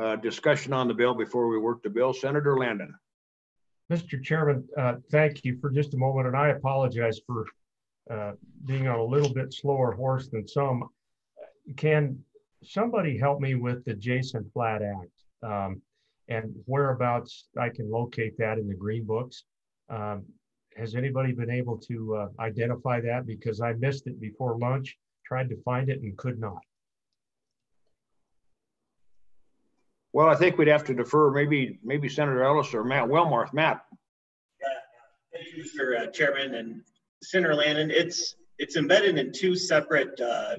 uh, discussion on the bill before we work the bill. Senator Landen. Mr. Chairman, uh, thank you for just a moment, and I apologize for uh, being on a little bit slower horse than some. Can somebody help me with the Jason Flatt Act um, and whereabouts I can locate that in the green books? Um, has anybody been able to uh, identify that? Because I missed it before lunch, tried to find it and could not. Well, I think we'd have to defer maybe maybe Senator Ellis or Matt Willmarth. Matt. Yeah, thank you, Mr. Uh, Chairman and Senator Landen. It's it's embedded in two separate uh,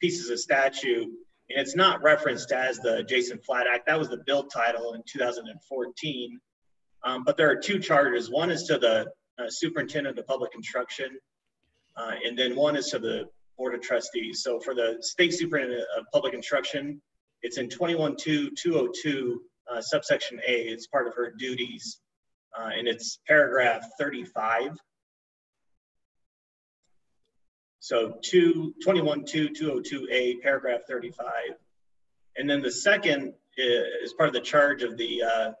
pieces of statute, and it's not referenced as the Jason Flatt Act. That was the bill title in 2014. Um, but there are two charges. One is to the uh, superintendent of public instruction, uh, and then one is to the board of trustees. So for the state superintendent of public instruction, it's in 21.2.202 uh, subsection A. It's part of her duties, uh, and it's paragraph 35. So 2, 21.2.202A, paragraph 35. And then the second is part of the charge of the uh,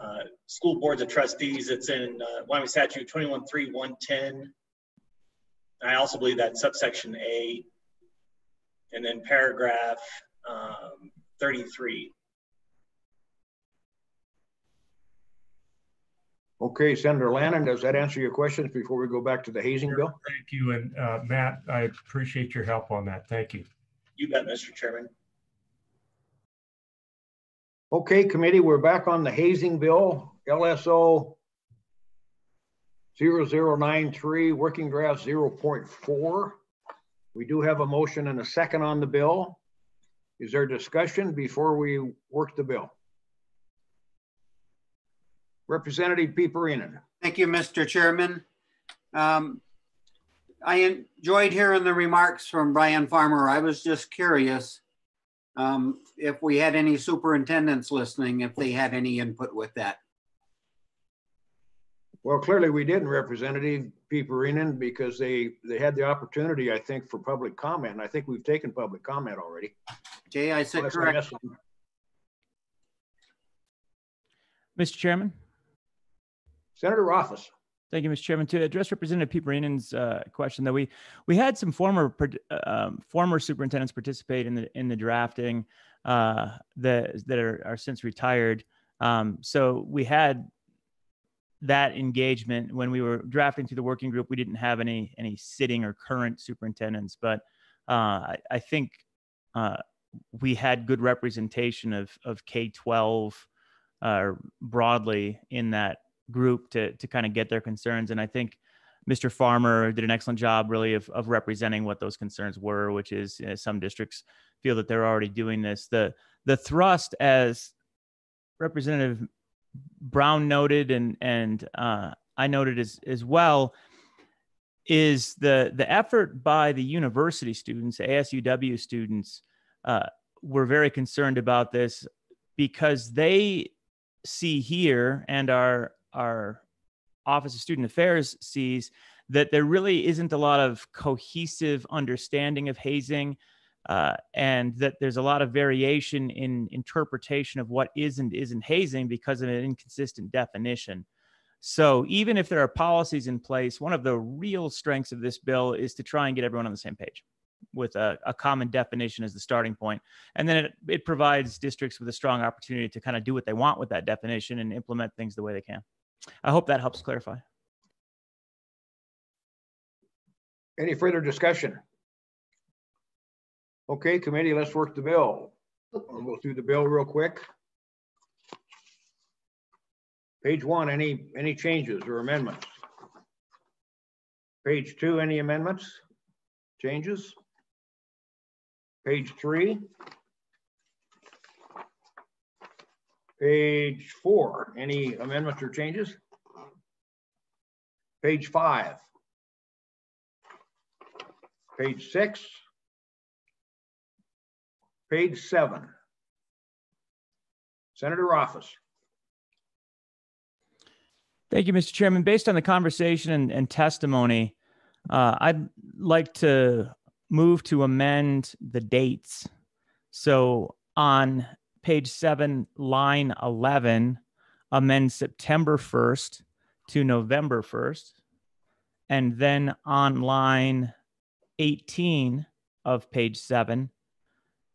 uh, school boards of trustees. It's in uh, Wyoming statute 21.3.110. I also believe that subsection A. And then paragraph um, 33. Okay, Senator Landen, does that answer your questions before we go back to the hazing bill? Thank you. And uh, Matt, I appreciate your help on that. Thank you. You bet, Mr. Chairman. Okay, committee, we're back on the hazing bill, LSO 0093, working draft 0.4. We do have a motion and a second on the bill. Is there discussion before we work the bill? Representative Piiparinen. Thank you, Mr. Chairman. Um, I enjoyed hearing the remarks from Brian Farmer. I was just curious um, if we had any superintendents listening, if they had any input with that. Well, clearly we didn't, Representative Piiparinen, because they, they had the opportunity, I think, for public comment. And I think we've taken public comment already. Jay, I said Unless correct. missed. Mr. Chairman, Senator Rothfuss. thank you, Mr. Chairman. To address Representative Piiparinen's uh, question, though, we we had some former um, former superintendents participate in the in the drafting uh, that that are, are since retired. Um, so we had that engagement when we were drafting through the working group. We didn't have any any sitting or current superintendents, but uh, I, I think uh, we had good representation of of K twelve uh, broadly in that group to to kind of get their concerns. And I think Mr. Farmer did an excellent job, really, of of representing what those concerns were, which is uh, some districts feel that they're already doing this. The the thrust, as Representative Brown noted, and and uh, I noted as as well, is the the effort by the university students, ASUW students, uh, were very concerned about this because they see here and our our office of student affairs sees that there really isn't a lot of cohesive understanding of hazing uh, and that there's a lot of variation in interpretation of what is and isn't hazing because of an inconsistent definition so even if there are policies in place one of the real strengths of this bill is to try and get everyone on the same page with a, a common definition as the starting point and then it, it provides districts with a strong opportunity to kind of do what they want with that definition and implement things the way they can I hope that helps clarify. Any further discussion? Okay, committee, let's work the bill. I'll go through the bill real quick. Page one, any, any changes or amendments? Page two, any amendments, changes? Page three. Page four, any amendments or changes? Page five. Page six. Page seven. Senator Rothfuss. Thank you, Mr. Chairman. Based on the conversation and, and testimony, uh, I'd like to move to amend the dates. So on page seven, line 11, amend September 1st to November 1st. And then on line 18 of page seven,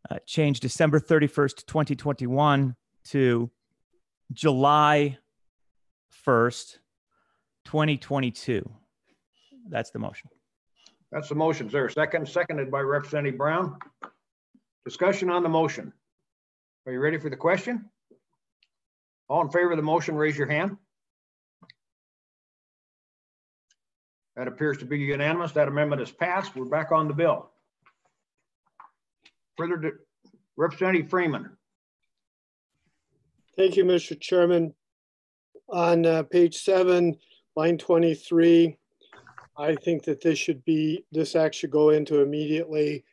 uh, change December 31st, 2021 to July 1st, 2022. That's the motion. That's the motion. There second? Seconded by Representative Brown. Discussion on the motion. Are you ready for the question? All in favor of the motion, raise your hand. That appears to be unanimous. That amendment is passed. We're back on the bill. Further, to Representative Freeman. Thank you, Mr. Chairman. On uh, page seven, line 23, I think that this should be, this act should go into immediately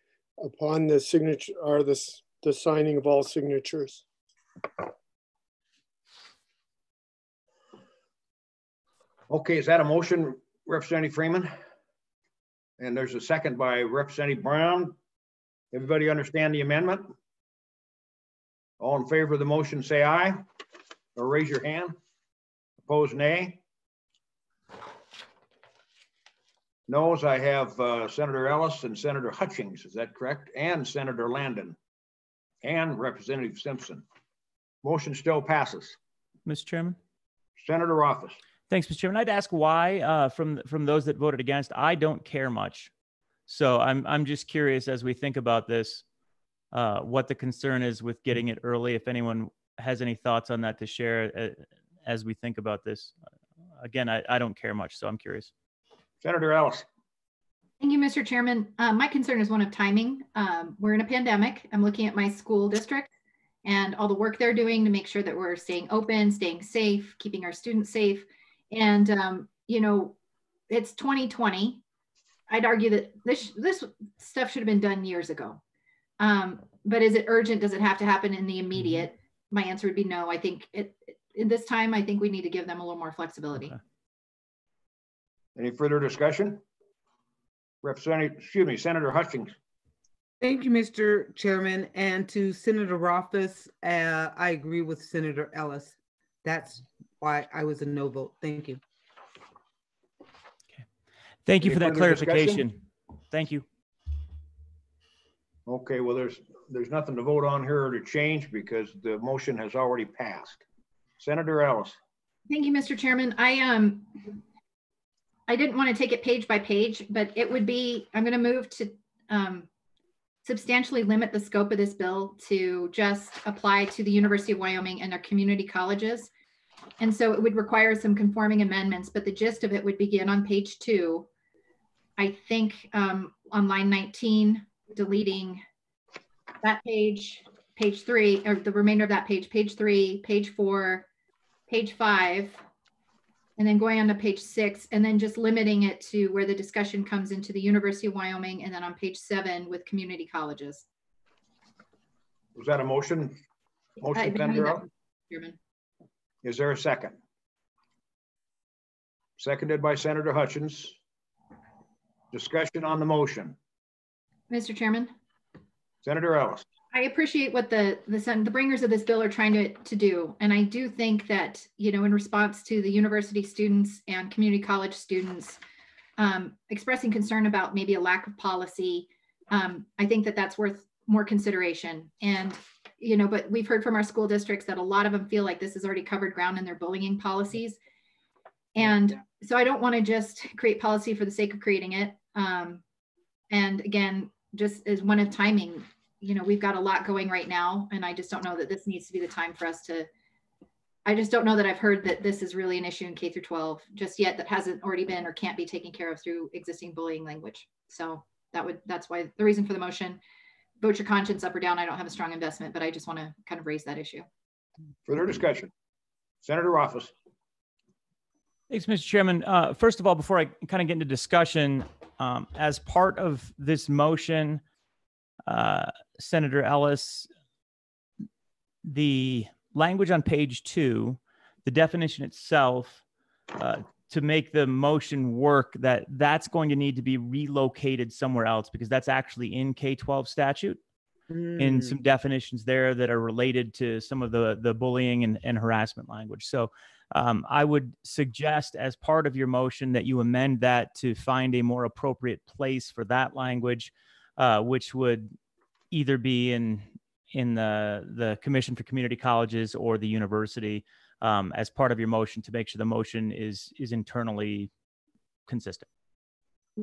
upon the signature or the, the signing of all signatures. Okay, is that a motion, Representative Freeman? And there's a second by Representative Brown. Everybody understand the amendment? All in favor of the motion, say aye, or raise your hand. Opposed, nay. Noes, I have uh, Senator Ellis and Senator Hutchings, is that correct? And Senator Landen and Representative Simpson. Motion still passes. Mr. Chairman? Senator Office. Thanks, Mr. Chairman. I'd ask why uh, from from those that voted against. I don't care much, so I'm I'm just curious as we think about this, uh, what the concern is with getting it early. If anyone has any thoughts on that to share uh, as we think about this, again, I, I don't care much, so I'm curious. Senator Ellis. Thank you, Mr. Chairman. Uh, my concern is one of timing. Um, we're in a pandemic. I'm looking at my school district and all the work they're doing to make sure that we're staying open, staying safe, keeping our students safe. And, um, you know, it's 2020. I'd argue that this, this stuff should have been done years ago. Um, but is it urgent? Does it have to happen in the immediate? My answer would be no. I think it, in this time, I think we need to give them a little more flexibility. Okay. Any further discussion? Representative, excuse me, Senator Hutchings. Thank you, Mr. Chairman. And to Senator Rothfuss, uh, I agree with Senator Ellis. That's why I was a no vote. Thank you. Thank you Any for that further discussion? clarification. Thank you. Okay, well, there's, there's nothing to vote on here or to change because the motion has already passed. Senator Ellis. Thank you, Mr. Chairman. I, um, I didn't want to take it page by page, but it would be, I'm going to move to, um, substantially limit the scope of this bill to just apply to the University of Wyoming and their community colleges. And so it would require some conforming amendments, but the gist of it would begin on page two. I think, um, on line 19, deleting that page, page three, or the remainder of that page, page three, page four, page five, and then going on to page six, and then just limiting it to where the discussion comes into the University of Wyoming, and then on page seven with community colleges. Was that a motion? Motion, I Senator made that, Ellis? Chairman. Is there a second? Seconded by Senator Hutchings. Discussion on the motion. Mr. Chairman, Senator Ellis. I appreciate what the, the, the bringers of this bill are trying to, to do. And I do think that, you know, in response to the university students and community college students um, expressing concern about maybe a lack of policy, um, I think that that's worth more consideration. And, you know, but we've heard from our school districts that a lot of them feel like this is already covered ground in their bullying policies. And so I don't want to just create policy for the sake of creating it. Um, and again, just as one of timing, you know, we've got a lot going right now, and I just don't know that this needs to be the time for us to. I just don't know that I've heard that this is really an issue in K through 12 just yet that hasn't already been or can't be taken care of through existing bullying language. So that would that's why the reason for the motion. Vote your conscience up or down. I don't have a strong investment, but I just want to kind of raise that issue. Further discussion. Senator Office. Thanks, Mr. Chairman. Uh, first of all, before I kind of get into discussion, um, as part of this motion, uh, Senator Ellis, the language on page two, the definition itself, uh, to make the motion work, that that's going to need to be relocated somewhere else because that's actually in K-12 statute. in Mm. some definitions there that are related to some of the the bullying and, and harassment language. So um, I would suggest as part of your motion that you amend that to find a more appropriate place for that language, uh, which would either be in in the the Commission for Community Colleges or the university um, as part of your motion to make sure the motion is is internally consistent.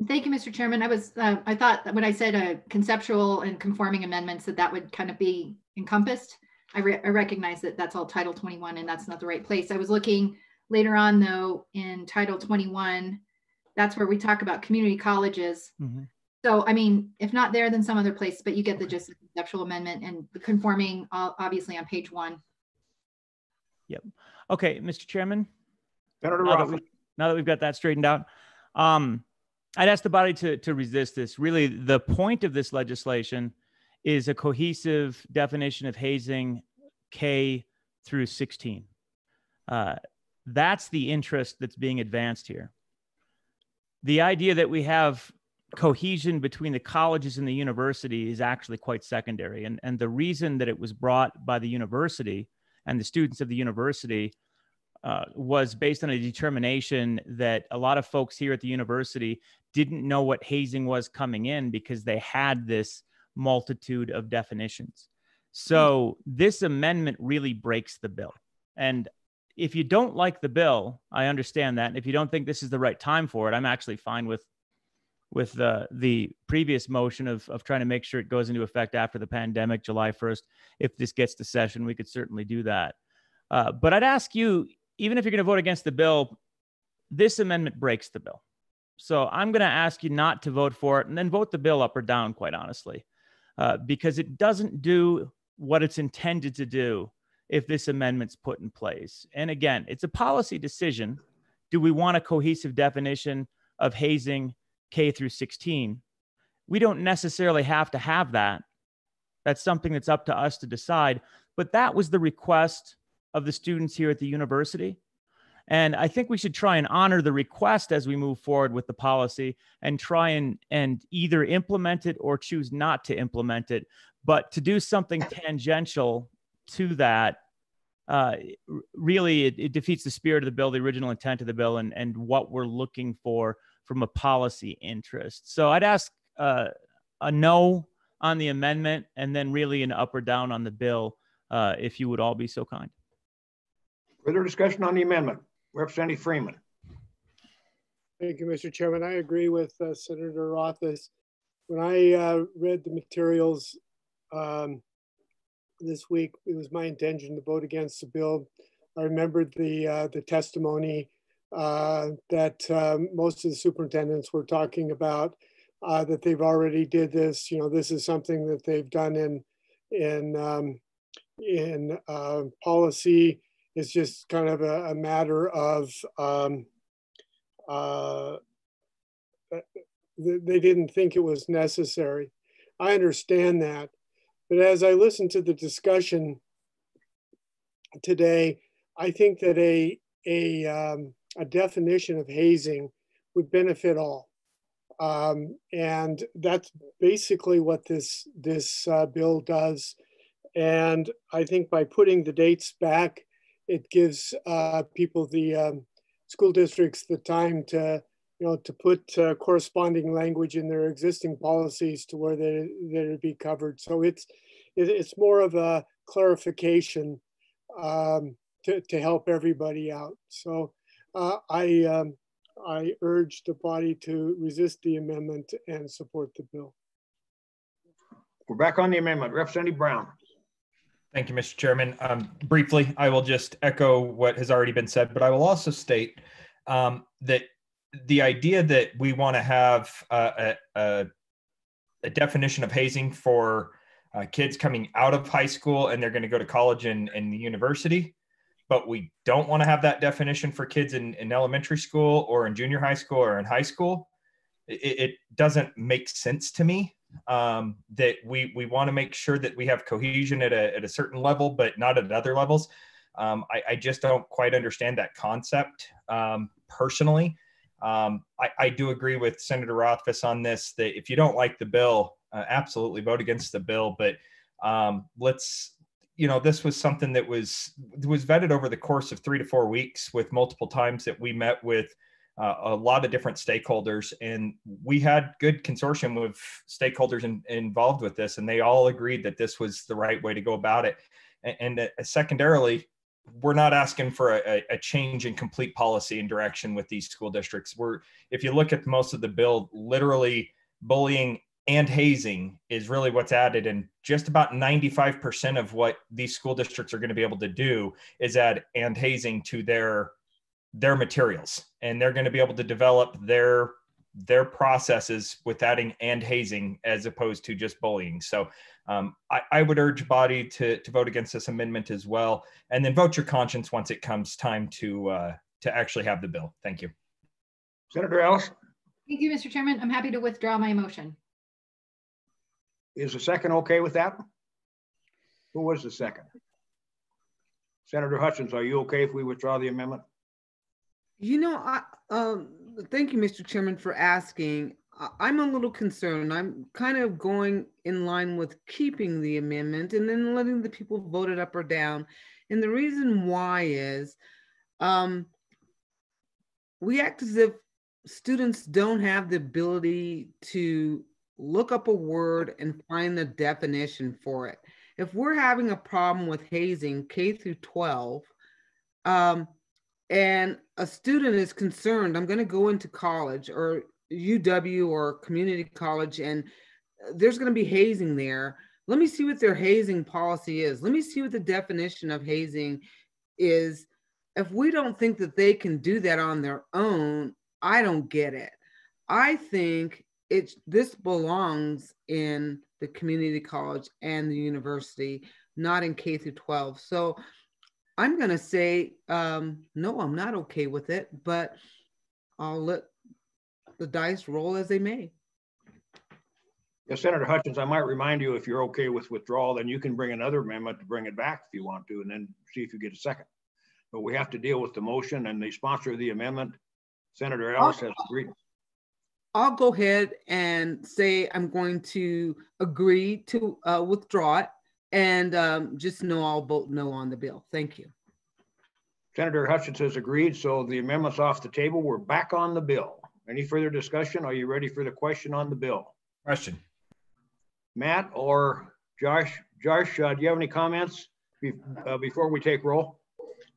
Thank you, Mr. Chairman. I was, uh, I thought that when I said uh, conceptual and conforming amendments, that that would kind of be encompassed. I, re- I recognize that that's all Title 21 and that's not the right place. I was looking later on though in Title 21, that's where we talk about community colleges. So, I mean, if not there, then some other place, but you get the just of the conceptual amendment and the conforming, uh, obviously on page one. Yep. Okay, Mr. Chairman. Senator now that, we, now that we've got that straightened out, um, I'd ask the body to, to resist this. Really, the point of this legislation is a cohesive definition of hazing K through 16. Uh, that's the interest that's being advanced here. The idea that we have cohesion between the colleges and the university is actually quite secondary. And, and the reason that it was brought by the university and the students of the university uh, was based on a determination that a lot of folks here at the university didn't know what hazing was coming in because they had this multitude of definitions. So this amendment really breaks the bill. And if you don't like the bill, I understand that. And if you don't think this is the right time for it, I'm actually fine with with the the previous motion of of trying to make sure it goes into effect after the pandemic, July 1st. If this gets to session, we could certainly do that. Uh, but I'd ask you, even if you're going to vote against the bill, this amendment breaks the bill. So I'm going to ask you not to vote for it and then vote the bill up or down, quite honestly, uh, because it doesn't do what it's intended to do if this amendment's put in place. And again, it's a policy decision. Do we want a cohesive definition of hazing K through 16? We don't necessarily have to have that. That's something that's up to us to decide. But that was the request of the students here at the university. And I think we should try and honor the request as we move forward with the policy and try and, and either implement it or choose not to implement it. But to do something tangential to that, uh, really, it, it defeats the spirit of the bill, the original intent of the bill, and, and what we're looking for from a policy interest. So I'd ask uh, a no on the amendment and then really an up or down on the bill, uh, if you would all be so kind. Further discussion on the amendment. Representative Freeman. Thank you, Mr. Chairman. I agree with uh, Senator Rothfuss. When I uh, read the materials um, this week, it was my intention to vote against the bill. I remembered the uh, the testimony uh, that um, most of the superintendents were talking about uh, that they've already did this. You know, this is something that they've done in in um, in uh, policy. It's just kind of a, a matter of um, uh, they didn't think it was necessary. I understand that. But as I listened to the discussion today, I think that a, a, um, a definition of hazing would benefit all. Um, and that's basically what this, this uh, bill does. And I think by putting the dates back, it gives uh, people the um, school districts the time to you know to put uh, corresponding language in their existing policies to where they they'd be covered so it's it, it's more of a clarification um, to, to help everybody out so uh, i um, i urge the body to resist the amendment and support the bill We're back on the amendment. Representative Brown. Thank you, Mr. Chairman. Um, briefly, I will just echo what has already been said, but I will also state um, that the idea that we want to have uh, a, a, definition of hazing for uh, kids coming out of high school and they're going to go to college and, and the university, but we don't want to have that definition for kids in, in elementary school or in junior high school or in high school. It, it doesn't make sense to me um, that we we want to make sure that we have cohesion at a, at a certain level, but not at other levels. Um, I, I, just don't quite understand that concept um, personally. Um, I, I, do agree with Senator Rothfuss on this that if you don't like the bill, uh, absolutely vote against the bill. But Um, let's, you know, this was something that was was vetted over the course of three to four weeks with multiple times that we met with uh, a lot of different stakeholders, and we had good consortium with stakeholders in, involved with this, and they all agreed that this was the right way to go about it. And, and uh, secondarily, we're not asking for a, a, change in complete policy and direction with these school districts. We're, if you look at most of the bill, literally bullying and hazing is really what's added. And just about 95% of what these school districts are going to be able to do is add and hazing to their their materials. And they're going to be able to develop their their processes with adding and hazing as opposed to just bullying. So um, I, I, would urge body to, to vote against this amendment as well, and then vote your conscience once it comes time to uh, to actually have the bill. Thank you. Senator Ellis. Thank you, Mr. Chairman. I'm happy to withdraw my motion. Is the second okay with that? Who was the second? Senator Hutchings, are you okay if we withdraw the amendment? You know, I um, thank you, Mr. Chairman, for asking. I'm a little concerned. I'm kind of going in line with keeping the amendment and then letting the people vote it up or down. And the reason why is um, we act as if students don't have the ability to look up a word and find the definition for it. If we're having a problem with hazing K through 12, um, and a student is concerned, I'm going to go into college or UW or community college, and there's going to be hazing there. Let me see what their hazing policy is. Let me see what the definition of hazing is. If we don't think that they can do that on their own, I don't get it. I think it's this belongs in the community college and the university, not in K through 12. So I'm going to say, um, no, I'm not okay with it, but I'll let the dice roll as they may. Yeah, Senator Hutchings, I might remind you if you're okay with withdrawal, then you can bring another amendment to bring it back if you want to, and then see if you get a second. But we have to deal with the motion and the sponsor of the amendment, Senator Ellis has agreed. I'll go ahead and say I'm going to agree to uh, withdraw it and um, just no, I'll vote no on the bill. Thank you. Senator Hutchings has agreed, so the amendment's off the table. We're back on the bill. Any further discussion? Are you ready for the question on the bill? Question. Matt or Josh? Josh, uh, do you have any comments be, uh, before we take roll?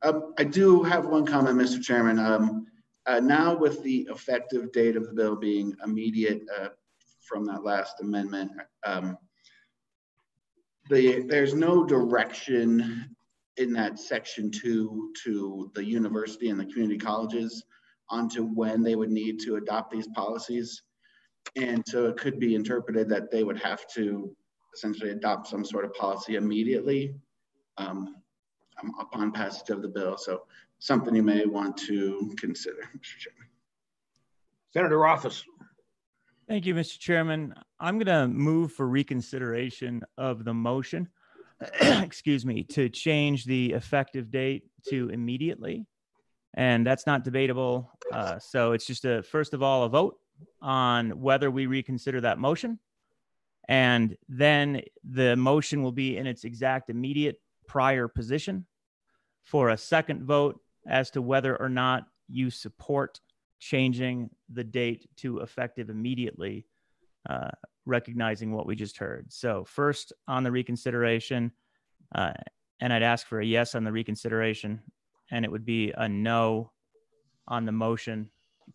Um, I do have one comment, Mr. Chairman. Um, uh, now with the effective date of the bill being immediate uh, from that last amendment, um, the, there's no direction in that section two to the university and the community colleges onto when they would need to adopt these policies. And so it could be interpreted that they would have to essentially adopt some sort of policy immediately um, um upon passage of the bill. So something you may want to consider, Mr. Chairman. Senator Rothfuss. Thank you, Mr. Chairman. I'm going to move for reconsideration of the motion, excuse me, to change the effective date to immediately. And that's not debatable. Uh, so it's just a, first of all, a vote on whether we reconsider that motion. And then the motion will be in its exact immediate prior position for a second vote as to whether or not you support changing the date to effective immediately, uh, recognizing what we just heard. So, first on the reconsideration, uh, and I'd ask for a yes on the reconsideration, and it would be a no on the motion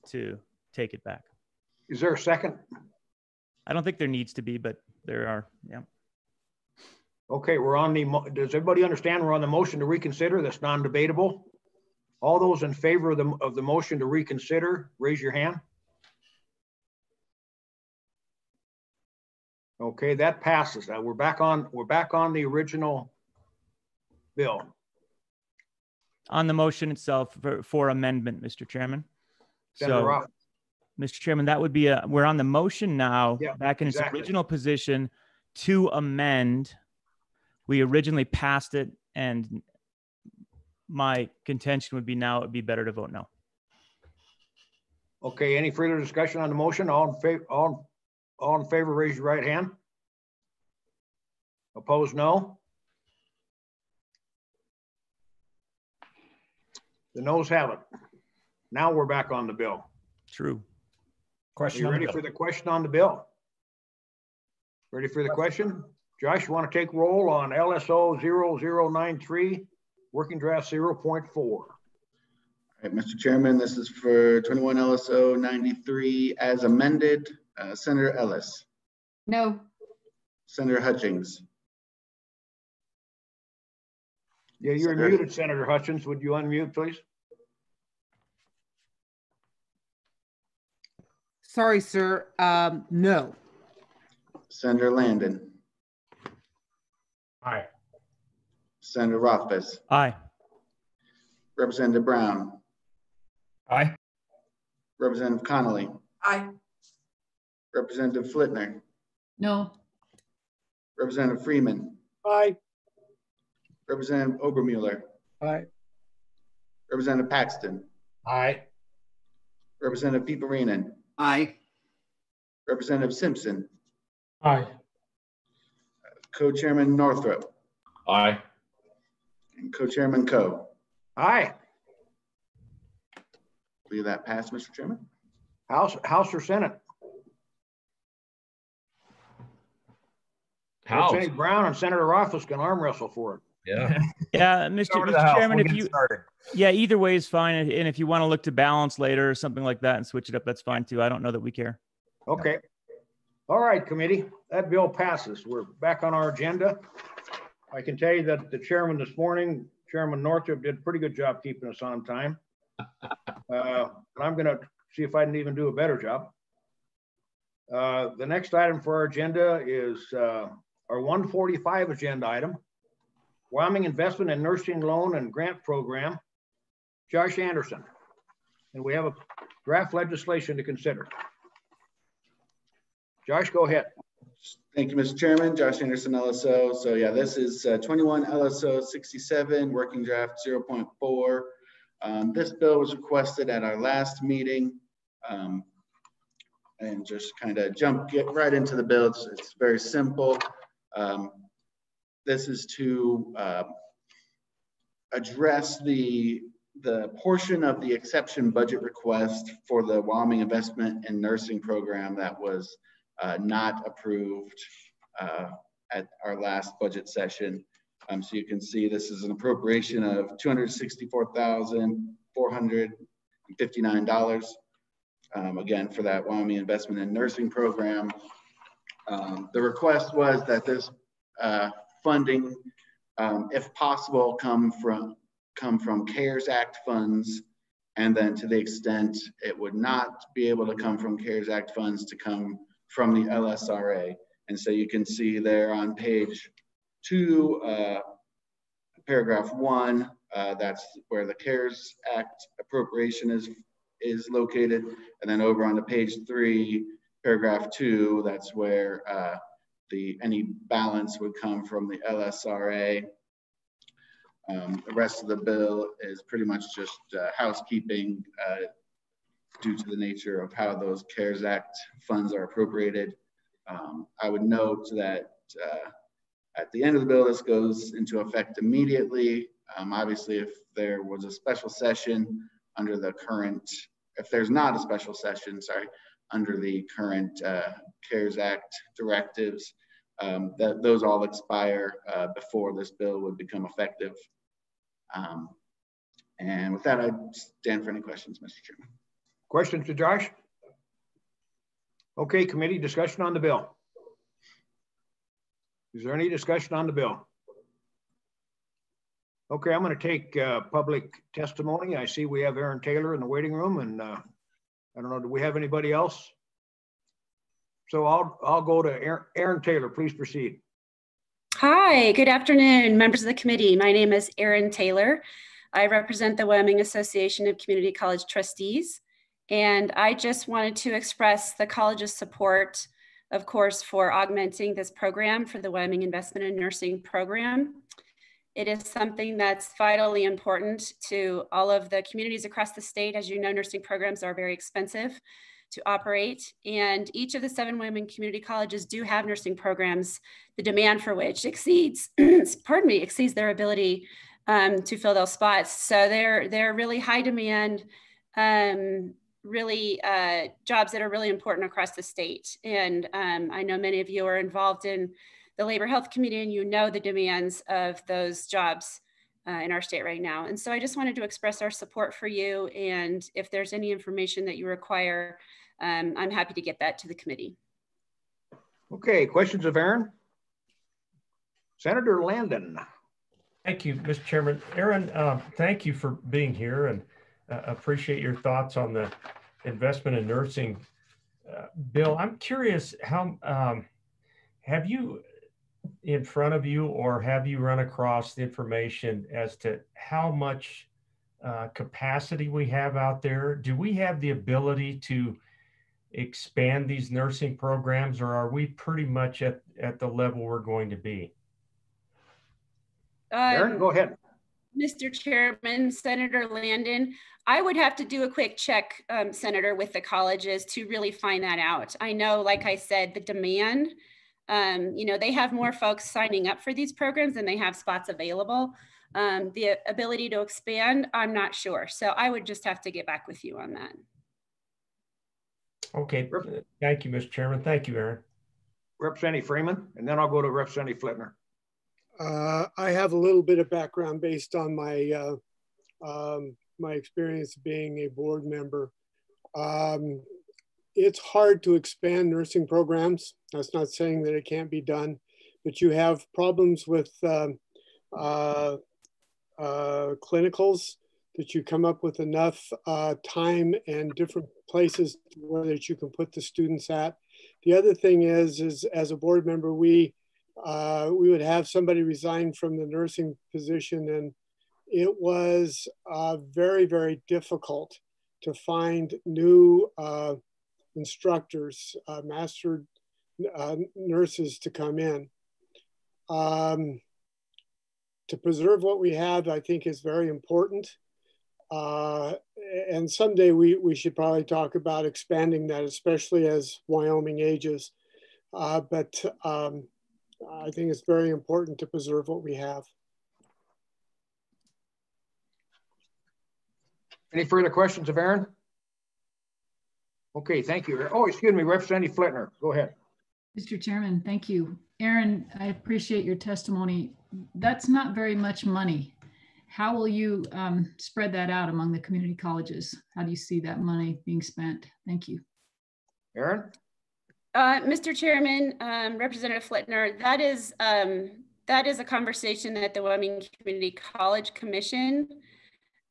to take it back. Is there a second? I don't think there needs to be, but there are. Yeah. Okay, we're on the. Does everybody understand we're on the motion to reconsider? That's non-debatable. All those in favor of the, of the motion to reconsider, raise your hand. Okay, that passes. Now we're back on we're back on the original bill. On the motion itself for, for amendment, Mr. Chairman. Senator so, Roth. Mr. Chairman, that would be a we're on the motion now, yeah, back in exactly. its original position to amend. We originally passed it and my contention would be now it would be better to vote no. Okay, any further discussion on the motion? All in favor, all, all in favor, raise your right hand. Opposed, no. The noes have it. Now we're back on the bill. True. Are Question you on the ready for the question on the bill? Ready for the question? Josh, you want to take roll on LSO 0093, working draft 0.4? All right, Mr. Chairman, this is for 21 LSO 93 as amended. Uh, Senator Ellis, No, Senator Hutchings, Yeah, you're Senator- muted, Senator Hutchings. Would you unmute, please? Sorry, sir. Um, no. Senator Landen, Aye. Senator Rothfuss, Aye. Representative Brown, Aye. Representative Connolly, Aye. Representative Flitner, No. Representative Freeman, Aye. Representative Obermueller, Aye. Representative Paxton, Aye. Representative Piiparinen, Aye. Representative Simpson, Aye. Co-Chairman Northrup, Aye. And Co-Chairman Coe. Aye. Believe that passed, Mr. Chairman? House, House or Senate? House. Representative Brown and Senator Rothfuss can arm wrestle for it. Yeah. Yeah, Mr. Over to the Mr. Chairman, We'll if you, started. yeah, either way is fine. And and if you want to look to balance later or something like that and switch it up, that's fine too. I don't know that we care. Okay. All right, committee, that bill passes. We're back on our agenda. I can tell you that the chairman this morning, Chairman Northrup, did a pretty good job keeping us on time. Uh, and I'm gonna see if I can even do a better job. Uh, the next item for our agenda is, uh, our one forty-five agenda item. Wyoming Investment in Nursing Loan and Grant Program. Josh Anderson. And we have a draft legislation to consider. Josh, go ahead. Thank you, Mr. Chairman. Josh Anderson, LSO. So yeah, this is uh, 21 LSO 67, working draft 0.4. Um, This bill was requested at our last meeting. um, And just kind of jump, get right into the bill. It's, it's very simple. Um, This is to uh, address the, the portion of the exception budget request for the Wyoming Investment in Nursing Program that was uh, not approved uh, at our last budget session. Um, So you can see this is an appropriation of $264,459. um, Again, for that Wyoming Investment in Nursing Program. Um, The request was that this uh, funding, um, if possible, come from, come from CARES Act funds. And then to the extent it would not be able to come from CARES Act funds to come from the LSRA. And so you can see there on page two, uh, paragraph one, uh, that's where the CARES Act appropriation is, is located. And then over on the page three, paragraph two, that's where uh, the, any balance would come from the LSRA. Um, the rest of the bill is pretty much just uh, housekeeping uh, due to the nature of how those CARES Act funds are appropriated. Um, I would note that uh, at the end of the bill, this goes into effect immediately. Um, obviously, if there was a special session under the current, if there's not a special session, sorry, under the current uh, CARES Act directives, um, that those all expire uh, before this bill would become effective. Um, and with that, I stand for any questions, Mr. Chairman. Questions to Josh? Okay, committee discussion on the bill. Is there any discussion on the bill? Okay, I'm going to take uh, public testimony. I see we have Aaron Taylor in the waiting room and uh, I don't know, do we have anybody else? So I'll, I'll go to Aaron, Aaron Taylor. Please proceed. Hi, good afternoon, members of the committee. My name is Aaron Taylor. I represent the Wyoming Association of Community College Trustees. And I just wanted to express the college's support, of course, for augmenting this program for the Wyoming Investment in Nursing Program. It is something that's vitally important to all of the communities across the state. As you know, nursing programs are very expensive. to operate. And each of the seven Wyoming community colleges do have nursing programs, the demand for which exceeds, pardon me, exceeds their ability um, to fill those spots. So they're, they're really high demand, um, really uh, jobs that are really important across the state. And um, I know many of you are involved in the labor health community and you know the demands of those jobs uh, in our state right now. And so I just wanted to express our support for you. And if there's any information that you require, um, I'm happy to get that to the committee. Okay, questions of Aaron? Senator Landon. Thank you, Mr. Chairman. Aaron, uh, thank you for being here and uh, appreciate your thoughts on the investment in nursing. Uh, Bill, I'm curious how um, have you in front of you or have you run across the information as to how much uh, capacity we have out there? Do we have the ability to expand these nursing programs or are we pretty much at, at the level we're going to be? Um, Aaron, go ahead. Mr. Chairman, Senator Landen, I would have to do a quick check, um, Senator, with the colleges to really find that out. I know, like I said, the demand, um, you know, they have more folks signing up for these programs than they have spots available. Um, the ability to expand, I'm not sure. So I would just have to get back with you on that. Okay, thank you, Mr. Chairman. Thank you, Aaron. Representative Freeman, and then I'll go to Representative Flitner. Uh, I have a little bit of background based on my uh, um, my experience being a board member. Um, it's hard to expand nursing programs. That's not saying that it can't be done, but you have problems with um, uh, uh, clinicals that you come up with enough uh, time and different places where that you can put the students at. The other thing is, is as a board member, we uh, we would have somebody resign from the nursing position and it was uh, very, very difficult to find new uh, instructors, uh, master uh, nurses to come in. Um, to preserve what we have, I think is very important. Uh, and someday we, we should probably talk about expanding that, especially as Wyoming ages. but um, I think it's very important to preserve what we have. Any further questions of Aaron? Okay, thank you. Oh, excuse me, Representative Flitner, go ahead. Mr. Chairman, thank you. Aaron, I appreciate your testimony. That's not very much money. How will you um, spread that out among the community colleges? How do you see that money being spent? Thank you. Aaron? Uh, Mr. Chairman, um, Representative Flitner, that is um, that is a conversation that the Wyoming Community College Commission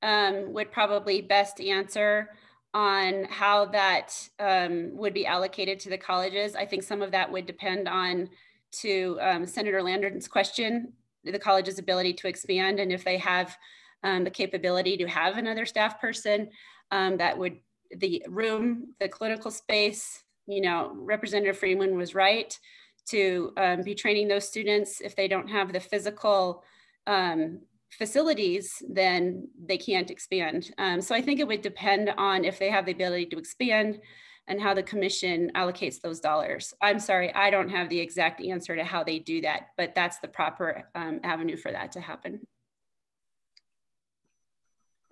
um, would probably best answer on how that um, would be allocated to the colleges. I think some of that would depend on to um, Senator Landen's question, the college's ability to expand and if they have um, the capability to have another staff person that would the room, the clinical space, you know, Representative Freeman was right to um, be training those students. If they don't have the physical um, facilities, then they can't expand. Um, so I think it would depend on if they have the ability to expand and how the commission allocates those dollars. I'm sorry, I don't have the exact answer to how they do that, but that's the proper um, avenue for that to happen.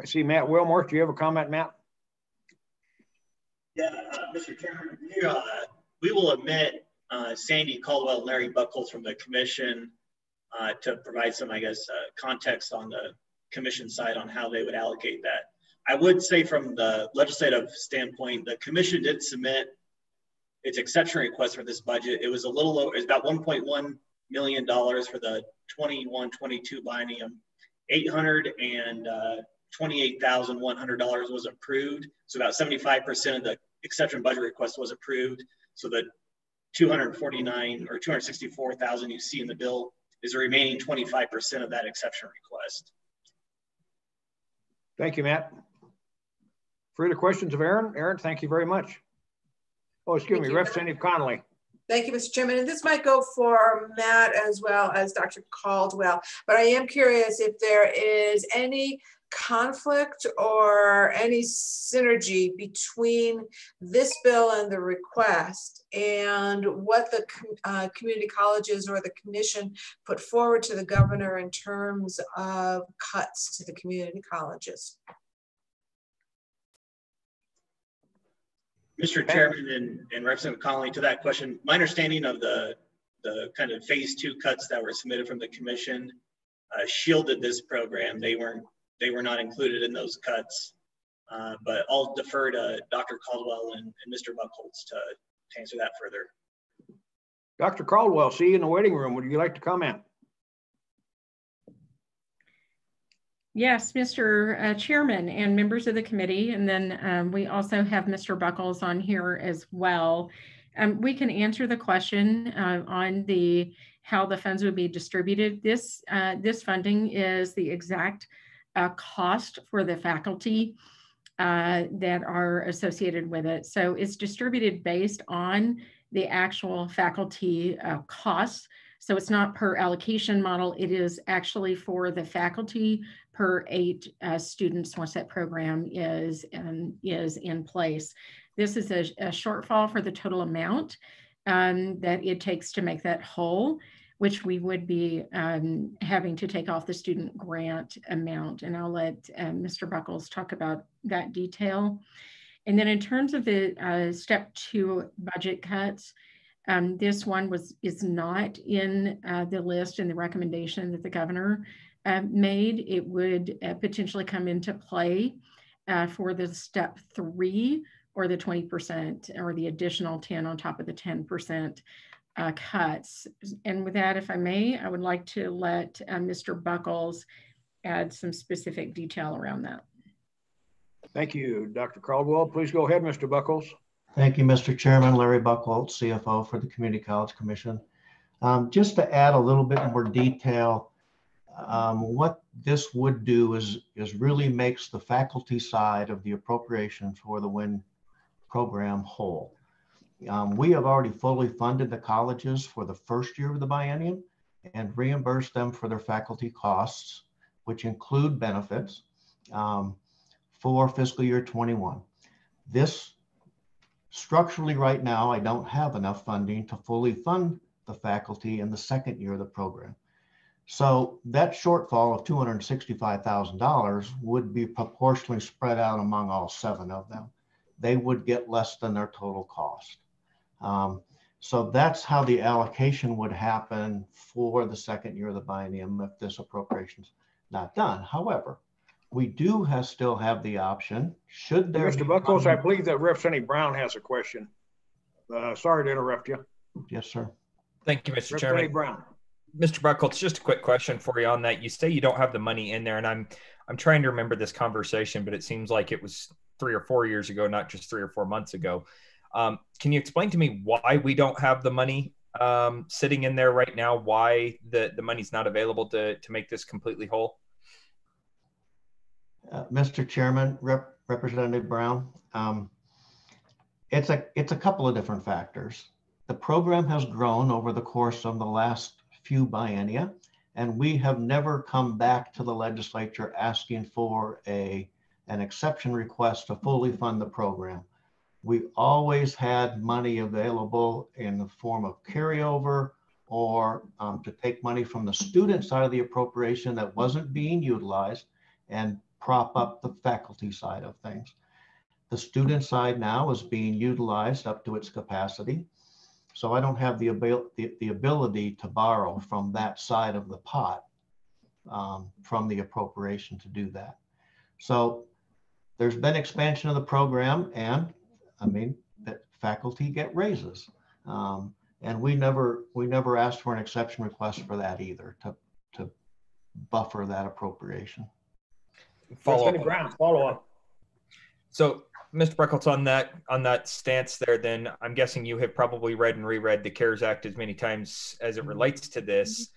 I see Matt Willmarth. Do you have a comment, Matt? Yeah, uh, Mr. Chairman, we, uh, we will admit uh, Sandy Caldwell and Larry Buckles from the commission uh, to provide some, I guess, uh, context on the commission side on how they would allocate that. I would say from the legislative standpoint, the commission did submit its exception request for this budget. It was a little low, it's about $1.1 million for the 21-22 biennium. 800 and uh, $28,100 was approved. So about 75% of the exception budget request was approved. So the 249 or 264,000 you see in the bill is the remaining 25% of that exception request. Thank you, Matt. Further questions of Aaron? Aaron, thank you very much. Oh, excuse thank me, you. Representative Connolly. Thank you, Mr. Chairman. And this might go for Matt as well as Dr. Caldwell, but I am curious if there is any conflict or any synergy between this bill and the request and what the uh, community colleges or the commission put forward to the governor in terms of cuts to the community colleges? Mr. Chairman and, and Representative Connolly, to that question, my understanding of the, the kind of phase two cuts that were submitted from the commission uh, shielded this program. They weren't, they were not included in those cuts. Uh, but I'll defer to Dr. Caldwell and, and Mr. Buchholz to, to answer that further. Dr. Caldwell, see you in the waiting room. Would you like to comment? Yes, Mr. Uh, Chairman and members of the committee. And then um, we also have Mr. Buckles on here as well. Um, we can answer the question uh, on the how the funds would be distributed. This, uh, this funding is the exact uh, cost for the faculty uh, that are associated with it. So it's distributed based on the actual faculty uh, costs. So it's not per allocation model, it is actually for the faculty per eight uh, students once that program is, um, is in place. This is a, a shortfall for the total amount um, that it takes to make that whole, which we would be um, having to take off the student grant amount. And I'll let Mr. Buckles talk about that detail. And then in terms of the uh, step two budget cuts, um, this one was is not in uh, the list and the recommendation that the governor uh, made. It would uh, potentially come into play uh, for the step three or the 20% or the additional 10 on top of the 10% uh, cuts. And with that, if I may, I would like to let uh, Mr. Buckles add some specific detail around that. Thank you, Dr. Caldwell. Please go ahead, Mr. Buckles. Thank you, Mr. Chairman. Larry Buckles, CFO for the Community College Commission. Um, just to add a little bit more detail, um, what this would do is, is really makes the faculty side of the appropriation for the WIN program whole. Um, we have already fully funded the colleges for the first year of the biennium and reimbursed them for their faculty costs, which include benefits um, for fiscal year 21. This structurally right now, I don't have enough funding to fully fund the faculty in the second year of the program. So that shortfall of $265,000 would be proportionally spread out among all seven of them. They would get less than their total cost. Um, so that's how the allocation would happen for the second year of the biennium if this appropriation is not done. However, we do have, still have the option, should there Mr. Buckles, I believe that Representative Brown has a question. Uh, sorry to interrupt you. Yes, sir. Thank you, Mr. Representative Chairman. Brown. Mr. Buckles, just a quick question for you on that. You say you don't have the money in there, and I'm I'm trying to remember this conversation, but it seems like it was three or four years ago, not just three or four months ago. Um, can you explain to me why we don't have the money um, sitting in there right now? Why the the money's not available to to make this completely whole? Uh, Mr. Chairman, Rep Representative Brown, um, it's a it's a couple of different factors. The program has grown over the course of the last few biennia, and we have never come back to the legislature asking for a an exception request to fully fund the program. We always had money available in the form of carryover or um, to take money from the student side of the appropriation that wasn't being utilized and prop up the faculty side of things. The student side now is being utilized up to its capacity. So I don't have the, abil the, the ability to borrow from that side of the pot um, from the appropriation to do that. So there's been expansion of the program and I mean, that faculty get raises. Um, and we never, we never asked for an exception request for that either to, to buffer that appropriation follow up. Brown, follow up. So, Mr. Buckles, on that on that stance there, then I'm guessing you have probably read and reread the CARES Act as many times as it relates to this.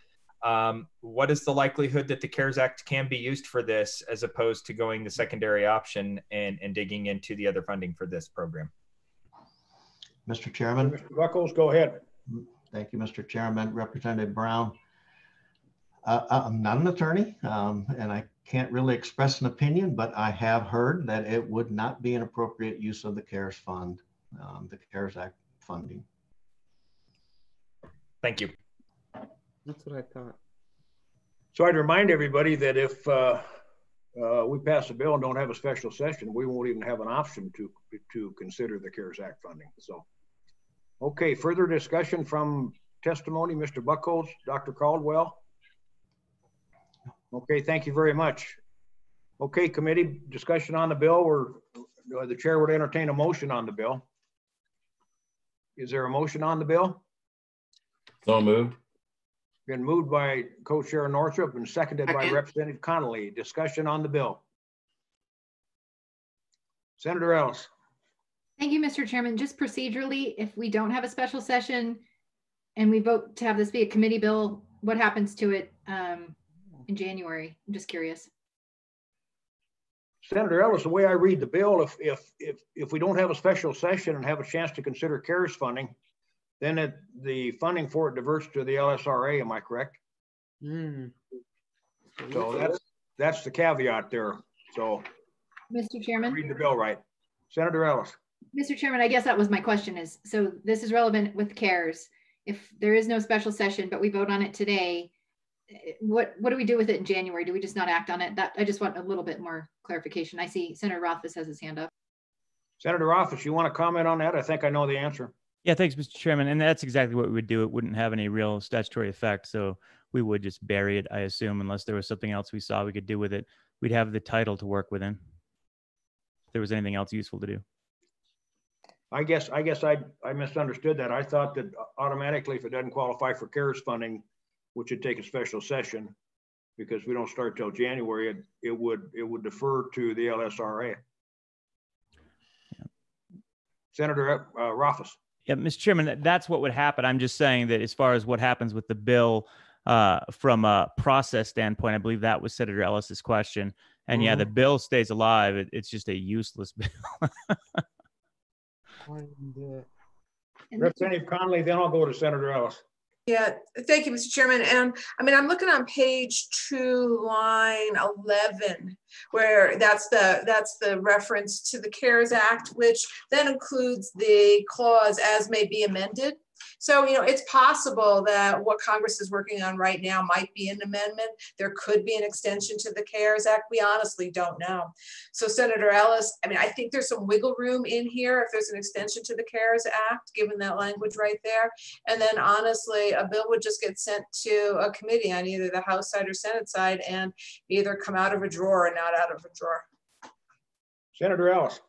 Um, what is the likelihood that the CARES Act can be used for this, as opposed to going the secondary option and and digging into the other funding for this program? Mr. Chairman. Mr. Buckles, go ahead. Thank you, Mr. Chairman. Representative Brown. uh, I'm not an attorney, um, and I can't really express an opinion, but I have heard that it would not be an appropriate use of the CARES fund, um, the CARES Act funding. Thank you. That's what I thought. So I'd remind everybody that if uh, uh, we pass a bill and don't have a special session, we won't even have an option to to consider the CARES Act funding. So, okay, further discussion from testimony, Mr. Buchholz, Dr. Caldwell. Okay, thank you very much. Okay, committee discussion on the bill. Or uh, the chair would entertain a motion on the bill. Is there a motion on the bill? So moved. Been moved by Co-Chair Northrup and seconded by Representative Connolly. Discussion on the bill. Senator Ellis. Thank you, Mr. Chairman. Just procedurally, if we don't have a special session and we vote to have this be a committee bill, what happens to it um, in January? I'm just curious. Senator Ellis, the way I read the bill, if, if, if, if we don't have a special session and have a chance to consider CARES funding, then it, the funding for it diverts to the LSRA, am I correct? Mm. So that's, that's the caveat there. So Mr. Chairman? read the bill right. Senator Ellis. Mr. Chairman, I guess that was my question is, so this is relevant with CARES. If there is no special session, but we vote on it today, what, what do we do with it in January? Do we just not act on it? That, I just want a little bit more clarification. I see Senator Rothfuss has his hand up. Senator Office, you want to comment on that? I think I know the answer. Yeah, thanks, Mr. Chairman. And that's exactly what we would do. It wouldn't have any real statutory effect. So we would just bury it, I assume, unless there was something else we saw we could do with it. We'd have the title to work within. If there was anything else useful to do. I guess, I guess I, I misunderstood that. I thought that automatically if it doesn't qualify for CARES funding, which would take a special session, because we don't start till January, it, it would, it would defer to the LSRA. Senator uh. Yeah, Mr. Chairman, that's what would happen. I'm just saying that as far as what happens with the bill uh, from a process standpoint, I believe that was Senator Ellis's question. And yeah, the bill stays alive. It, it's just a useless bill. and Representative Connolly, then I'll go to Senator Ellis. Yeah, thank you, Mr. Chairman. And I mean, I'm looking on page two, line 11, where that's the, that's the reference to the CARES Act, which then includes the clause as may be amended. So, you know, it's possible that what Congress is working on right now might be an amendment. There could be an extension to the CARES Act. We honestly don't know. So Senator Ellis, I mean, I think there's some wiggle room in here if there's an extension to the CARES Act, given that language right there. And then honestly, a bill would just get sent to a committee on either the House side or Senate side and either come out of a drawer or not out of a drawer. Senator Ellis.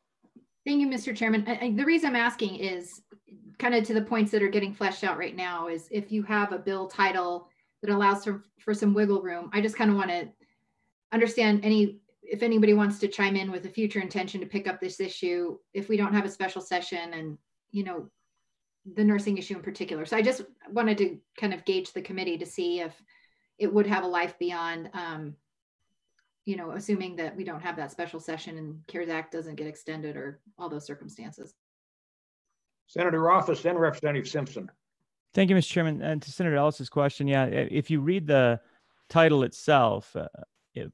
Thank you, Mr. Chairman. I- I- the reason I'm asking is kind of to the points that are getting fleshed out right now is if you have a bill title that allows for, for some wiggle room, I just kind of want to understand any, if anybody wants to chime in with a future intention to pick up this issue, if we don't have a special session and, you know, the nursing issue in particular. So I just wanted to kind of gauge the committee to see if it would have a life beyond, um, you know, assuming that we don't have that special session and CARES Act doesn't get extended or all those circumstances. Senator Rothfuss, then Representative Simpson. Thank you, Mr. Chairman. And to Senator Ellis's question, yeah, if you read the title itself, uh,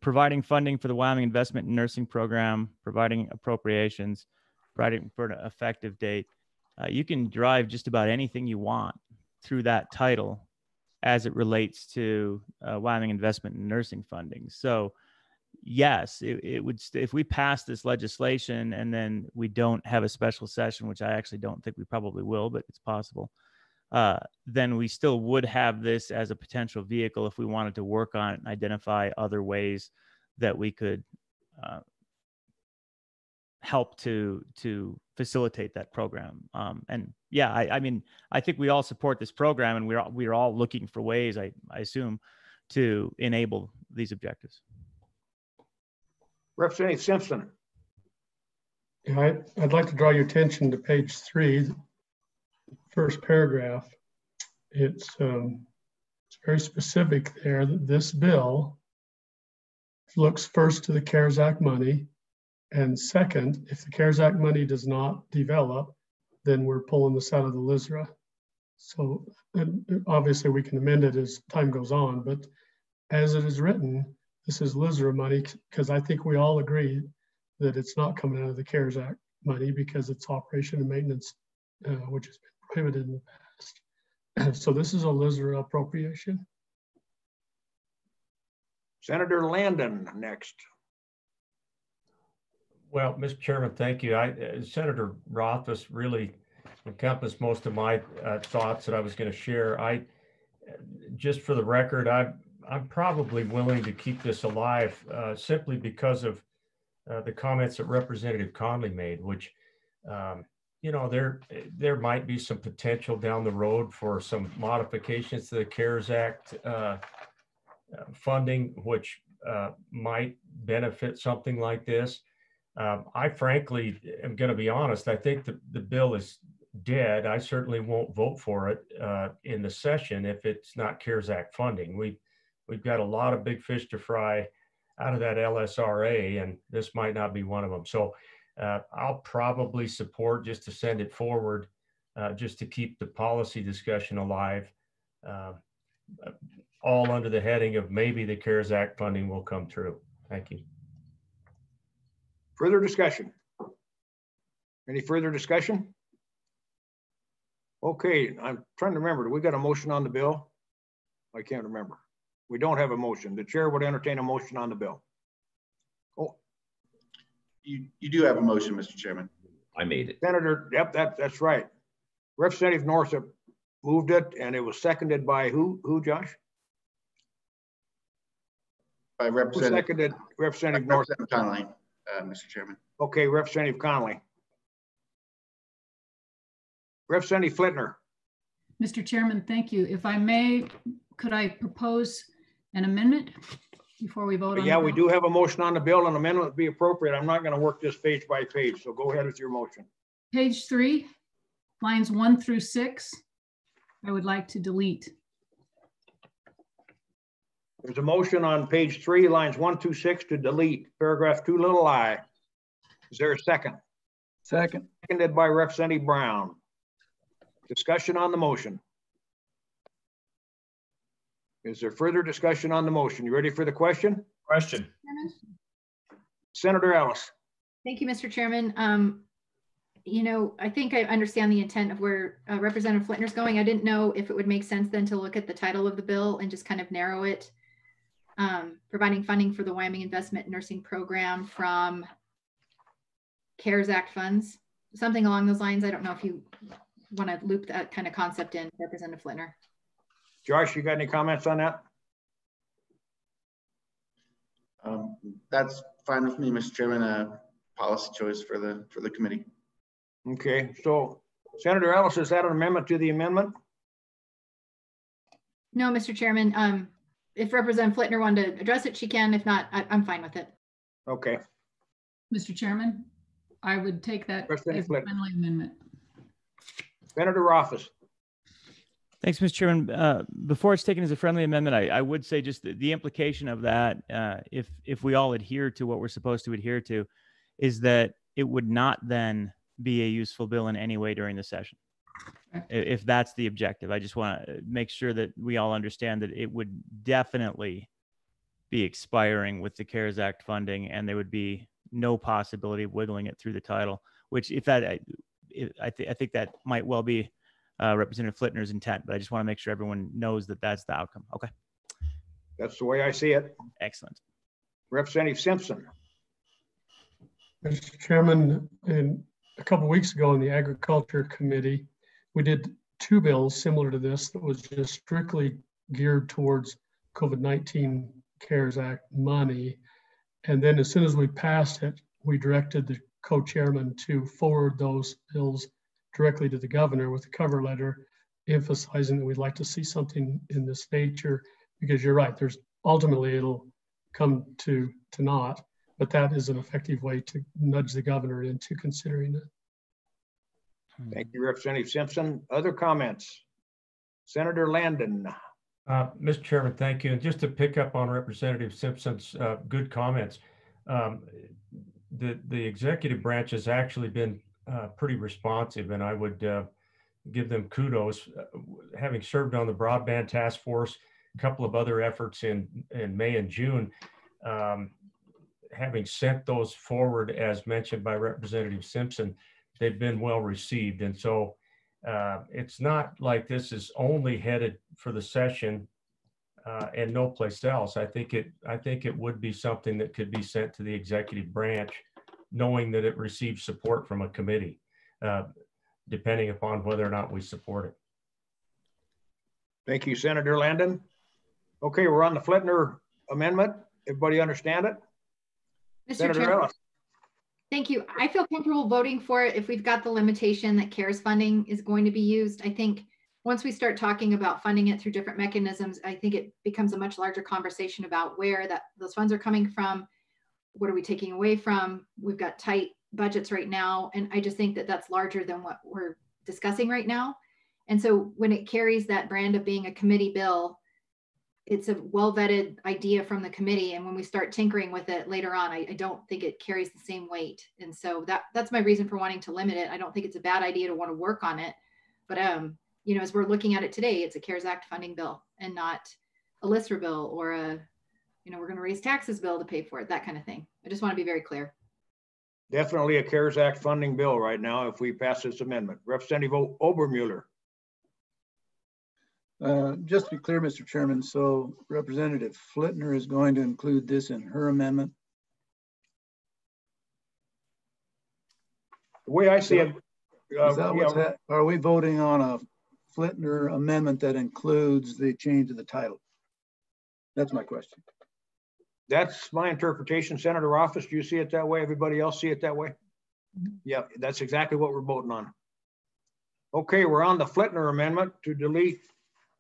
providing funding for the Wyoming Investment in Nursing Program, providing appropriations, providing for an effective date, uh, you can drive just about anything you want through that title as it relates to uh, Wyoming Investment in Nursing funding. So, yes, it, it would, st- if we pass this legislation and then we don't have a special session, which I actually don't think we probably will, but it's possible uh, then we still would have this as a potential vehicle if we wanted to work on it and identify other ways that we could uh, help to to facilitate that program. Um, and yeah, I, I mean, I think we all support this program, and we're we're all looking for ways, I, I assume, to enable these objectives. Representative Simpson. Yeah, I, I'd like to draw your attention to page three, first paragraph. It's, um, it's very specific there that this bill looks first to the CARES Act money. And second, if the CARES Act money does not develop, then we're pulling this out of the LISRA. So obviously we can amend it as time goes on, but as it is written, this is LISRA money because I think we all agree that it's not coming out of the CARES Act money because it's operation and maintenance, uh, which has been prohibited in the past. so this is a LISRA appropriation. Senator Landen next. Well, Mr. Chairman, thank you. I, uh, Senator Rothfuss really encompassed most of my uh, thoughts that I was going to share. I, just for the record, I, I'm probably willing to keep this alive uh, simply because of uh, the comments that Representative Connolly made, which, um, you know, there there might be some potential down the road for some modifications to the CARES Act uh, uh, funding, which uh, might benefit something like this. Um, I frankly am going to be honest. I think the, the bill is dead. I certainly won't vote for it uh, in the session if it's not CARES Act funding. We we've got a lot of big fish to fry out of that LSRA, and this might not be one of them. So uh, I'll probably support just to send it forward, uh, just to keep the policy discussion alive, uh, all under the heading of maybe the CARES Act funding will come through. Thank you. Further discussion? Any further discussion? Okay, I'm trying to remember, do we got a motion on the bill? I can't remember. We don't have a motion. The chair would entertain a motion on the bill. Oh. You, you do have a motion, Mr. Chairman. I made it. Senator, yep, that, that's right. Representative Northrup moved it and it was seconded by who, who, Josh? By Who Representative, seconded Representative Northrup? Representative Connolly, uh, Mr. Chairman. Okay, Representative Connolly. Representative Flitner. Mr. Chairman, thank you. If I may, could I propose an amendment before we vote on? Yeah, the we bill? do have a motion on the bill and amendment would be appropriate. I'm not going to work this page by page, so go ahead with your motion. Page three, lines one through six, I would like to delete. There's a motion on page three, lines one through six to delete paragraph two little i. Is there a second? Second. Seconded by Representative Brown. Discussion on the motion. Is there further discussion on the motion? You ready for the question? Question. Senator Ellis. Thank you, Mr. Chairman. Um, you know, I think I understand the intent of where uh, Representative Flitner's going. I didn't know if it would make sense then to look at the title of the bill and just kind of narrow it. Um, providing funding for the Wyoming Investment Nursing Program from CARES Act funds, something along those lines. I don't know if you want to loop that kind of concept in, Representative Flitner. Josh, you got any comments on that? Um, that's fine with me, Mr. Chairman. Uh, policy choice for the for the committee. Okay, so Senator Ellis, is that an amendment to the amendment? No, Mr. Chairman, um, if Representative Flitner wanted to address it, she can. If not, I, I'm fine with it. Okay, Mr. Chairman, I would take that as Representative a Flynn. friendly amendment. Senator Rothfuss. Thanks, Mr. Chairman. Uh, before it's taken as a friendly amendment, I, I would say just the, the implication of that, uh, if if we all adhere to what we're supposed to adhere to, is that it would not then be a useful bill in any way during the session. If that's the objective, I just want to make sure that we all understand that it would definitely be expiring with the CARES Act funding, and there would be no possibility of wiggling it through the title. Which, if that, I, I, th- I think that might well be uh, Representative Flitner's intent, but I just want to make sure everyone knows that that's the outcome. Okay, That's the way I see it. excellent. Representative Simpson. Mr. Chairman, in a couple weeks ago in the Agriculture Committee, we did two bills similar to this that was just strictly geared towards COVID-19 CARES Act money. And then as soon as we passed it, we directed the co-chairman to forward those bills directly to the governor with a cover letter emphasizing that we'd like to see something in this nature because you're right, there's ultimately it'll come to to naught, but that is an effective way to nudge the governor into considering it. Thank you, Representative Simpson. Other comments? Senator Landen. Uh, Mr. Chairman, thank you. And just to pick up on Representative Simpson's uh, good comments, um, the the executive branch has actually been uh, pretty responsive, and I would uh, give them kudos. Uh, Having served on the broadband task force, a couple of other efforts in, in May and June. Um, having sent those forward, as mentioned by Representative Simpson, they've been well received. And so uh, it's not like this is only headed for the session uh, and no place else. I think it I think it would be something that could be sent to the executive branch, knowing that it receives support from a committee, uh, depending upon whether or not we support it. Thank you, Senator Landen. Okay, we're on the Flitner amendment. Everybody understand it? Mr. Senator Chairman. Ellis. Thank you. I feel comfortable voting for it if we've got the limitation that CARES funding is going to be used. I think once we start talking about funding it through different mechanisms, I think it becomes a much larger conversation about where that those funds are coming from. What are we taking away from? We've got tight budgets right now. And I just think that that's larger than what we're discussing right now. And so when it carries that brand of being a committee bill, it's a well vetted idea from the committee. And when we start tinkering with it later on, I, I, don't think it carries the same weight. And so that that's my reason for wanting to limit it. I don't think it's a bad idea to want to work on it. But um, you know, as we're looking at it today, it's a CARES Act funding bill and not a LISR bill or a, you know, we're going to raise taxes bill to pay for it, that kind of thing. I just want to be very clear. Definitely a CARES Act funding bill right now if we pass this amendment. Representative Obermueller. Uh, just to be clear, Mr. Chairman, so Representative Flitner is going to include this in her amendment? The way I see it, uh, is that what's yeah. are we voting on a Flitner amendment that includes the change of the title? That's my question. That's my interpretation. Senator Office, do you see it that way? Everybody else see it that way? Mm -hmm. Yeah, that's exactly what we're voting on. Okay, we're on the Flitner amendment to delete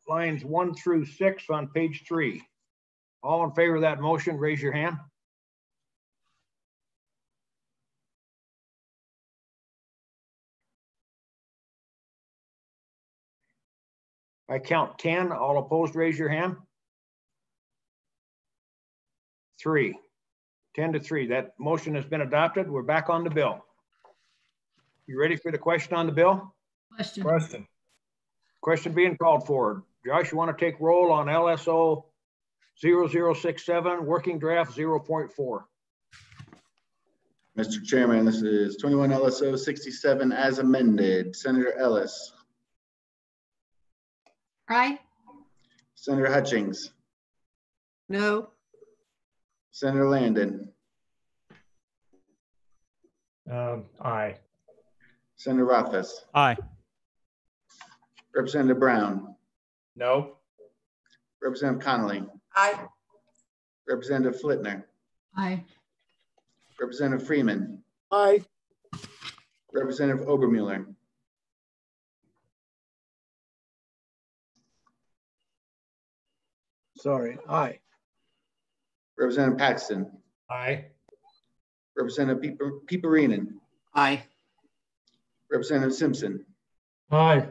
lines one through six on page three. All in favor of that motion, raise your hand. I count 10. All opposed, raise your hand. Three. 10 to 3. That motion has been adopted. We're back on the bill. You ready for the question on the bill? Question. Question. Question being called forward. Josh, you want to take roll on LSO 0067, working draft 0.4? Mr. Chairman, this is 21 LSO 67 as amended. Senator Ellis. Aye. Senator Hutchings. No. Senator Landen. Um, aye. Senator Rothfuss. Aye. Representative Brown. No. Representative Connolly. Aye. Representative Flitner. Aye. Representative Freeman. Aye. Representative Obermueller. Sorry, aye. Representative Paxton. Aye. Representative Piiparinen. Aye. Representative Simpson. Aye.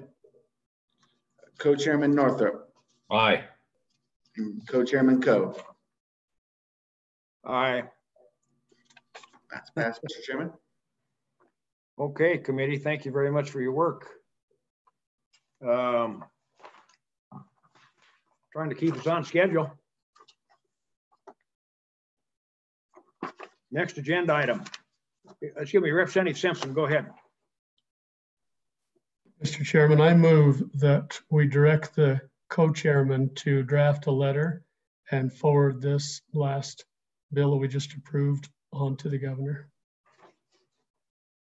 Co-Chairman Northrup. Aye. Co-Chairman Coe. Aye. That's passed, Mr. Chairman. Okay, committee, thank you very much for your work. Um, trying to keep us on schedule. Next agenda item. Excuse me, Representative Simpson, go ahead. Mr. Chairman, I move that we direct the co-chairman to draft a letter and forward this last bill that we just approved on to the governor.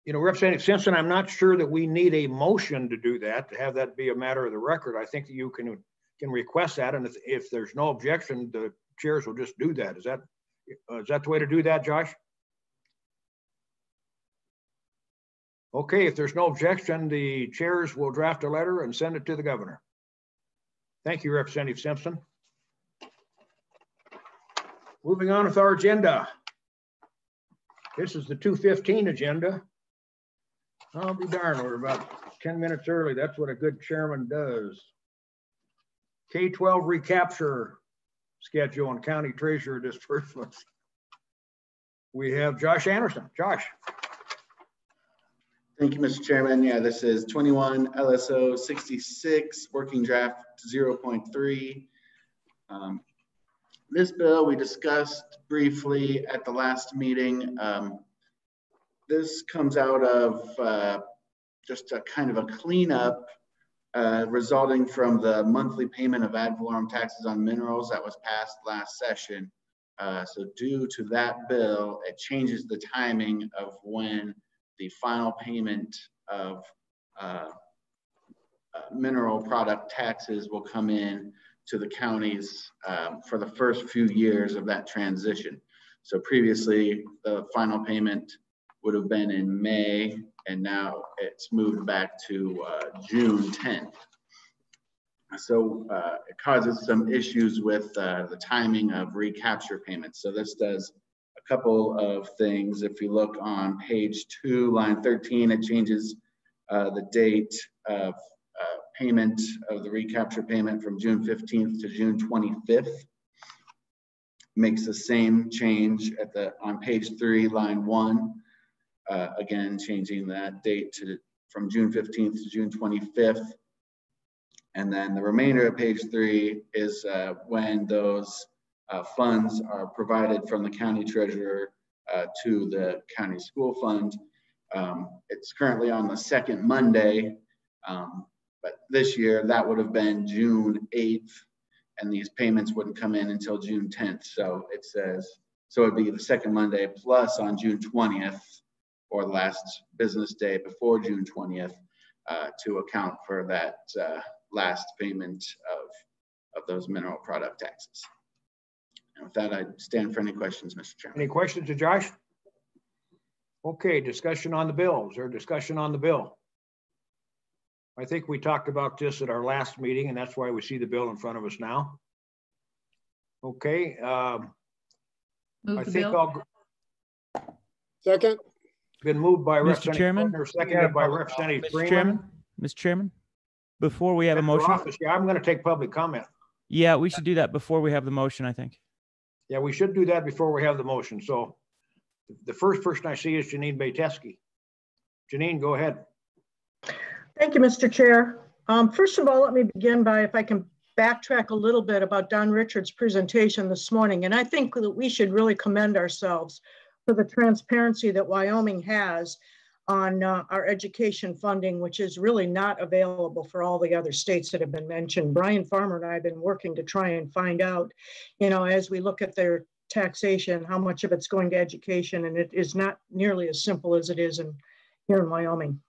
You know, Representative Simpson, I'm not sure that we need a motion to do that, to have that be a matter of the record. I think that you can can request that, and if, if there's no objection, the chairs will just do that. Is that uh, Uh, is that the way to do that, Josh? Okay, if there's no objection, the chairs will draft a letter and send it to the governor. Thank you, Representative Simpson. Moving on with our agenda. This is the 215 agenda. I'll be darned, we're about 10 minutes early. That's what a good chairman does. K-12 recapture schedule and county treasurer disbursements. We have Josh Anderson. Josh. Thank you, Mr. Chairman. Yeah, this is 21 LSO 66, working draft 0.3. Um, this bill we discussed briefly at the last meeting. Um, this comes out of uh, just a kind of a cleanup uh, resulting from the monthly payment of ad valorem taxes on minerals that was passed last session. Uh, so due to that bill, it changes the timing of when the final payment of uh, uh, mineral product taxes will come in to the counties um, for the first few years of that transition. So previously, the final payment would have been in May, and now it's moved back to uh, June 10th. So uh, it causes some issues with uh, the timing of recapture payments. So this does a couple of things. If you look on page two, line 13, it changes uh, the date of uh, payment of the recapture payment from June 15th to June 25th. Makes the same change at the on page three, line one. Uh, again, changing that date to from June 15th to June 25th. And then the remainder of page three is uh, when those uh, funds are provided from the county treasurer uh, to the county school fund. Um, it's currently on the second Monday, um, but this year that would have been June 8th, and these payments wouldn't come in until June 10th. So it says, so it'd be the second Monday plus on June 20th or the last business day before June 20th uh, to account for that uh, last payment of, of those mineral product taxes. And with that, I stand for any questions, Mr. Chairman. Any questions to Josh? Okay, discussion on the bill. Is there discussion on the bill? I think we talked about this at our last meeting, and that's why we see the bill in front of us now. Okay. Um, Move I the think bill. I'll. Second. Been moved by Mr. Representative Chairman? Putner, seconded by Representative Mr. Freeman. Chairman, Mr. Chairman, before we have a motion, Office, Yeah, I'm going to take public comment. yeah, we should do that before we have the motion, I think. Yeah, we should do that before we have the motion. So the first person I see is Janine Bateski. Janine, go ahead. Thank you, Mr. Chair. Um, first of all, let me begin by if I can backtrack a little bit about Don Richards' presentation this morning. And I think that we should really commend ourselves for the transparency that Wyoming has on uh, our education funding, which is really not available for all the other states that have been mentioned. Brian Farmer and I have been working to try and find out, you know, as we look at their taxation, how much of it's going to education, and it is not nearly as simple as it is in here in Wyoming.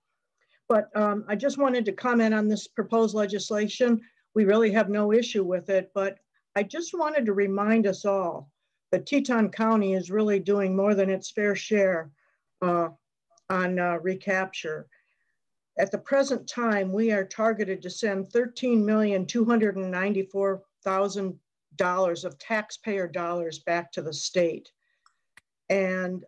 But um, I just wanted to comment on this proposed legislation. We really have no issue with it, but I just wanted to remind us all Teton County is really doing more than its fair share uh, on uh, recapture. At the present time, we are targeted to send $13,294,000 of taxpayer dollars back to the state. And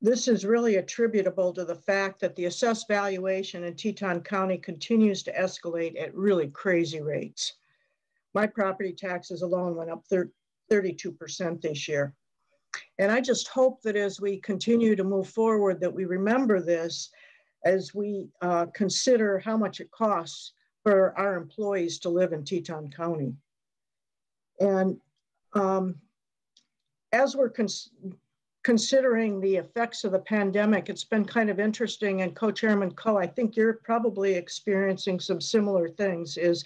this is really attributable to the fact that the assessed valuation in Teton County continues to escalate at really crazy rates. My property taxes alone went up 32% this year. And I just hope that as we continue to move forward, that we remember this as we uh, consider how much it costs for our employees to live in Teton County. And um, as we're cons considering the effects of the pandemic, it's been kind of interesting. And Co-Chairman Coe, I think you're probably experiencing some similar things. Is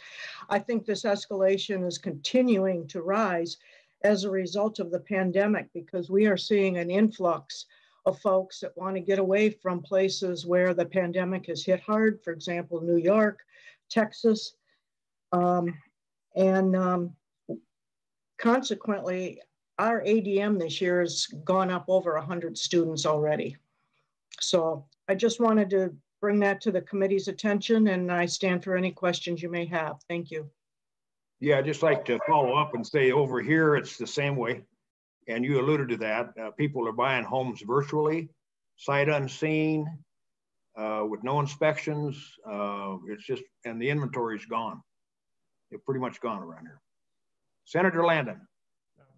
I think this escalation is continuing to rise as a result of the pandemic because we are seeing an influx of folks that want to get away from places where the pandemic has hit hard, for example, New York, Texas. Um, and um, consequently, our ADM this year has gone up over 100 students already. So I just wanted to bring that to the committee's attention and I stand for any questions you may have. Thank you. Yeah, I'd just like to follow up and say over here, it's the same way. And you alluded to that. Uh, people are buying homes virtually, sight unseen, uh, with no inspections. Uh, it's just, and the inventory is gone. It's pretty much gone around here. Senator Landen.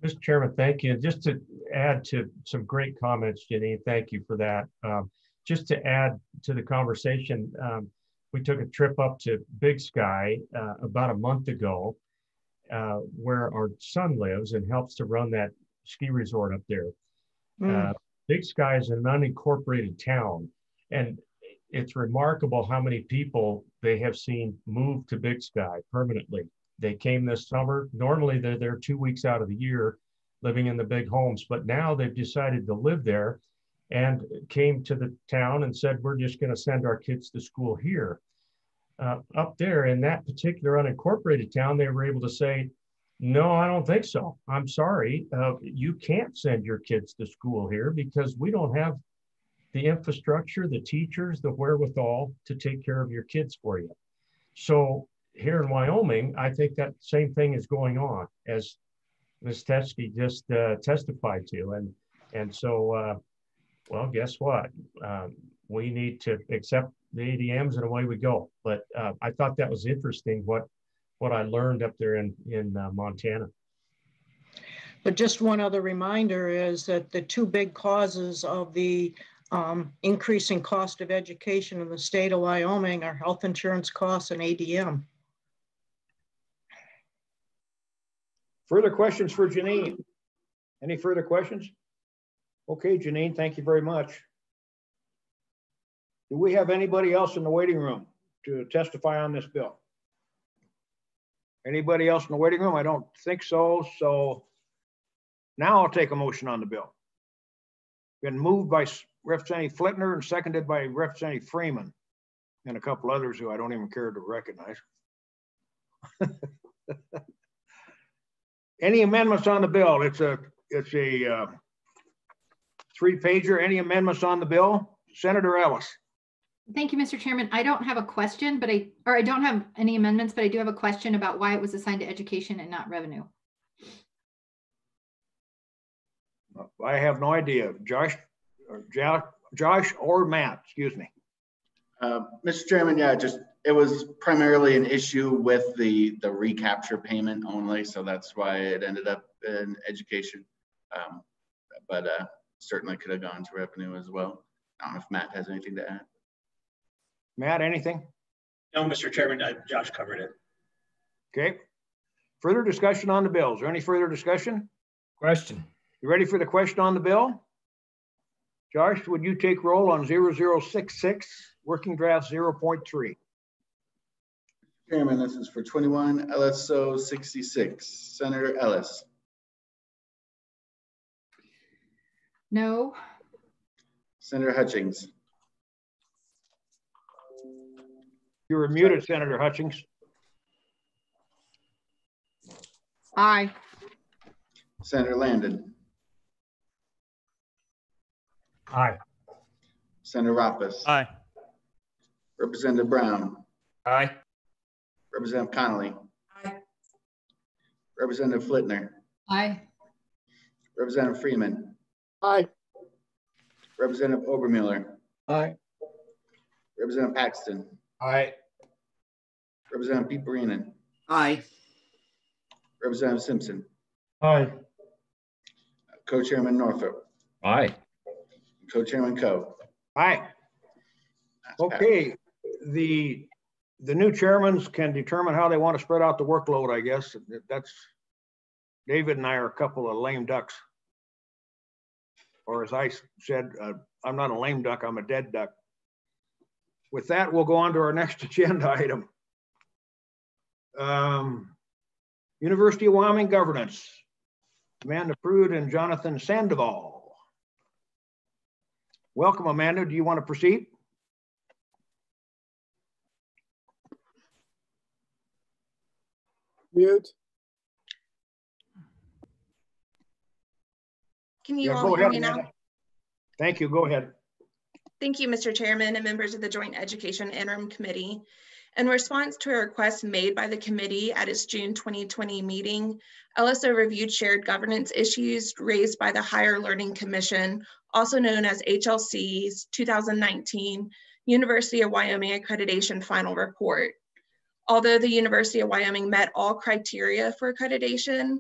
Mr. Chairman, thank you. Just to add to some great comments, Jenny, thank you for that. Um, just to add to the conversation, um, we took a trip up to Big Sky uh, about a month ago, uh, where our son lives and helps to run that ski resort up there. Mm. Uh, Big Sky is an unincorporated town, and it's remarkable how many people they have seen move to Big Sky permanently. They came this summer. Normally, they're there two weeks out of the year, living in the big homes, but now they've decided to live there and came to the town and said, We're just going to send our kids to school here. Uh, up there in that particular unincorporated town, they were able to say, No, I don't think so. I'm sorry. Uh, you can't send your kids to school here because we don't have the infrastructure, the teachers, the wherewithal to take care of your kids for you. So here in Wyoming, I think that same thing is going on as Ms. Teske just uh, testified to. And, and so, uh, well, guess what? Um, we need to accept the ADMs and away we go. But uh, I thought that was interesting what, what I learned up there in, in uh, Montana. But just one other reminder is that the two big causes of the um, increasing cost of education in the state of Wyoming are health insurance costs and ADM. Further questions for Janine? Any further questions? Okay, Janine, thank you very much. Do we have anybody else in the waiting room to testify on this bill? Anybody else in the waiting room? I don't think so. So now I'll take a motion on the bill. Been moved by Representative Flitner and seconded by Representative Freeman and a couple others who I don't even care to recognize. Any amendments on the bill? It's a, it's a uh, three pager. Any amendments on the bill? Senator Ellis. Thank you, Mr. Chairman. I don't have a question, but I, or I don't have any amendments, but I do have a question about why it was assigned to education and not revenue. I have no idea. Josh, or Jo- Josh or Matt, excuse me. Uh, Mr. Chairman, yeah, just, it was primarily an issue with the, the recapture payment only, so that's why it ended up in education. Um, But uh, certainly could have gone to revenue as well. I don't know if Matt has anything to add. Matt, anything? No, Mr. Chairman, uh, Josh covered it. Okay. Further discussion on the bill. Is there any further discussion? Question. You ready for the question on the bill? Josh, would you take roll on 0066, working draft 0.3? Chairman, this is for 21 LSO 66. Senator Ellis, No, Senator Hutchings, You were muted, Senator Hutchings. Aye. Senator Landen, Aye. Senator Rothfuss. Aye. Representative Brown, Aye. Representative Connolly. Aye. Representative Flitner, Aye. Representative Freeman, Aye. Representative Obermueller, Aye. Representative Paxton, Aye. Representative Piiparinen, Aye. Representative Simpson, Aye. Co-Chairman Northrup, Aye. Co-Chairman Coe. Aye. Okay, the, the new chairmans can determine how they want to spread out the workload, I guess. That's, David and I are a couple of lame ducks. Or as I said, uh, I'm not a lame duck, I'm a dead duck. With that, we'll go on to our next agenda item. Um, University of Wyoming governance. Amanda Prude and Jonathan Sandoval. Welcome, Amanda. Do you want to proceed? Mute. Can you Yeah, all hear ahead, me now? Amanda. Thank you. Go ahead. Thank you, Mr. Chairman and members of the Joint Education Interim Committee. In response to a request made by the committee at its June 2020 meeting, LSO reviewed shared governance issues raised by the Higher Learning Commission, also known as HLC's 2019 University of Wyoming Accreditation Final Report. Although the University of Wyoming met all criteria for accreditation,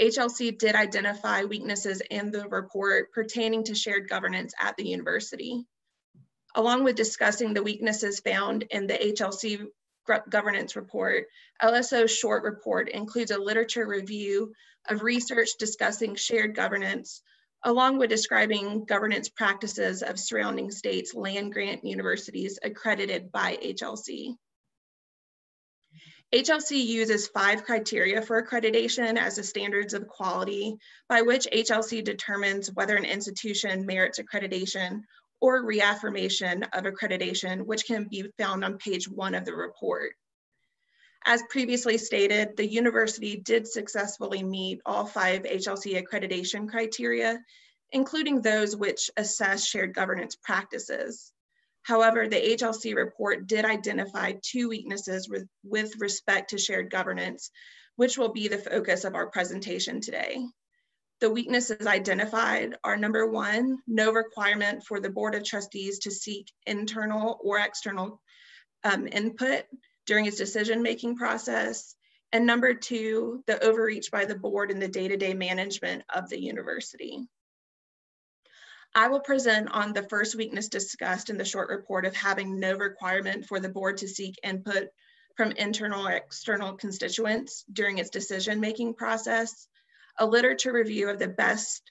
HLC did identify weaknesses in the report pertaining to shared governance at the university. Along with discussing the weaknesses found in the HLC governance report, LSO's short report includes a literature review of research discussing shared governance, along with describing governance practices of surrounding states land grant universities accredited by HLC. HLC uses five criteria for accreditation as the standards of quality by which HLC determines whether an institution merits accreditation or reaffirmation of accreditation, which can be found on page one of the report. As previously stated, the university did successfully meet all five HLC accreditation criteria, including those which assess shared governance practices. However, the HLC report did identify two weaknesses with, with respect to shared governance, which will be the focus of our presentation today. The weaknesses identified are number one, no requirement for the Board of Trustees to seek internal or external um, input during its decision-making process. And number two, the overreach by the board in the day-to-day -day management of the university. I will present on the first weakness discussed in the short report of having no requirement for the board to seek input from internal or external constituents during its decision-making process, a literature review of the best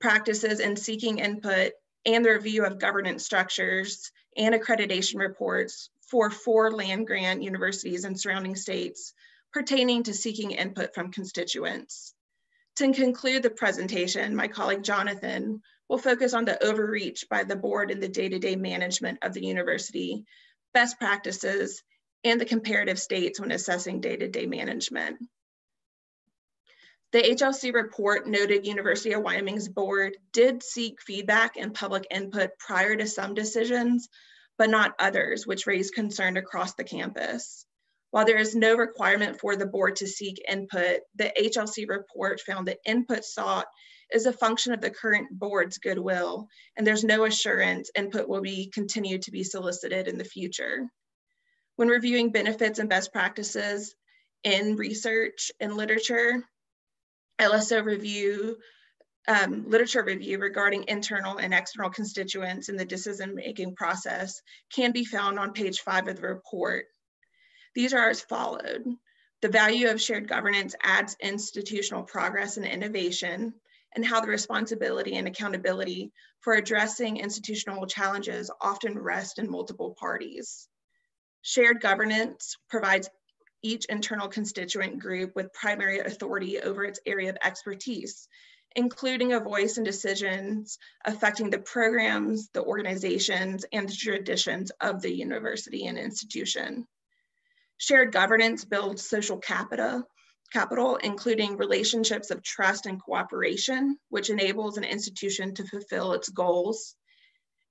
practices in seeking input, and the review of governance structures and accreditation reports for four land grant universities in surrounding states pertaining to seeking input from constituents. To conclude the presentation, my colleague Jonathan will focus on the overreach by the board in the day-to-day -day management of the university, best practices, and the comparative states when assessing day-to-day -day management. The HLC report noted University of Wyoming's board did seek feedback and public input prior to some decisions, but not others, which raised concern across the campus. While there is no requirement for the board to seek input, the HLC report found that input sought is a function of the current board's goodwill, and there's no assurance input will be continued to be solicited in the future. When reviewing benefits and best practices in research and literature, LSO review, um, literature review regarding internal and external constituents in the decision-making process can be found on page five of the report. These are as followed. The value of shared governance adds institutional progress and innovation, and how the responsibility and accountability for addressing institutional challenges often rest in multiple parties. Shared governance provides each internal constituent group with primary authority over its area of expertise, including a voice in decisions affecting the programs, the organizations, and the traditions of the university and institution. Shared governance builds social capital, capital, including relationships of trust and cooperation, which enables an institution to fulfill its goals.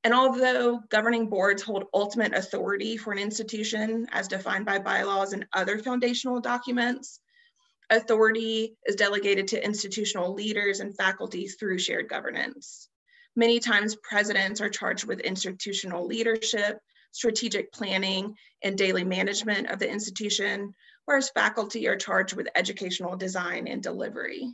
And although governing boards hold ultimate authority for an institution as defined by bylaws and other foundational documents, authority is delegated to institutional leaders and faculty through shared governance. Many times presidents are charged with institutional leadership, strategic planning, and daily management of the institution, whereas faculty are charged with educational design and delivery.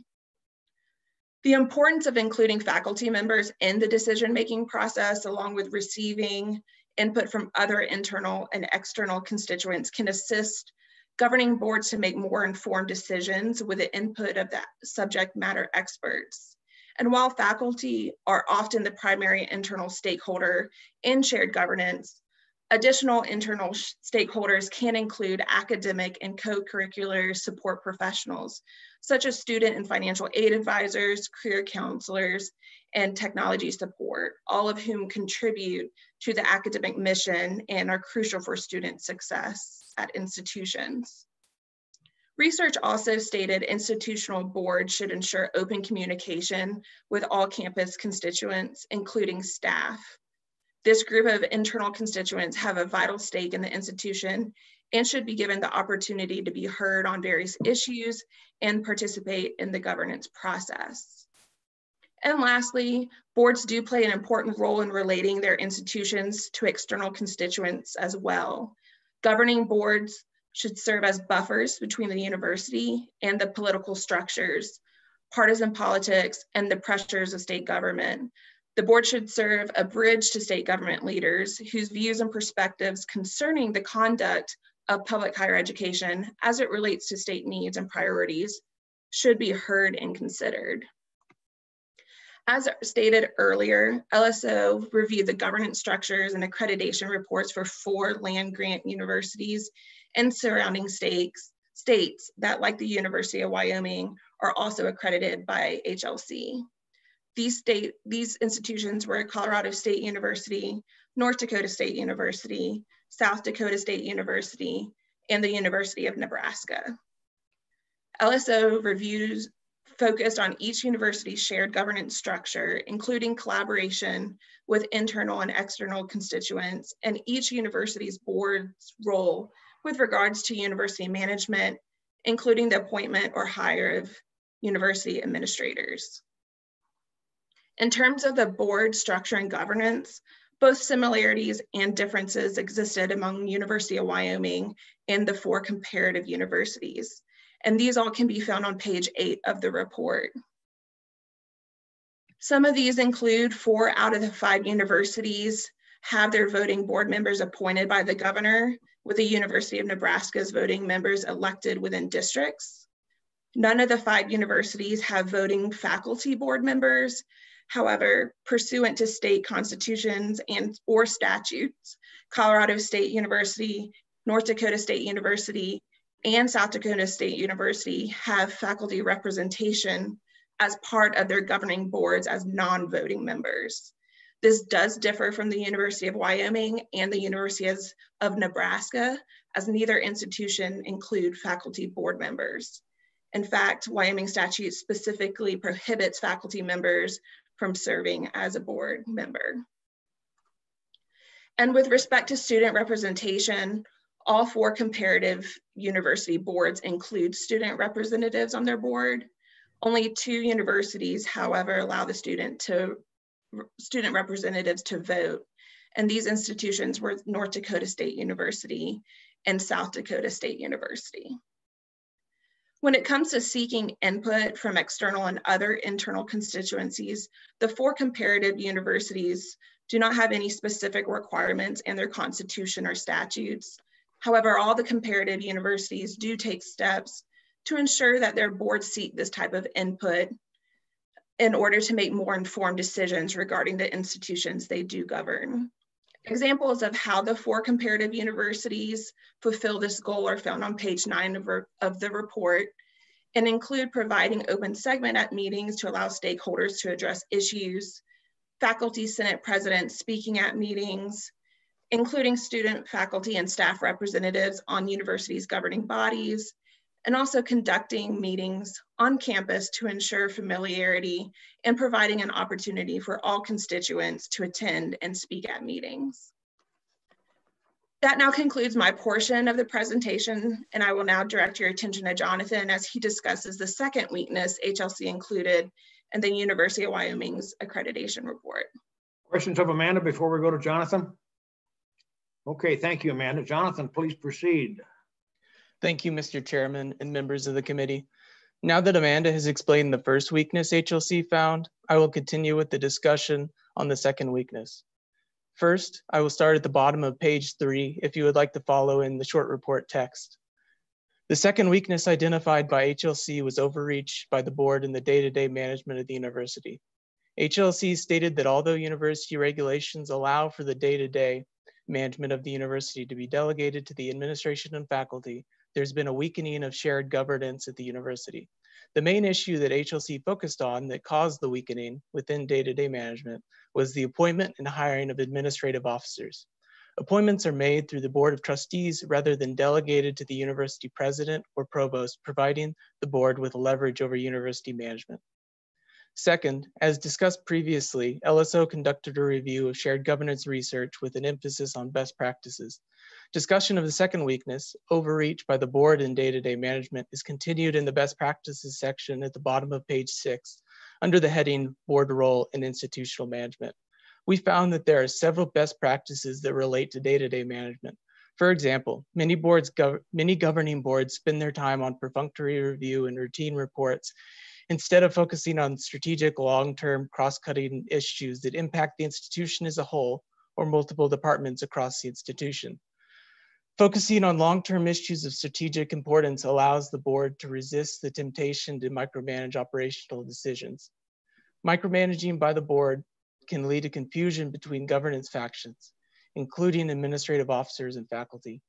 The importance of including faculty members in the decision-making process, along with receiving input from other internal and external constituents can assist governing boards to make more informed decisions with the input of the subject matter experts. And while faculty are often the primary internal stakeholder in shared governance, Additional internal stakeholders can include academic and co-curricular support professionals, such as student and financial aid advisors, career counselors, and technology support, all of whom contribute to the academic mission and are crucial for student success at institutions. Research also stated institutional boards should ensure open communication with all campus constituents, including staff. This group of internal constituents have a vital stake in the institution and should be given the opportunity to be heard on various issues and participate in the governance process. And lastly, boards do play an important role in relating their institutions to external constituents as well. Governing boards should serve as buffers between the university and the political structures, partisan politics, and the pressures of state government The board should serve a bridge to state government leaders whose views and perspectives concerning the conduct of public higher education as it relates to state needs and priorities should be heard and considered. As stated earlier, LSO reviewed the governance structures and accreditation reports for four land grant universities and surrounding states, states that, like the University of Wyoming, are also accredited by HLC. These, state, these institutions were Colorado State University, North Dakota State University, South Dakota State University, and the University of Nebraska. LSO reviews focused on each university's shared governance structure, including collaboration with internal and external constituents, and each university's board's role with regards to university management, including the appointment or hire of university administrators. In terms of the board structure and governance, both similarities and differences existed among University of Wyoming and the four comparative universities. And these all can be found on page eight of the report. Some of these include four out of the five universities have their voting board members appointed by the governor, with the University of Nebraska's voting members elected within districts. None of the five universities have voting faculty board members. However, pursuant to state constitutions and or statutes, Colorado State University, North Dakota State University, and South Dakota State University have faculty representation as part of their governing boards as non-voting members. This does differ from the University of Wyoming and the University of Nebraska, as neither institution include faculty board members. In fact, Wyoming statute specifically prohibits faculty members from serving as a board member. And with respect to student representation, all four comparative university boards include student representatives on their board. Only two universities, however, allow the student to student representatives to vote. And these institutions were North Dakota State University and South Dakota State University. When it comes to seeking input from external and other internal constituencies, the four comparative universities do not have any specific requirements in their constitution or statutes However, all the comparative universities do take steps to ensure that their boards seek this type of input in order to make more informed decisions regarding the institutions they do govern. Examples of how the four comparative universities fulfill this goal are found on page nine of, of the report and include providing open segment at meetings to allow stakeholders to address issues, faculty senate presidents speaking at meetings, including student, faculty, and staff representatives on universities' governing bodies, and also conducting meetings on campus to ensure familiarity and providing an opportunity for all constituents to attend and speak at meetings. That now concludes my portion of the presentation, and I will now direct your attention to Jonathan as he discusses the second weakness HLC included in the University of Wyoming's accreditation report. Questions of Amanda before we go to Jonathan? Okay, thank you, Amanda. Jonathan, please proceed. Thank you, Mr. Chairman and members of the committee. Now that Amanda has explained the first weakness HLC found, I will continue with the discussion on the second weakness. First, I will start at the bottom of page three if you would like to follow in the short report text. The second weakness identified by HLC was overreach by the board in the day-to-day -day management of the university. HLC stated that although university regulations allow for the day-to-day, -day management of the university to be delegated to the administration and faculty, there's been a weakening of shared governance at the university. The main issue that HLC focused on that caused the weakening within day-to-day -day management was the appointment and hiring of administrative officers. Appointments are made through the Board of Trustees rather than delegated to the university president or provost, providing the board with leverage over university management. Second, as discussed previously, LSO conducted a review of shared governance research with an emphasis on best practices. Discussion of the second weakness, overreach by the board in day-to-day -day management is continued in the best practices section at the bottom of page six, under the heading board role in institutional management. We found that there are several best practices that relate to day-to-day -day management. For example, many boards, gov many governing boards spend their time on perfunctory review and routine reports instead of focusing on strategic, long-term, cross-cutting issues that impact the institution as a whole or multiple departments across the institution. Focusing on long-term issues of strategic importance allows the board to resist the temptation to micromanage operational decisions. Micromanaging by the board can lead to confusion between governance factions, including administrative officers and faculty.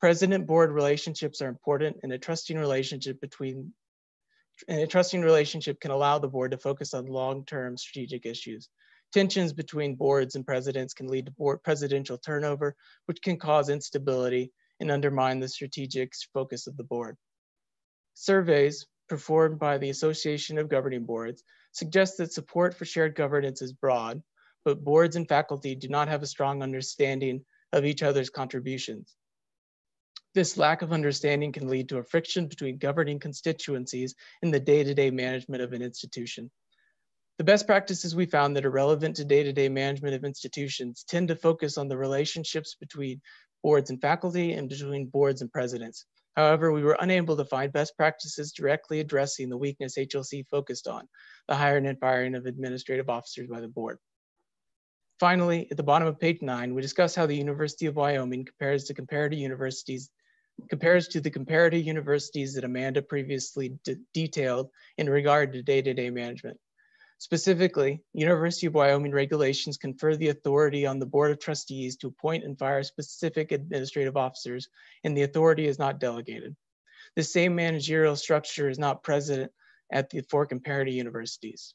President board relationships are important and a trusting relationship between and a trusting relationship can allow the board to focus on long-term strategic issues. Tensions between boards and presidents can lead to board presidential turnover, which can cause instability and undermine the strategic focus of the board. Surveys performed by the Association of Governing Boards suggest that support for shared governance is broad, but boards and faculty do not have a strong understanding of each other's contributions. This lack of understanding can lead to a friction between governing constituencies in the day-to-day -day management of an institution. The best practices we found that are relevant to day-to-day -day management of institutions tend to focus on the relationships between boards and faculty and between boards and presidents. However, we were unable to find best practices directly addressing the weakness HLC focused on, the hiring and firing of administrative officers by the board. Finally, at the bottom of page nine, we discuss how the University of Wyoming compares to comparative universities compares to the comparative universities that Amanda previously detailed in regard to day-to-day -day management. Specifically, University of Wyoming regulations confer the authority on the Board of Trustees to appoint and fire specific administrative officers, and the authority is not delegated. The same managerial structure is not present at the four comparative universities.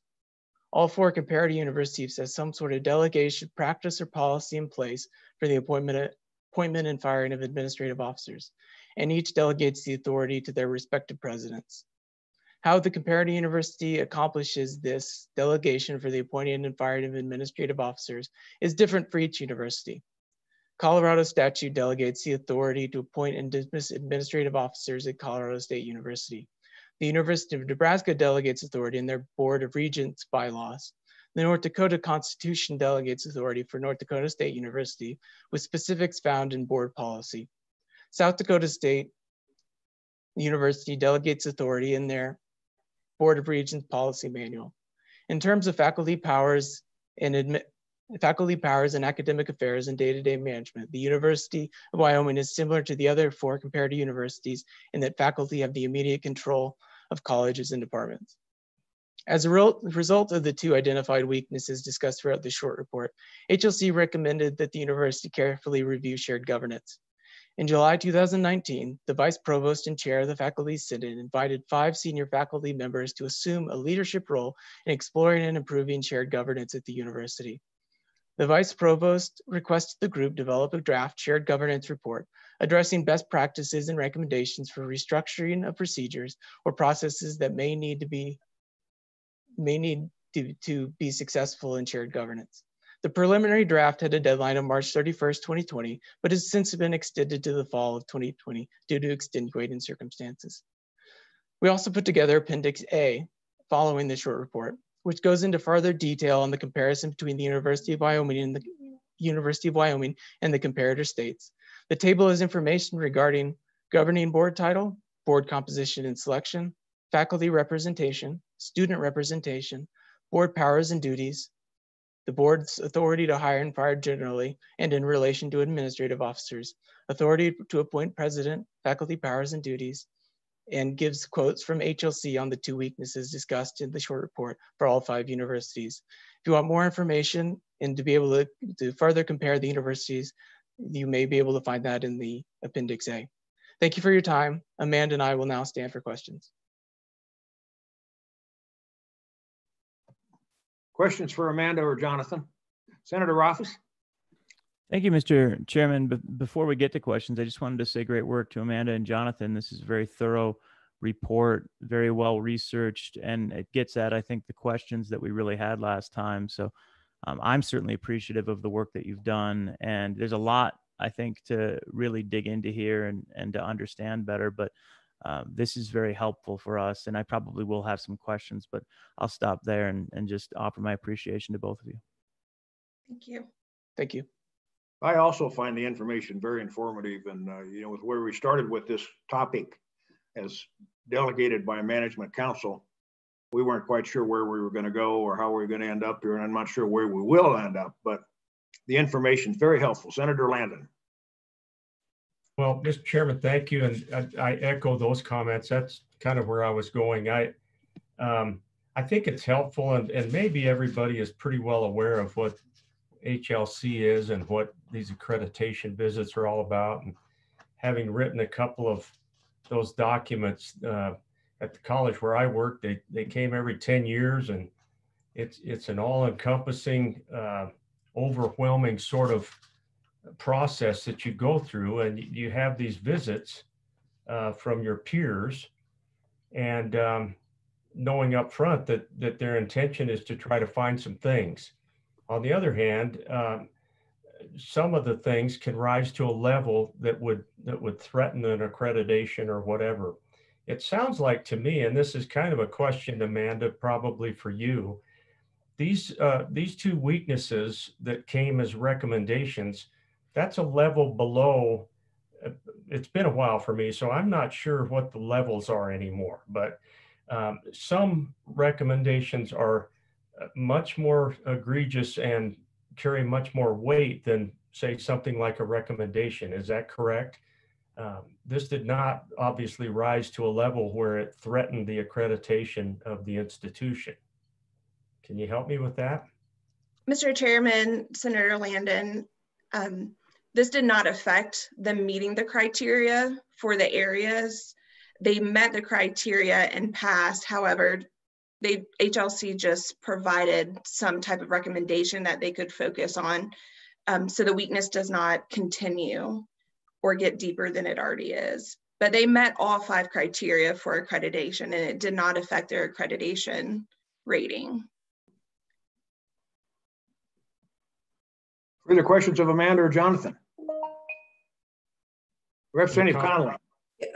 All four comparative universities have some sort of delegation, practice, or policy in place for the appointment, appointment and firing of administrative officers, and each delegates the authority to their respective presidents. How the comparative university accomplishes this delegation for the appointing and firing of administrative officers is different for each university. Colorado statute delegates the authority to appoint and dismiss administrative officers at Colorado State University. The University of Nebraska delegates authority in their Board of Regents bylaws. The North Dakota Constitution delegates authority for North Dakota State University with specifics found in board policy. South Dakota State University delegates authority in their Board of Regents Policy Manual. In terms of faculty powers and faculty powers and academic affairs and day-to-day -day management, the University of Wyoming is similar to the other four comparative universities in that faculty have the immediate control of colleges and departments. As a result of the two identified weaknesses discussed throughout the short report, HLC recommended that the university carefully review shared governance. In July 2019, the Vice Provost and Chair of the Faculty Senate invited five senior faculty members to assume a leadership role in exploring and improving shared governance at the university. The Vice Provost requested the group develop a draft shared governance report addressing best practices and recommendations for restructuring of procedures or processes that may need to be may need to, to be successful in shared governance. The preliminary draft had a deadline of March 31st, 2020, but has since been extended to the fall of 2020 due to extenuating circumstances. We also put together Appendix A following the short report, which goes into further detail on the comparison between the University of Wyoming and the University of Wyoming and the comparator states. The table is information regarding governing board title, board composition and selection, faculty representation, student representation, board powers and duties, the board's authority to hire and fire generally and in relation to administrative officers, authority to appoint president, faculty powers and duties, and gives quotes from HLC on the two weaknesses discussed in the short report for all five universities. If you want more information and to be able to, to further compare the universities, you may be able to find that in the Appendix A. Thank you for your time. Amanda and I will now stand for questions. Questions for Amanda or Jonathan? Senator Rothfuss? Thank you, Mr. Chairman. Be before we get to questions, I just wanted to say great work to Amanda and Jonathan. This is a very thorough report, very well researched, and it gets at, I think, the questions that we really had last time. So um, I'm certainly appreciative of the work that you've done. And there's a lot, I think, to really dig into here and, and to understand better. But um, this is very helpful for us. And I probably will have some questions, but I'll stop there and, and just offer my appreciation to both of you. Thank you. Thank you. I also find the information very informative and, uh, you know, with where we started with this topic as delegated by management council, we weren't quite sure where we were going to go or how we were going to end up here, and I'm not sure where we will end up, but the information is very helpful. Senator Landen. Well, Mr. Chairman, thank you. And I, I, echo those comments. That's kind of where I was going. I, um, I think it's helpful and, and maybe everybody is pretty well aware of what HLC is and what these accreditation visits are all about. And having written a couple of those documents uh, at the college where I worked, they, they came every 10 years and it's, it's an all encompassing, uh, overwhelming sort of process that you go through and you have these visits uh, from your peers and um, knowing up front that that their intention is to try to find some things. On the other hand um, some of the things can rise to a level that would that would threaten an accreditation or whatever. It sounds like to me and this is kind of a question amanda probably for you these uh, these two weaknesses that came as recommendations that's a level below. Uh, it's been a while for me, so I'm not sure what the levels are anymore. But um, some recommendations are uh, much more egregious and carry much more weight than, say, something like a recommendation. Is that correct? Um, this did not obviously rise to a level where it threatened the accreditation of the institution. Can you help me with that? Mr. Chairman, Senator Landen, um, this did not affect them meeting the criteria for the areas. They met the criteria and passed. However, they HLC just provided some type of recommendation that they could focus on. Um, so the weakness does not continue or get deeper than it already is. But they met all five criteria for accreditation and it did not affect their accreditation rating. Further questions of Amanda or Jonathan? Representative Connolly.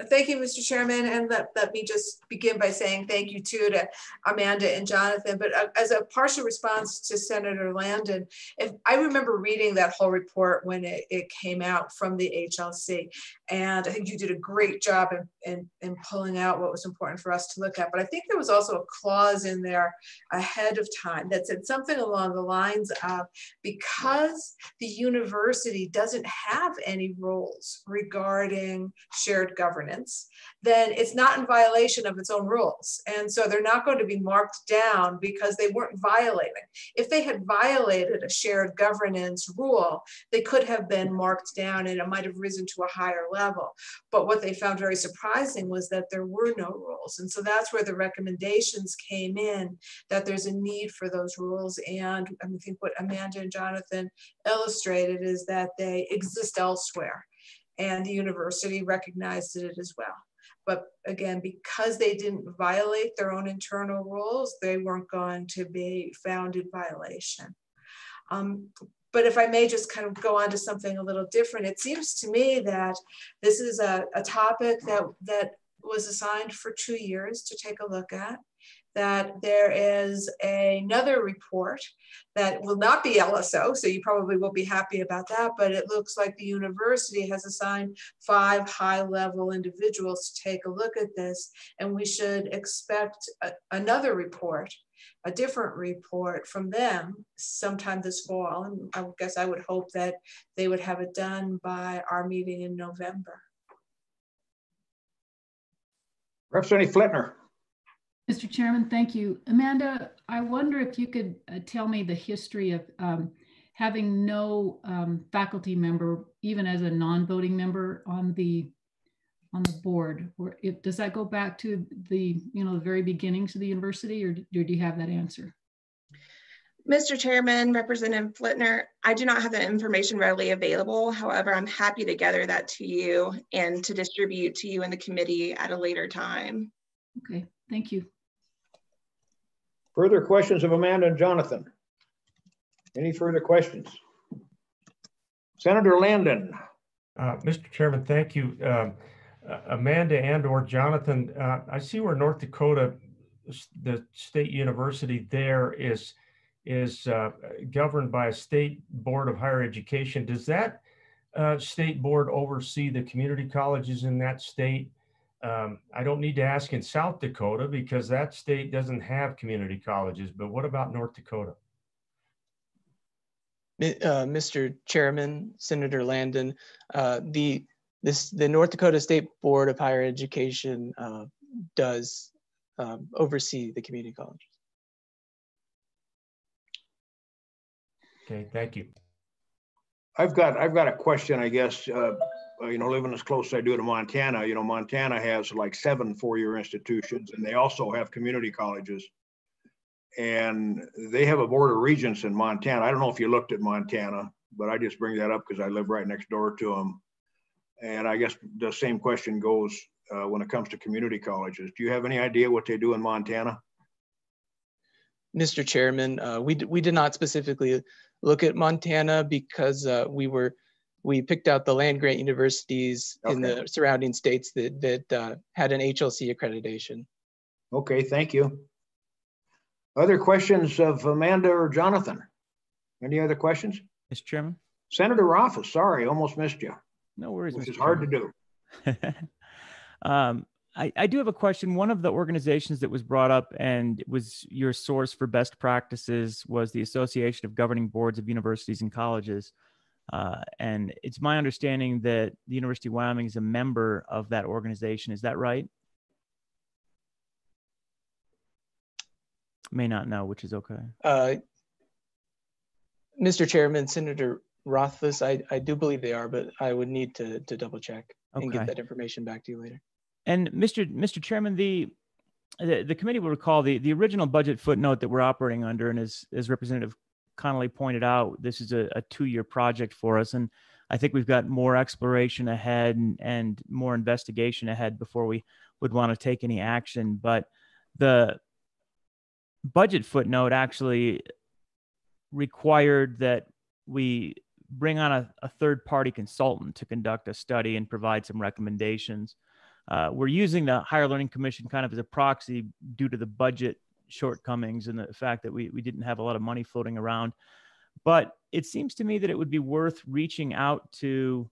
Thank you, Mr. Chairman. And let, let me just begin by saying thank you too to Amanda and Jonathan. But uh, as a partial response to Senator Landen, if I remember reading that whole report when it, it came out from the HLC, and I think you did a great job in, in, in pulling out what was important for us to look at. But I think there was also a clause in there ahead of time that said something along the lines of because the university doesn't have any rules regarding shared governance governance, then it's not in violation of its own rules. And so they're not going to be marked down because they weren't violating. If they had violated a shared governance rule, they could have been marked down and it might have risen to a higher level. But what they found very surprising was that there were no rules. And so that's where the recommendations came in that there's a need for those rules. And I think what Amanda and Jonathan illustrated is that they exist elsewhere and the university recognized it as well. But again, because they didn't violate their own internal rules, they weren't going to be found in violation. Um, but if I may just kind of go on to something a little different, it seems to me that this is a, a topic that, that was assigned for two years to take a look at that there is another report that will not be LSO, so you probably will be happy about that, but it looks like the university has assigned five high-level individuals to take a look at this, and we should expect a, another report, a different report from them sometime this fall, and I guess I would hope that they would have it done by our meeting in November. Representative Flitner. Mr. Chairman, thank you. Amanda, I wonder if you could uh, tell me the history of um, having no um, faculty member, even as a non-voting member on the on the board. Or if, does that go back to the you know the very beginnings of the university, or, or do you have that answer? Mr. Chairman, Representative Flitner, I do not have that information readily available. However, I'm happy to gather that to you and to distribute to you and the committee at a later time. Okay, thank you. Further questions of Amanda and Jonathan? Any further questions? Senator Landen. Uh, Mr. Chairman, thank you. Uh, Amanda and or Jonathan, uh, I see where North Dakota, the state university there is is uh, governed by a state board of higher education. Does that uh, state board oversee the community colleges in that state? Um, I don't need to ask in South Dakota because that state doesn't have community colleges, but what about North Dakota? Uh, Mr. Chairman, Senator Landen, uh, the this the North Dakota State Board of Higher Education uh, does um, oversee the community colleges. Okay, thank you. I've got I've got a question, I guess. Uh, you know, living as close as I do to Montana, you know, Montana has like seven four-year institutions, and they also have community colleges. And they have a board of regents in Montana. I don't know if you looked at Montana, but I just bring that up because I live right next door to them. And I guess the same question goes uh, when it comes to community colleges. Do you have any idea what they do in Montana? Mr. Chairman, uh, we, we did not specifically look at Montana because uh, we were we picked out the land grant universities okay. in the surrounding states that that uh, had an HLC accreditation. Okay, thank you. Other questions of Amanda or Jonathan? Any other questions? Mr. Chairman. Senator Rothfuss, sorry, almost missed you. No worries. Which Mr. is hard to do. um, I, I do have a question. One of the organizations that was brought up and was your source for best practices was the Association of Governing Boards of Universities and Colleges. Uh, and it's my understanding that the University of Wyoming is a member of that organization. Is that right? May not know, which is okay. Uh, Mr. Chairman, Senator Rothfuss, I, I do believe they are, but I would need to, to double check okay. and get that information back to you later. And Mr. Mr. Chairman, the, the the, committee will recall the, the original budget footnote that we're operating under, and as, as Representative Connolly pointed out, this is a, a two-year project for us, and I think we've got more exploration ahead and, and more investigation ahead before we would want to take any action. But the budget footnote actually required that we bring on a, a third party consultant to conduct a study and provide some recommendations. Uh, we're using the Higher Learning Commission kind of as a proxy due to the budget shortcomings and the fact that we, we didn't have a lot of money floating around. But it seems to me that it would be worth reaching out to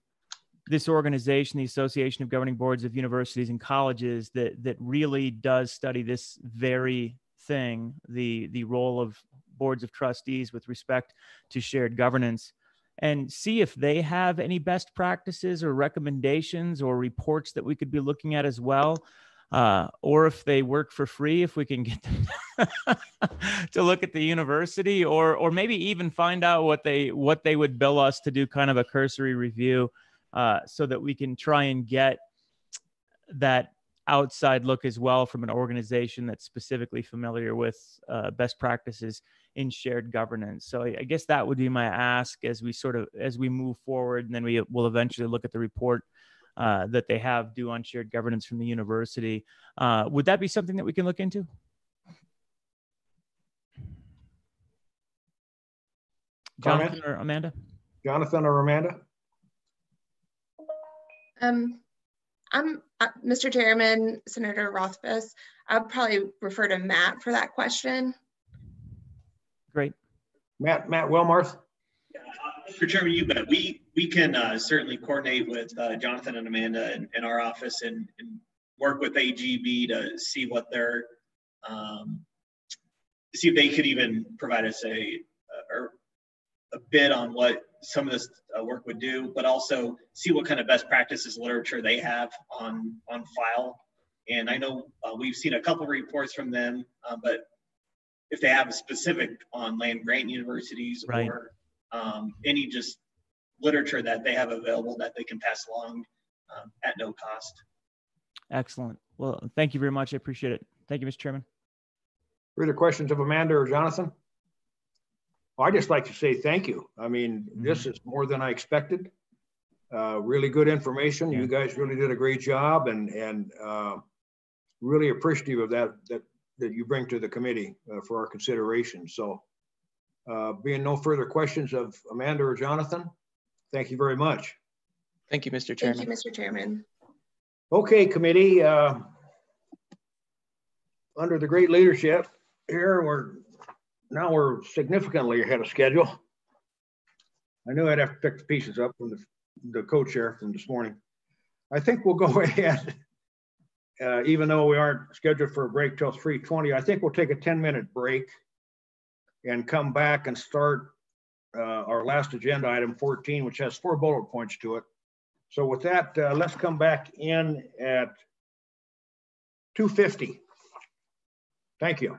this organization, the Association of Governing Boards of Universities and Colleges, that that really does study this very thing, the the role of boards of trustees with respect to shared governance and see if they have any best practices or recommendations or reports that we could be looking at as well. Uh, or if they work for free, if we can get them to look at the university, or or maybe even find out what they what they would bill us to do kind of a cursory review, uh, so that we can try and get that outside look as well from an organization that's specifically familiar with uh, best practices in shared governance. So I, I, guess that would be my ask as we sort of as we move forward, and then we will eventually look at the report uh, that they have due on shared governance from the university. Uh, would that be something that we can look into? Jonathan Comment? or Amanda? Jonathan or Amanda? Um, I'm uh, Mr. Chairman, Senator Rothfuss. I'd probably refer to Matt for that question. Great. Matt, Matt Willmarth. Mr. Chairman, you bet. We we can uh, certainly coordinate with uh, Jonathan and Amanda in, in our office and, and, work with AGB to see what their um, see if they could even provide us a a, a bid on what some of this uh, work would do, but also see what kind of best practices literature they have on on file. And I know uh, we've seen a couple reports from them, uh, but if they have a specific on land grant universities right. or um, any just literature that they have available that they can pass along um, at no cost. Excellent. Well, thank you very much. I appreciate it. Thank you, Mr. Chairman. Further questions of Amanda or Jonathan? Well, I just like to say thank you. I mean, mm-hmm. this is more than I expected. Uh, really good information. Yeah. You guys really did a great job, and and uh, really appreciative of that that that you bring to the committee uh, for our consideration. So uh, being no further questions of Amanda or Jonathan, thank you very much. Thank you, Mr. Chairman. Thank you, Mr. Chairman. Okay, committee. Uh, under the great leadership here, we're now we're significantly ahead of schedule. I knew I'd have to pick the pieces up from the, the co-chair from this morning. I think we'll go ahead uh, even though we aren't scheduled for a break till 3:20, I think we'll take a 10-minute break and come back and start uh, our last agenda item 14, which has four bullet points to it. So with that, uh, let's come back in at 2:50. Thank you.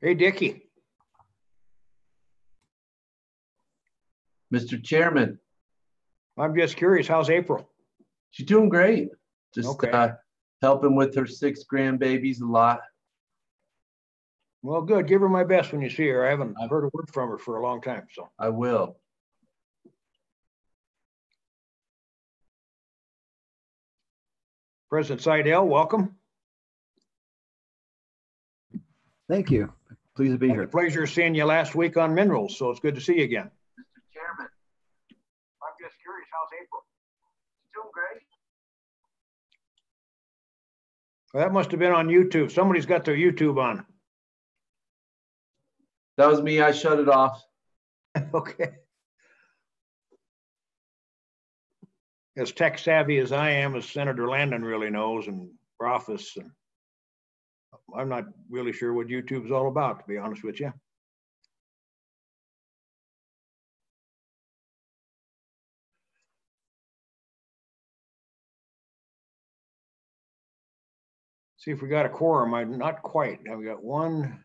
Hey, Dickie. Mr. Chairman. I'm just curious, how's April? She's doing great. Just Okay. uh, helping with her six grandbabies a lot. Well, good. Give her my best when you see her. I haven't I've, heard a word from her for a long time, so. I will. President Seidel, welcome. Thank you. Pleased to be Had the here. Pleasure seeing you last week on minerals, so it's good to see you again. Chairman. I'm just curious, how's April? Doing great. Well, that must have been on YouTube. Somebody's got their YouTube on. That was me. I shut it off. Okay. As tech savvy as I am, as Senator Landen really knows, and Rothfuss, and I'm not really sure what YouTube's all about, to be honest with you. See if we got a quorum. I'm not quite. We got one,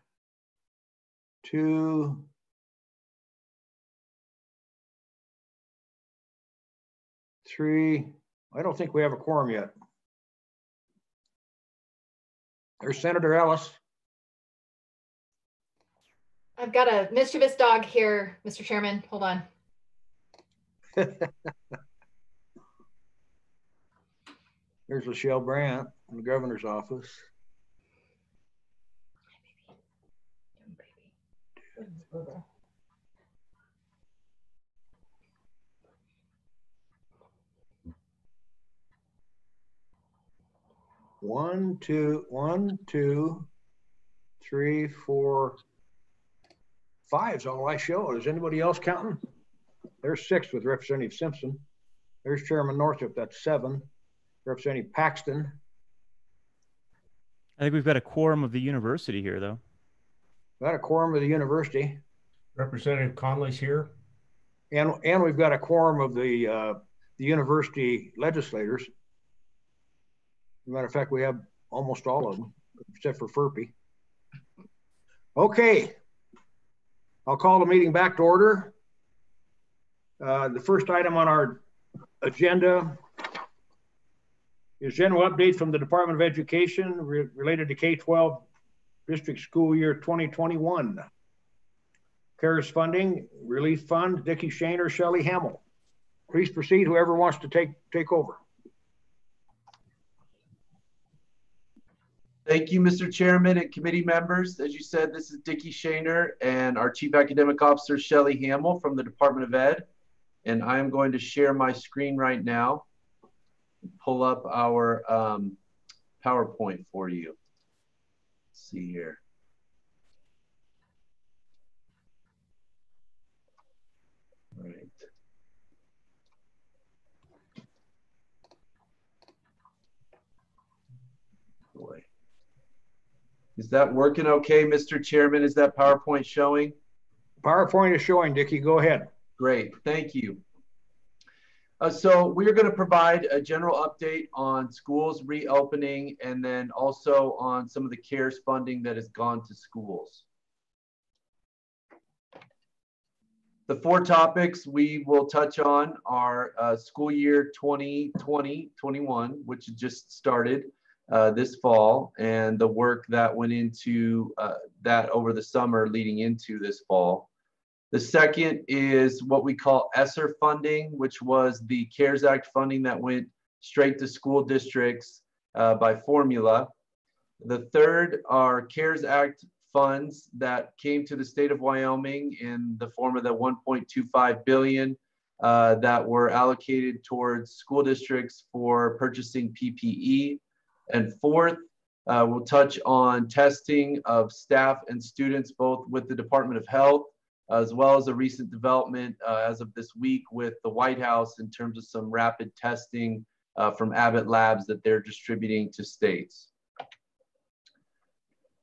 two, three. I don't think we have a quorum yet. There's Senator Ellis. I've got a mischievous dog here, Mr. Chairman. Hold on. There's Lachelle Brandt from the governor's office. One, two, one, two, three, four, five's all I show. Is anybody else counting? There's six with Representative Simpson. There's Chairman Northrup, that's seven. Representative Paxton, I think we've got a quorum of the university here, though. got a quorum of the university. Representative Connolly's here. And, and we've got a quorum of the, uh, the university legislators. Matter of fact, we have almost all of them, except for Furpy. Okay. I'll call the meeting back to order. Uh, the first item on our agenda is general update from the Department of Education re- related to K-12 district school year 2021. CARES funding, relief fund, Dickie Shaner or Shelley Hamill. Please proceed, whoever wants to take, take over. Thank you, Mr. Chairman and committee members. As you said, this is Dickie Shaner and our Chief Academic Officer, Shelley Hamill from the Department of Ed. And I am going to share my screen right now. Pull up our um, PowerPoint for you. Let's see here. All right. Boy. Is that working okay, Mr. Chairman? Is that PowerPoint showing? PowerPoint is showing, Dickie, go ahead. Great, thank you. Uh, so we're going to provide a general update on schools reopening and then also on some of the CARES funding that has gone to schools. The four topics we will touch on are uh, school year 2020-21, which just started uh, this fall, and the work that went into uh, that over the summer leading into this fall. The second is what we call ESSER funding, which was the CARES Act funding that went straight to school districts uh, by formula. The third are CARES Act funds that came to the state of Wyoming in the form of the 1.25 billion uh, that were allocated towards school districts for purchasing PPE. And fourth, uh, we'll touch on testing of staff and students, both with the Department of Health as well as a recent development uh, as of this week with the White House in terms of some rapid testing uh, from Abbott Labs that they're distributing to states.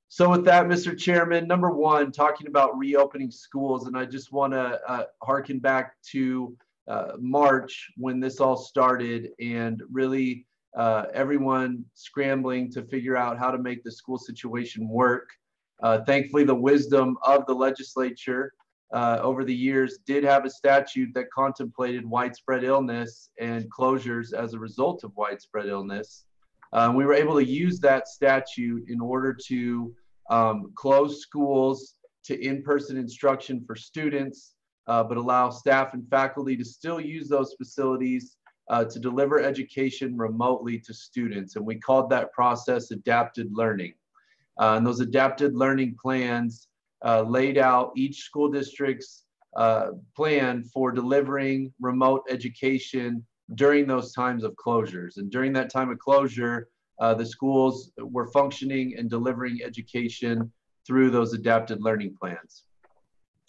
So with that, Mr. Chairman, number one, talking about reopening schools, and I just want to uh, harken back to uh, March when this all started and really uh, everyone scrambling to figure out how to make the school situation work. Uh, thankfully, the wisdom of the legislature uh, over the years did have a statute that contemplated widespread illness and closures as a result of widespread illness. Uh, we were able to use that statute in order to um, close schools to in-person instruction for students, uh, but allow staff and faculty to still use those facilities uh, to deliver education remotely to students. And we called that process adapted learning. Uh, and those adapted learning plans uh, laid out each school district's uh, plan for delivering remote education during those times of closures. And during that time of closure, uh, the schools were functioning and delivering education through those adapted learning plans.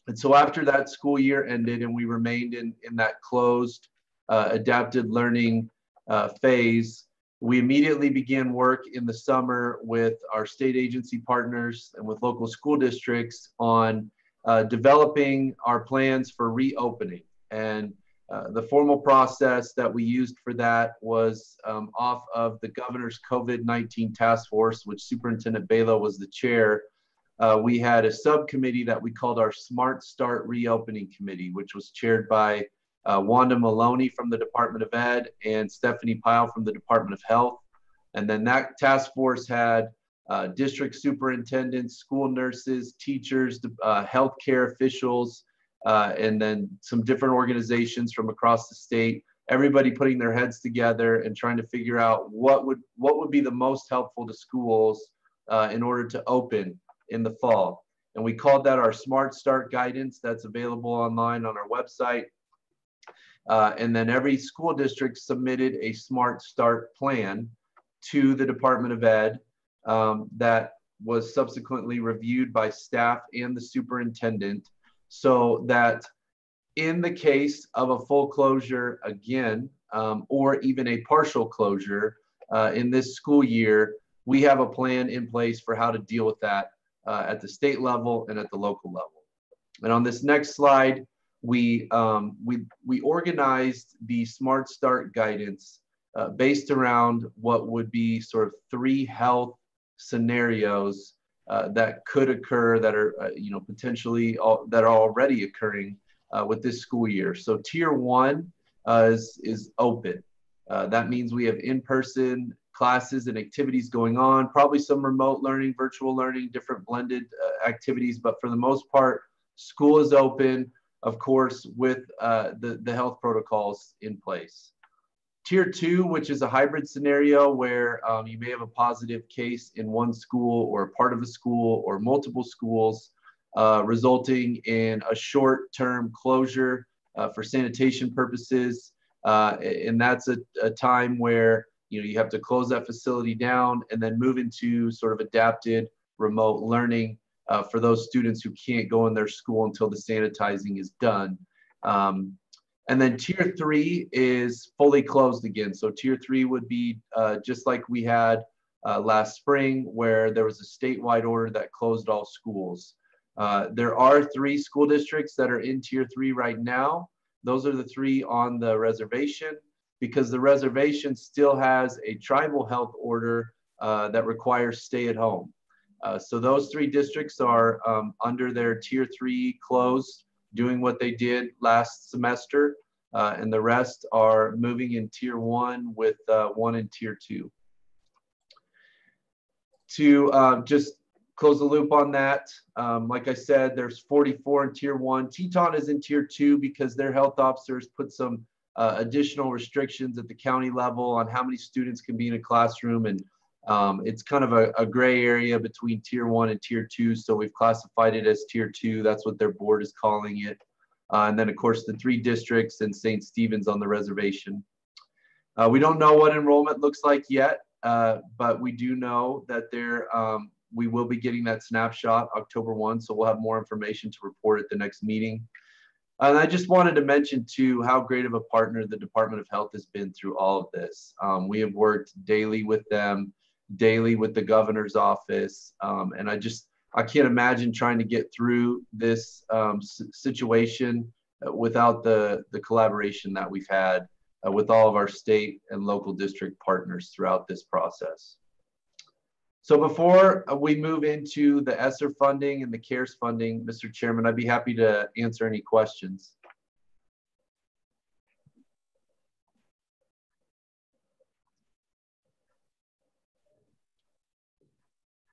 And so after that school year ended and we remained in, in that closed uh, adapted learning uh, phase, we immediately began work in the summer with our state agency partners and with local school districts on uh, developing our plans for reopening. And uh, the formal process that we used for that was um, off of the governor's COVID 19 task force, which Superintendent Balow was the chair. Uh, we had a subcommittee that we called our Smart Start Reopening Committee, which was chaired by uh, Wanda Maloney from the Department of Ed and Stephanie Pyle from the Department of Health. And then that task force had uh, district superintendents, school nurses, teachers, uh, healthcare officials, uh, and then some different organizations from across the state. Everybody putting their heads together and trying to figure out what would what would be the most helpful to schools uh, in order to open in the fall. And we called that our Smart Start guidance. That's available online on our website. Uh, and then every school district submitted a Smart Start plan to the Department of Ed um, that was subsequently reviewed by staff and the superintendent so that in the case of a full closure again, um, or even a partial closure uh, in this school year, we have a plan in place for how to deal with that uh, at the state level and at the local level. And on this next slide, we, um, we, we organized the Smart Start guidance uh, based around what would be sort of three health scenarios uh, that could occur that are, uh, you know, potentially all, that are already occurring uh, with this school year. So tier one uh, is, is open. Uh, that means we have in-person classes and activities going on, probably some remote learning, virtual learning, different blended activities, but for the most part, school is open of course, with uh, the, the health protocols in place. Tier two, which is a hybrid scenario where um, you may have a positive case in one school or part of a school or multiple schools, uh, resulting in a short-term closure uh, for sanitation purposes. Uh, and that's a, a time where you know you have to close that facility down and then move into sort of adapted remote learning uh, for those students who can't go in their school until the sanitizing is done. Um, and then tier three is fully closed again. So tier three would be uh, just like we had uh, last spring, where there was a statewide order that closed all schools. Uh, there are three school districts that are in tier three right now. Those are the three on the reservation because the reservation still has a tribal health order uh, that requires stay at home. Uh, so those three districts are um, under their tier three closed, doing what they did last semester, uh, and the rest are moving in tier one with uh, one in tier two. To um, just close the loop on that, um, like I said, there's 44 in tier one. Teton is in tier two because their health officers put some uh, additional restrictions at the county level on how many students can be in a classroom and um, it's kind of a, a, gray area between tier one and tier two. So we've classified it as tier two. That's what their board is calling it. Uh, and then of course the three districts and St. Stephen's on the reservation. Uh, we don't know what enrollment looks like yet, uh, but we do know that there um, we will be getting that snapshot October 1. So we'll have more information to report at the next meeting. And I just wanted to mention too how great of a partner the Department of Health has been through all of this. Um, we have worked daily with them daily with the governor's office. Um, and I just, I can't imagine trying to get through this um, situation uh, without the, the collaboration that we've had uh, with all of our state and local district partners throughout this process. So before uh, we move into the ESSER funding and the CARES funding, Mr. Chairman, I'd be happy to answer any questions.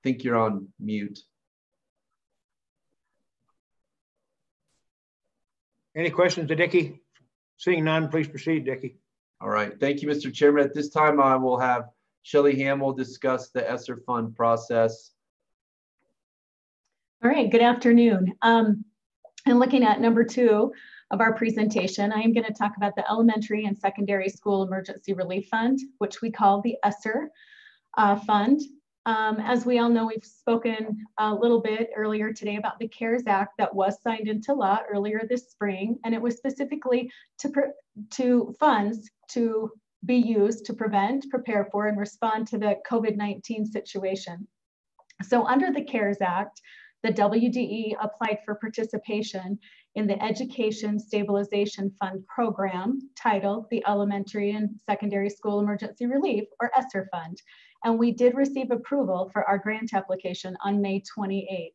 Think you're on mute. Any questions to Dickie? Seeing none, please proceed, Dickie. All right. Thank you, Mr. Chairman. At this time, I will have Shelley Hamill discuss the ESSER fund process. All right. Good afternoon. Um, and looking at number two of our presentation, I am going to talk about the Elementary and Secondary School Emergency Relief Fund, which we call the ESSER uh, Fund. Um, as we all know, we've spoken a little bit earlier today about the CARES Act that was signed into law earlier this spring, and it was specifically to, to funds to be used to prevent, prepare for, and respond to the COVID-19 situation. So under the CARES Act, the WDE applied for participation in the Education Stabilization Fund program titled the Elementary and Secondary School Emergency Relief, or ESSER Fund and we did receive approval for our grant application on May 28th.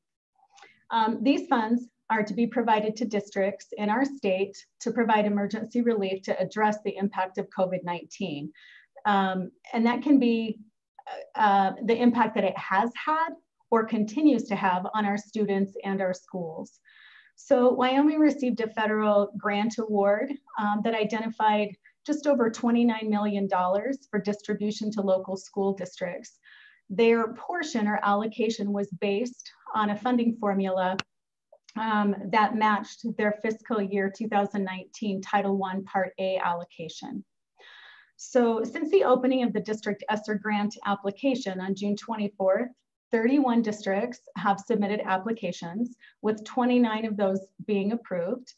Um, these funds are to be provided to districts in our state to provide emergency relief to address the impact of COVID-19. Um, and that can be uh, uh, the impact that it has had or continues to have on our students and our schools. So Wyoming received a federal grant award um, that identified just over $29 million for distribution to local school districts. Their portion or allocation was based on a funding formula um, that matched their fiscal year 2019 Title I Part A allocation. So since the opening of the district ESSER grant application on June 24th, 31 districts have submitted applications with 29 of those being approved.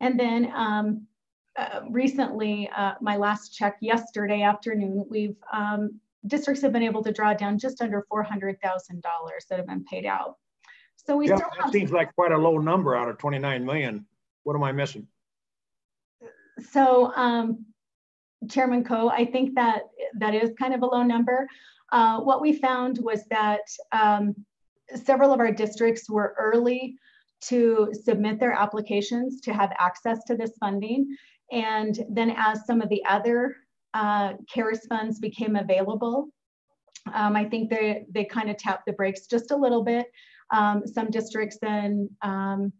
And then um, uh, recently, uh, my last check yesterday afternoon, we've um, districts have been able to draw down just under $400,000 that have been paid out. So we still that have, seems like quite a low number out of 29 million. What am I missing? so um, Chairman Coe, I think that that is kind of a low number. Uh, what we found was that um, several of our districts were early to submit their applications to have access to this funding. And then as some of the other uh, CARES funds became available, um, I think they, they kind of tapped the brakes just a little bit. Um, some districts then um,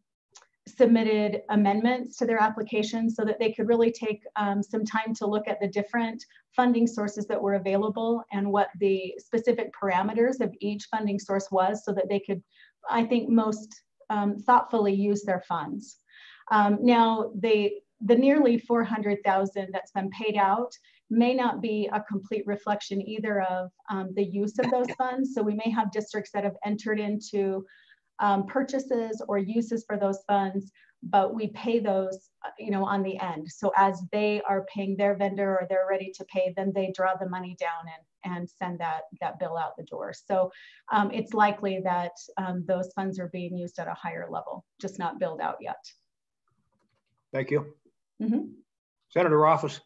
submitted amendments to their applications so that they could really take um, some time to look at the different funding sources that were available and what the specific parameters of each funding source was so that they could, I think, most um, thoughtfully use their funds. Um, now, they the nearly 400,000 that's been paid out may not be a complete reflection either of um, the use of those funds. So we may have districts that have entered into um, purchases or uses for those funds, but we pay those, uh, you know, on the end. So as they are paying their vendor or they're ready to pay, then they draw the money down and, and send that, that bill out the door. So um, it's likely that um, those funds are being used at a higher level, just not billed out yet. Thank you. Mm -hmm. Senator Rothfuss.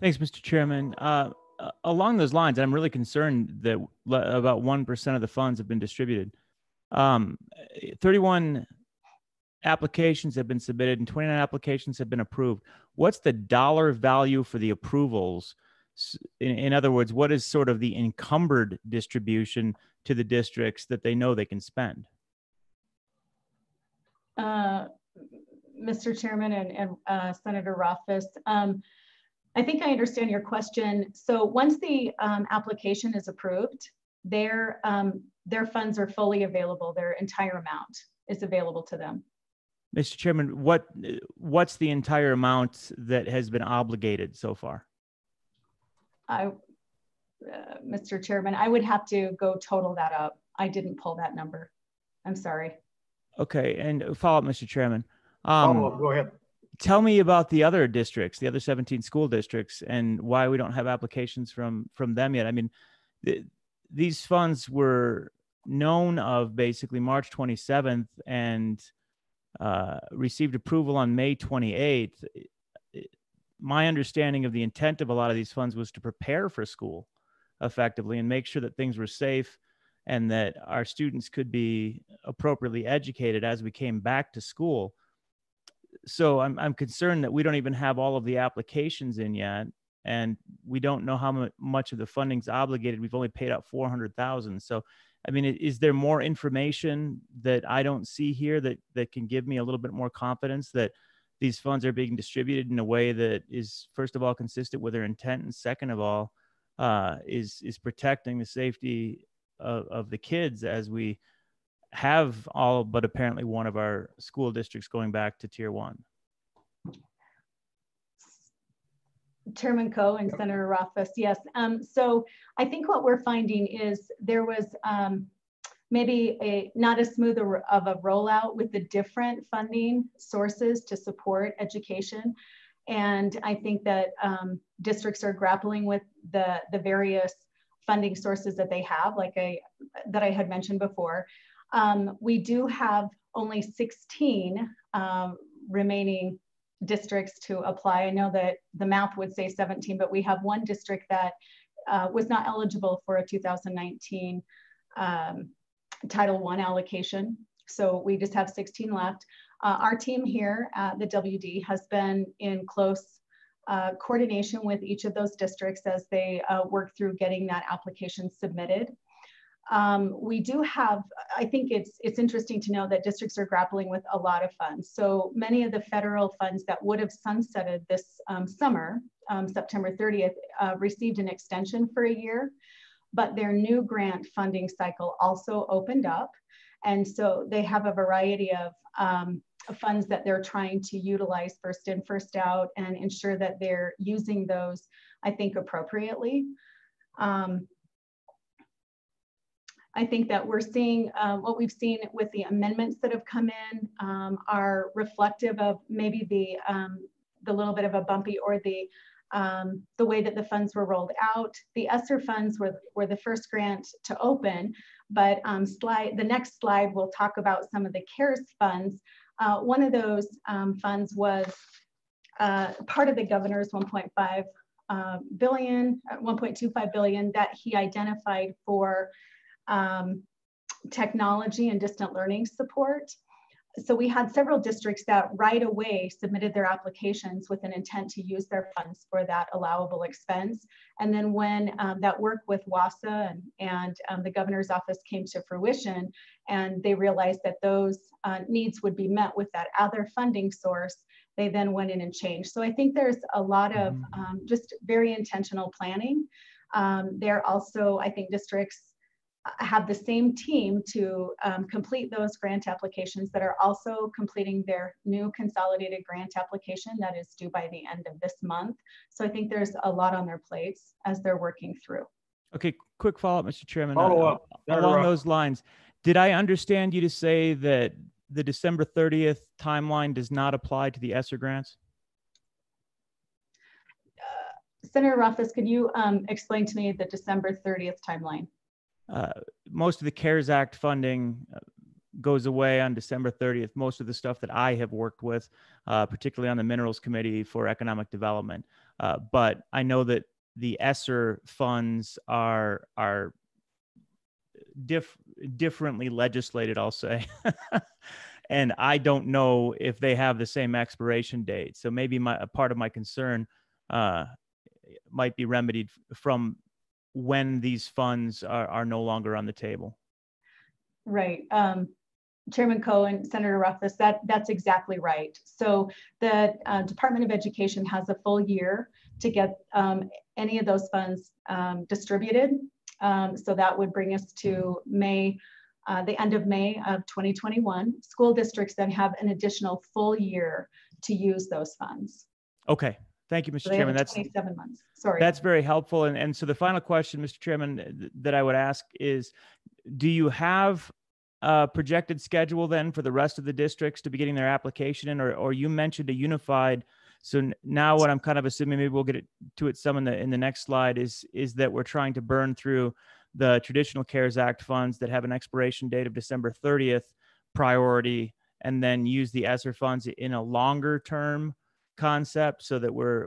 Thanks, Mr. Chairman. Uh, along those lines, I'm really concerned that about 1% of the funds have been distributed. Um, 31 applications have been submitted and 29 applications have been approved. What's the dollar value for the approvals? In, in other words, what is sort of the encumbered distribution to the districts that they know they can spend? Uh, Mr. Chairman and, and uh, Senator Rothfuss. Um, I think I understand your question. So once the um, application is approved, their, um, their funds are fully available. Their entire amount is available to them. Mr. Chairman, what what's the entire amount that has been obligated so far? I, uh, Mr. Chairman, I would have to go total that up. I didn't pull that number. I'm sorry. Okay, and follow up, Mr. Chairman. Um, follow up, go ahead. Tell me about the other districts, the other 17 school districts, and why we don't have applications from from them yet. I mean, th these funds were known of basically March 27th and uh, received approval on May 28th. My understanding of the intent of a lot of these funds was to prepare for school. effectively and make sure that things were safe and that our students could be appropriately educated as we came back to school. So I'm, I'm concerned that we don't even have all of the applications in yet. And we don't know how much of the funding's obligated. We've only paid out 400,000. So, I mean, is there more information that I don't see here that, that can give me a little bit more confidence that these funds are being distributed in a way that is, first of all, consistent with their intent, and second of all, uh, is is protecting the safety of, of the kids as we have all but apparently one of our school districts going back to tier one. Chairman Coe and Senator Rothfuss, yes. Um, so I think what we're finding is there was um, maybe a not as smooth of a rollout with the different funding sources to support education. And I think that um, districts are grappling with the, the various funding sources that they have, like I that I had mentioned before. Um, we do have only 16 um, remaining districts to apply. I know that the map would say 17, but we have one district that uh, was not eligible for a 2019 um, Title I allocation. So we just have 16 left. Uh, our team here at the WD has been in close uh, coordination with each of those districts as they uh, work through getting that application submitted. Um, we do have, I think it's, it's interesting to know that districts are grappling with a lot of funds. So many of the federal funds that would have sunsetted this um, summer, um, September 30th, uh, received an extension for a year, but their new grant funding cycle also opened up. And so they have a variety of um, funds that they're trying to utilize first in, first out, and ensure that they're using those, I think, appropriately. Um, I think that we're seeing uh, what we've seen with the amendments that have come in um, are reflective of maybe the um, the little bit of a bumpy or the um, the way that the funds were rolled out. The ESSER funds were, were the first grant to open, but um, slide the next slide will talk about some of the CARES funds uh, one of those um, funds was uh, part of the governor's 1.5 uh, billion, uh, 1.25 billion that he identified for um, technology and distant learning support so we had several districts that right away submitted their applications with an intent to use their funds for that allowable expense. And then when um, that work with WASA and, and um, the governor's office came to fruition and they realized that those uh, needs would be met with that other funding source, they then went in and changed. So I think there's a lot of mm-hmm. um, just very intentional planning. Um, there also, I think districts have the same team to um, complete those grant applications that are also completing their new consolidated grant application that is due by the end of this month. So I think there's a lot on their plates as they're working through. Okay, quick follow up, Mr. Chairman. Follow uh, up. along those lines, did I understand you to say that the December 30th timeline does not apply to the ESSER grants? Uh, Senator Rothfuss, could you um, explain to me the December 30th timeline? Uh, most of the CARES Act funding uh, goes away on December 30th. Most of the stuff that I have worked with, uh, particularly on the Minerals Committee for Economic Development. Uh, but I know that the ESSER funds are are diff- differently legislated, I'll say. and I don't know if they have the same expiration date. So maybe my a part of my concern uh, might be remedied from when these funds are, are no longer on the table. Right. Um, Chairman Coe, Senator Rothfuss, that, that's exactly right. So the uh, Department of Education has a full year to get um, any of those funds um, distributed. Um, so that would bring us to May, uh, the end of May of 2021. School districts then have an additional full year to use those funds. Okay, Thank you, Mr. So Chairman. That's 27 months. Sorry. That's very helpful. And, and so the final question, Mr. Chairman, that I would ask is, do you have a projected schedule then for the rest of the districts to be getting their application in, or, or you mentioned a unified. So now what I'm kind of assuming, maybe we'll get it, to it some in the in the next slide, is is that we're trying to burn through the traditional CARES Act funds that have an expiration date of December 30th priority, and then use the ESSER funds in a longer term concept so that we're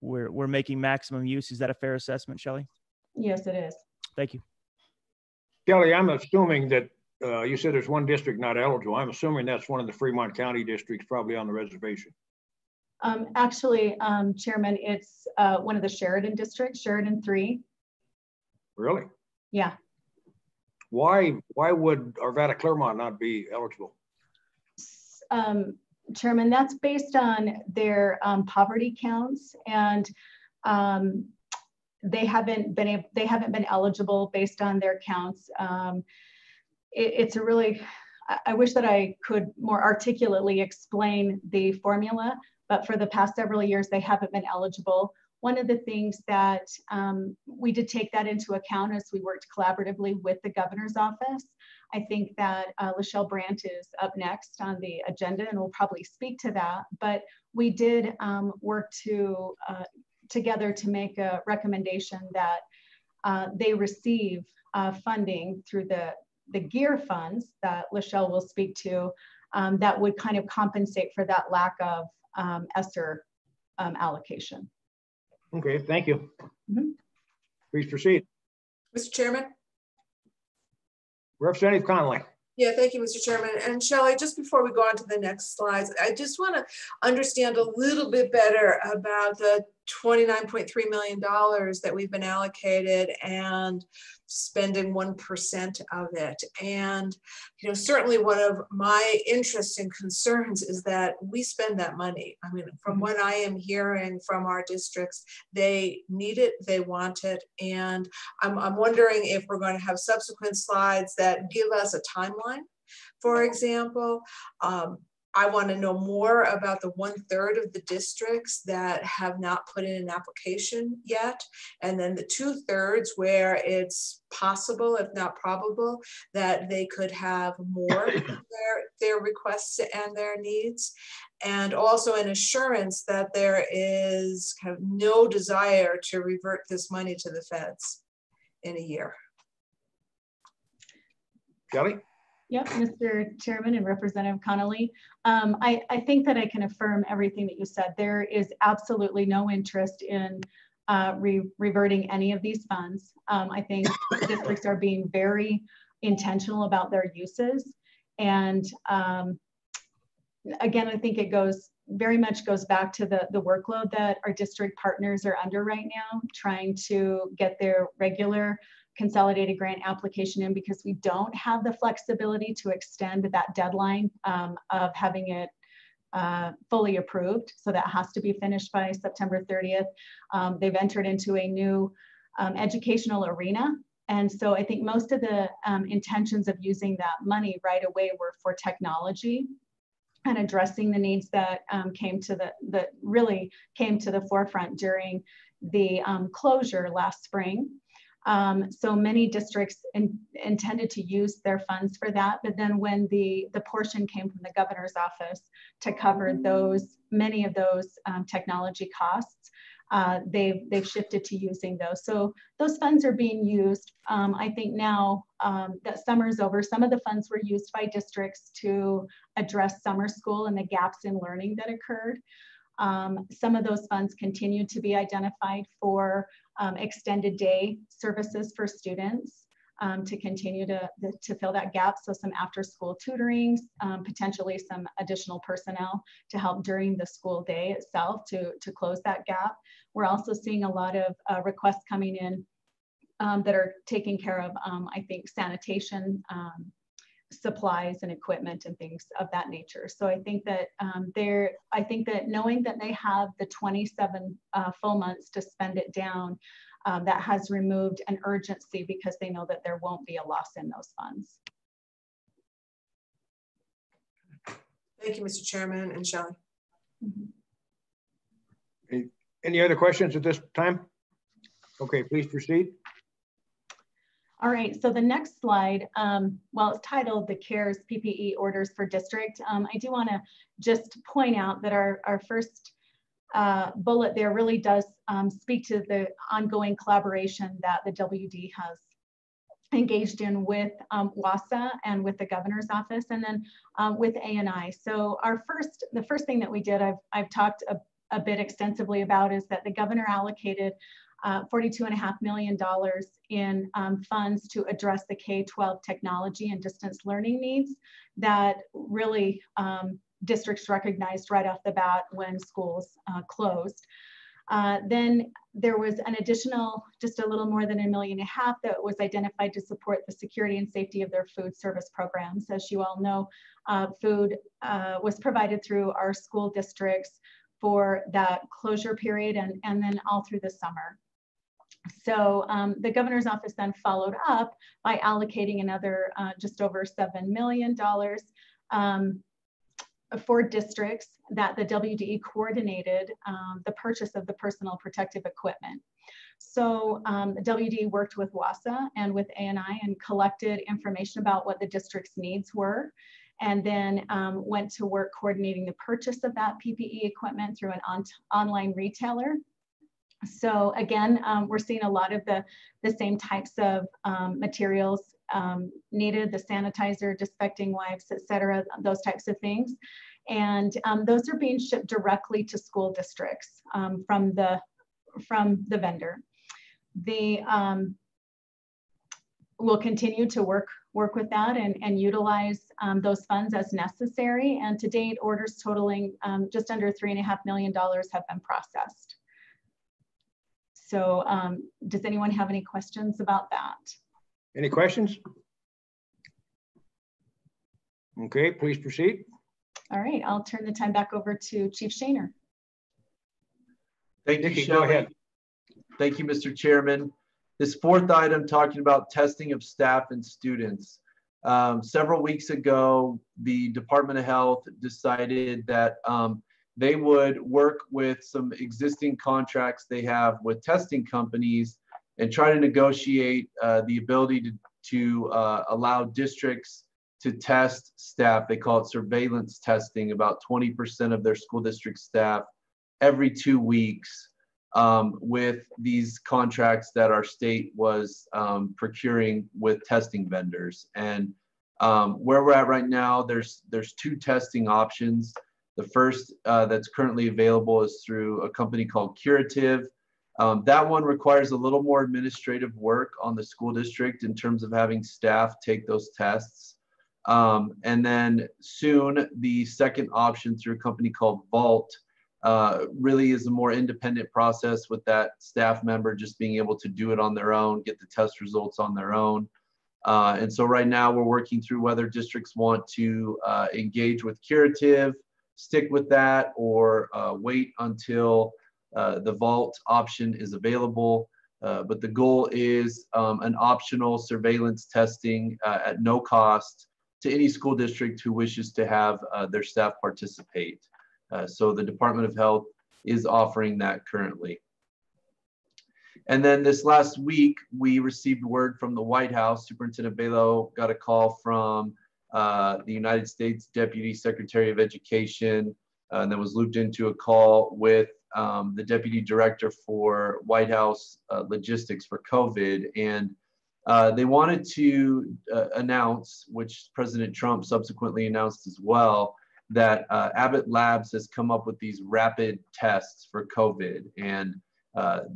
we're we're making maximum use. Is that a fair assessment, Shelley? Yes, it is. Thank you. Kelly, I'm assuming that, uh, you said there's one district not eligible. I'm assuming that's one of the Fremont County districts probably on the reservation. Um, actually, um, Chairman, it's uh, one of the Sheridan districts, Sheridan 3. Really? Yeah. Why, why would Arvada Clearmont not be eligible? Um, Chairman, that's based on their um, poverty counts and um, they haven't been they haven't been eligible based on their counts. Um, it, it's a really, I, I wish that I could more articulately explain the formula, but for the past several years, they haven't been eligible. One of the things that um, we did take that into account as we worked collaboratively with the governor's office. I think that uh, Lachelle Brandt is up next on the agenda and will probably speak to that. But we did um, work to uh, together to make a recommendation that uh, they receive uh, funding through the, the GEER funds that Lachelle will speak to um, that would kind of compensate for that lack of um, ESSER um, allocation. Okay, thank you. Mhm. Please proceed. Mr. Chairman? Representative Connolly. Yeah, thank you, Mr. Chairman. And Shelley, just before we go on to the next slides, I just want to understand a little bit better about the $29.3 million that we've been allocated and spending 1% of it. And, you know, certainly one of my interests and concerns is that we spend that money. I mean, from what I am hearing from our districts, they need it, they want it. And I'm, I'm wondering if we're going to have subsequent slides that give us a timeline for example. Um, I want to know more about the one third of the districts that have not put in an application yet. And then the two thirds where it's possible, if not probable, that they could have more their, their requests and their needs. And also an assurance that there is kind of no desire to revert this money to the feds in a year. Kelly? Yep, Mr. Chairman and Representative Connolly. Um, I, I think that I can affirm everything that you said. There is absolutely no interest in uh, re reverting any of these funds. Um, I think districts are being very intentional about their uses. And um, again, I think it goes very much goes back to the, the workload that our district partners are under right now, trying to get their regular consolidated grant application in because we don't have the flexibility to extend that deadline um, of having it uh, fully approved. So that has to be finished by September 30th. Um, they've entered into a new um, educational arena. And so I think most of the um, intentions of using that money right away were for technology and addressing the needs that um, came to the, that really came to the forefront during the um, closure last spring. Um, so many districts in, intended to use their funds for that, but then when the, the portion came from the governor's office to cover those, many of those um, technology costs, uh, they've, they've shifted to using those. So those funds are being used. Um, I think now um, that summer's over, some of the funds were used by districts to address summer school and the gaps in learning that occurred. Um, some of those funds continue to be identified for um, extended day services for students um, to continue to, to fill that gap. So some after school tutoring, um, potentially some additional personnel to help during the school day itself to, to close that gap. We're also seeing a lot of uh, requests coming in um, that are taking care of, um, I think, sanitation supplies and equipment and things of that nature. So I think that um, they're, I think that knowing that they have the 27 uh, full months to spend it down, um, that has removed an urgency because they know that there won't be a loss in those funds. Thank you, Mr. Chairman and Shelley. Any, any other questions at this time? Okay, please proceed. All right, so the next slide, um, well, it's titled the CARES PPE orders for district. Um, I do wanna just point out that our, our first uh, bullet there really does um, speak to the ongoing collaboration that the WD has engaged in with um, WASA and with the governor's office and then um, with A&I. So our first, the first thing that we did, I've, I've talked a, a bit extensively about is that the governor allocated uh, $42.5 million in um, funds to address the K-12 technology and distance learning needs that really um, districts recognized right off the bat when schools uh, closed. Uh, then there was an additional, just a little more than a million and a half that was identified to support the security and safety of their food service programs. As you all know, uh, food uh, was provided through our school districts for that closure period and, and then all through the summer. So um, the governor's office then followed up by allocating another uh, just over $7 million um, for districts that the WDE coordinated um, the purchase of the personal protective equipment. So um, WDE worked with WASA and with A&I and collected information about what the district's needs were and then um, went to work coordinating the purchase of that PPE equipment through an on online retailer. So again, um, we're seeing a lot of the, the same types of um, materials um, needed, the sanitizer, disinfecting wipes, et cetera, those types of things. And um, those are being shipped directly to school districts um, from, the, from the vendor. The, um, we'll continue to work, work with that and, and utilize um, those funds as necessary. And to date, orders totaling um, just under $3.5 million have been processed. So um, does anyone have any questions about that? Any questions? Okay, please proceed. All right, I'll turn the time back over to Chief Shaner. Thank you, Shelley. Go ahead. Thank you, Mr. Chairman. This fourth item talking about testing of staff and students. Um, several weeks ago, the Department of Health decided that um, they would work with some existing contracts they have with testing companies and try to negotiate uh, the ability to, to uh, allow districts to test staff. They call it surveillance testing, about 20% of their school district staff every two weeks um, with these contracts that our state was um, procuring with testing vendors. And um, where we're at right now, there's there's two testing options. The first uh, that's currently available is through a company called Curative. Um, that one requires a little more administrative work on the school district in terms of having staff take those tests. Um, and then soon, the second option through a company called Vault uh, really is a more independent process with that staff member just being able to do it on their own, get the test results on their own. Uh, and so right now we're working through whether districts want to uh, engage with curative, stick with that, or uh, wait until uh, the vault option is available. Uh, but the goal is um, an optional surveillance testing at no cost to any school district who wishes to have their staff participate. so the Department of Health is offering that currently. And then this last week, we received word from the White House. Superintendent Balow got a call from uh, the United States Deputy Secretary of Education, uh, and then was looped into a call with um, the Deputy Director for White House uh, Logistics for COVID. And uh, they wanted to uh, announce, which President Trump subsequently announced as well, that uh, Abbott Labs has come up with these rapid tests for COVID. And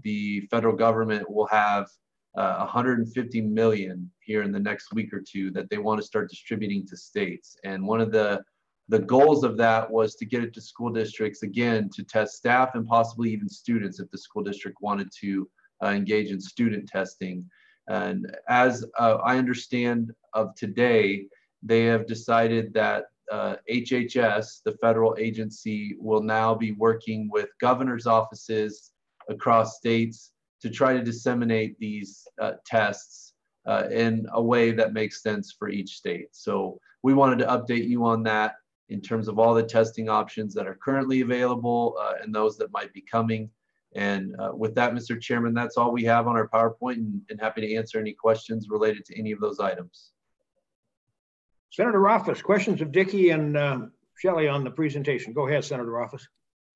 the federal government will have uh, 150 million here in the next week or two that they want to start distributing to states. And one of the the goals of that was to get it to school districts again to test staff and possibly even students if the school district wanted to uh, engage in student testing. And as uh, I understand of today, they have decided that uh, HHS, the federal agency, will now be working with governor's offices across states to try to disseminate these uh, tests uh, in a way that makes sense for each state. So we wanted to update you on that in terms of all the testing options that are currently available uh, and those that might be coming. And uh, with that, Mr. Chairman, that's all we have on our PowerPoint and, and happy to answer any questions related to any of those items. Senator Rothfuss, questions of Dickie and uh, Shelley on the presentation. Go ahead, Senator Rothfuss.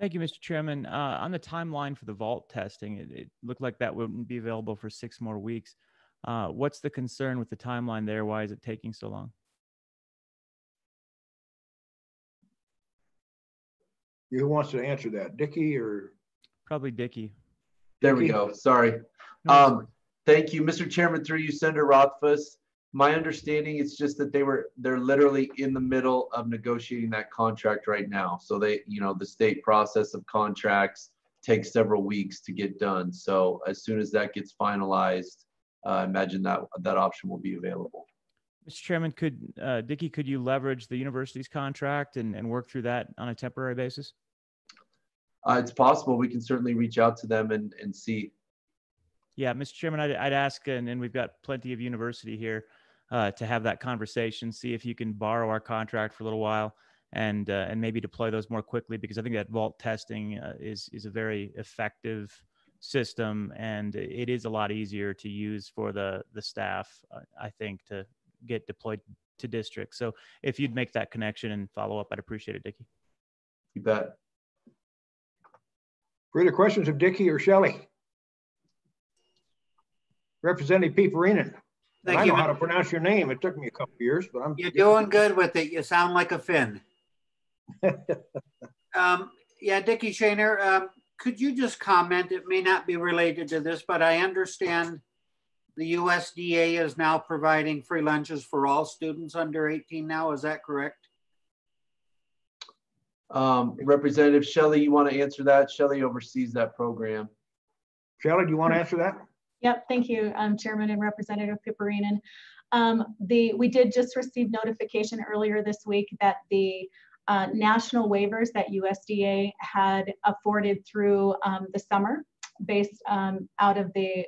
Thank you, Mr. Chairman. Uh, on the timeline for the vault testing, it, it, looked like that wouldn't be available for six more weeks. Uh, what's the concern with the timeline there? Why is it taking so long? Who wants to answer that, Dickie or? Probably Dickie. There we go. Sorry. Um, thank you, Mr. Chairman, through you, Senator Rothfuss. My understanding is just that they were, they're literally in the middle of negotiating that contract right now. So they, you know, the state process of contracts takes several weeks to get done. So as soon as that gets finalized, uh, I imagine that, that option will be available. Mr. Chairman, could, uh, Dickie, could you leverage the university's contract and, and work through that on a temporary basis? Uh, it's possible. We can certainly reach out to them and, and see. Yeah, Mr. Chairman, I'd, I'd ask, and, and we've got plenty of university here uh, to have that conversation, see if you can borrow our contract for a little while and uh, and maybe deploy those more quickly because I think that vault testing uh, is is a very effective system and it is a lot easier to use for the the staff uh, I think to get deployed to districts. So if you'd make that connection and follow up, I'd appreciate it, Dickie. You bet. Further questions of Dickie or Shelley? Representative Piiparinen. Thank I you. know how to pronounce your name. It took me a couple years, but I'm. You're doing good with it. You sound like a Finn. um, yeah, Dickie Shaner, um, could you just comment? It may not be related to this, but I understand the USDA is now providing free lunches for all students under 18 now. Is that correct? Um, Representative Shelley, you want to answer that? Shelley oversees that program. Shelley, do you want to answer that? Yep, thank you, um, Chairman and Representative Piiparinen. Um, the, we did just receive notification earlier this week that the uh, national waivers that USDA had afforded through um, the summer based um, out of the,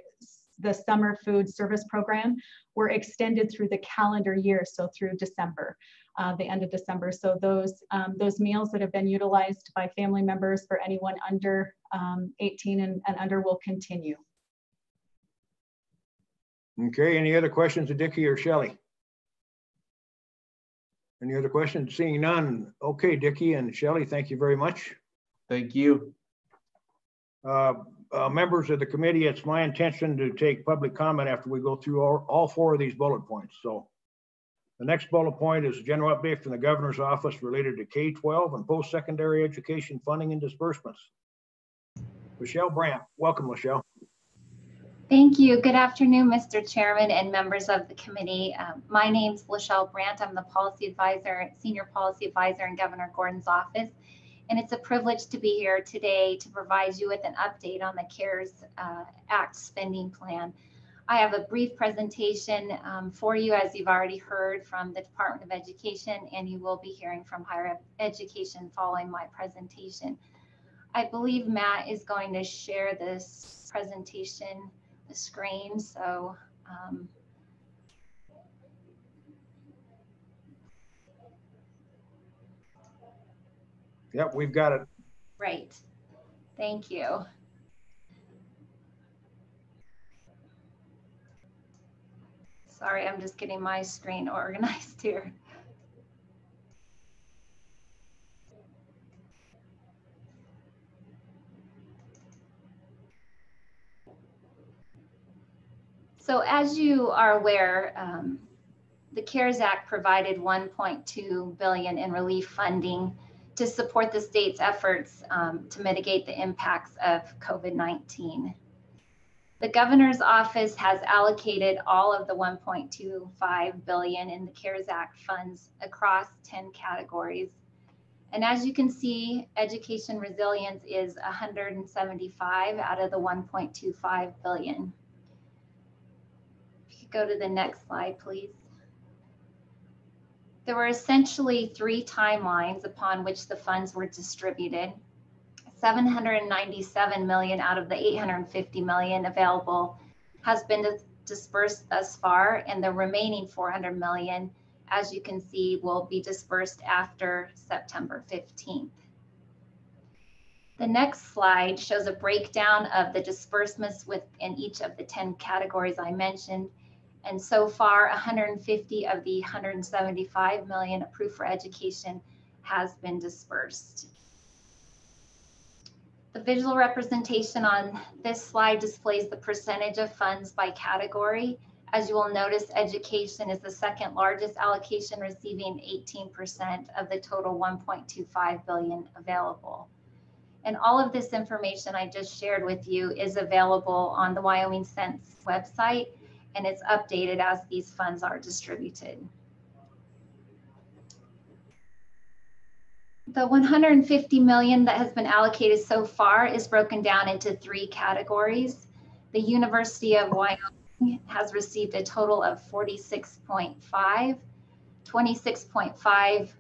the summer food service program were extended through the calendar year, so through December, uh, the end of December. So those, um, those meals that have been utilized by family members for anyone under um, 18 and, and under will continue. Okay, any other questions of Dickie or Shelley? Any other questions? Seeing none. Okay, Dickie and Shelley, thank you very much. Thank you. Uh, uh, members of the committee, it's my intention to take public comment after we go through all, all four of these bullet points. So the next bullet point is a general update from the governor's office related to K-12 and post-secondary education funding and disbursements. Michelle Brandt, welcome, Michelle. Thank you. Good afternoon, Mr. Chairman and members of the committee. Um, my is Lachelle Brandt. I'm the policy advisor, senior policy advisor in Governor Gordon's office. And it's a privilege to be here today to provide you with an update on the CARES uh, Act spending plan. I have a brief presentation um, for you, as you've already heard from the Department of Education, and you will be hearing from higher education following my presentation. I believe Matt is going to share this presentation the screen. So um, Yep, we've got it. Right. Thank you. Sorry, I'm just getting my screen organized here. So as you are aware, um, the CARES Act provided 1.2 billion in relief funding to support the state's efforts um, to mitigate the impacts of COVID-19. The governor's office has allocated all of the 1.25 billion in the CARES Act funds across 10 categories. And as you can see, education resilience is 175 out of the 1.25 billion go to the next slide, please. There were essentially three timelines upon which the funds were distributed. 797 million out of the 850 million available has been dispersed thus far, and the remaining 400 million, as you can see, will be dispersed after September 15th. The next slide shows a breakdown of the disbursements within each of the 10 categories I mentioned and so far, 150 of the 175 million approved for education has been dispersed. The visual representation on this slide displays the percentage of funds by category. As you will notice, education is the second largest allocation, receiving 18% of the total 1.25 billion available. And all of this information I just shared with you is available on the Wyoming Sense website and it's updated as these funds are distributed. The 150 million that has been allocated so far is broken down into three categories. The University of Wyoming has received a total of 46.5, 26.5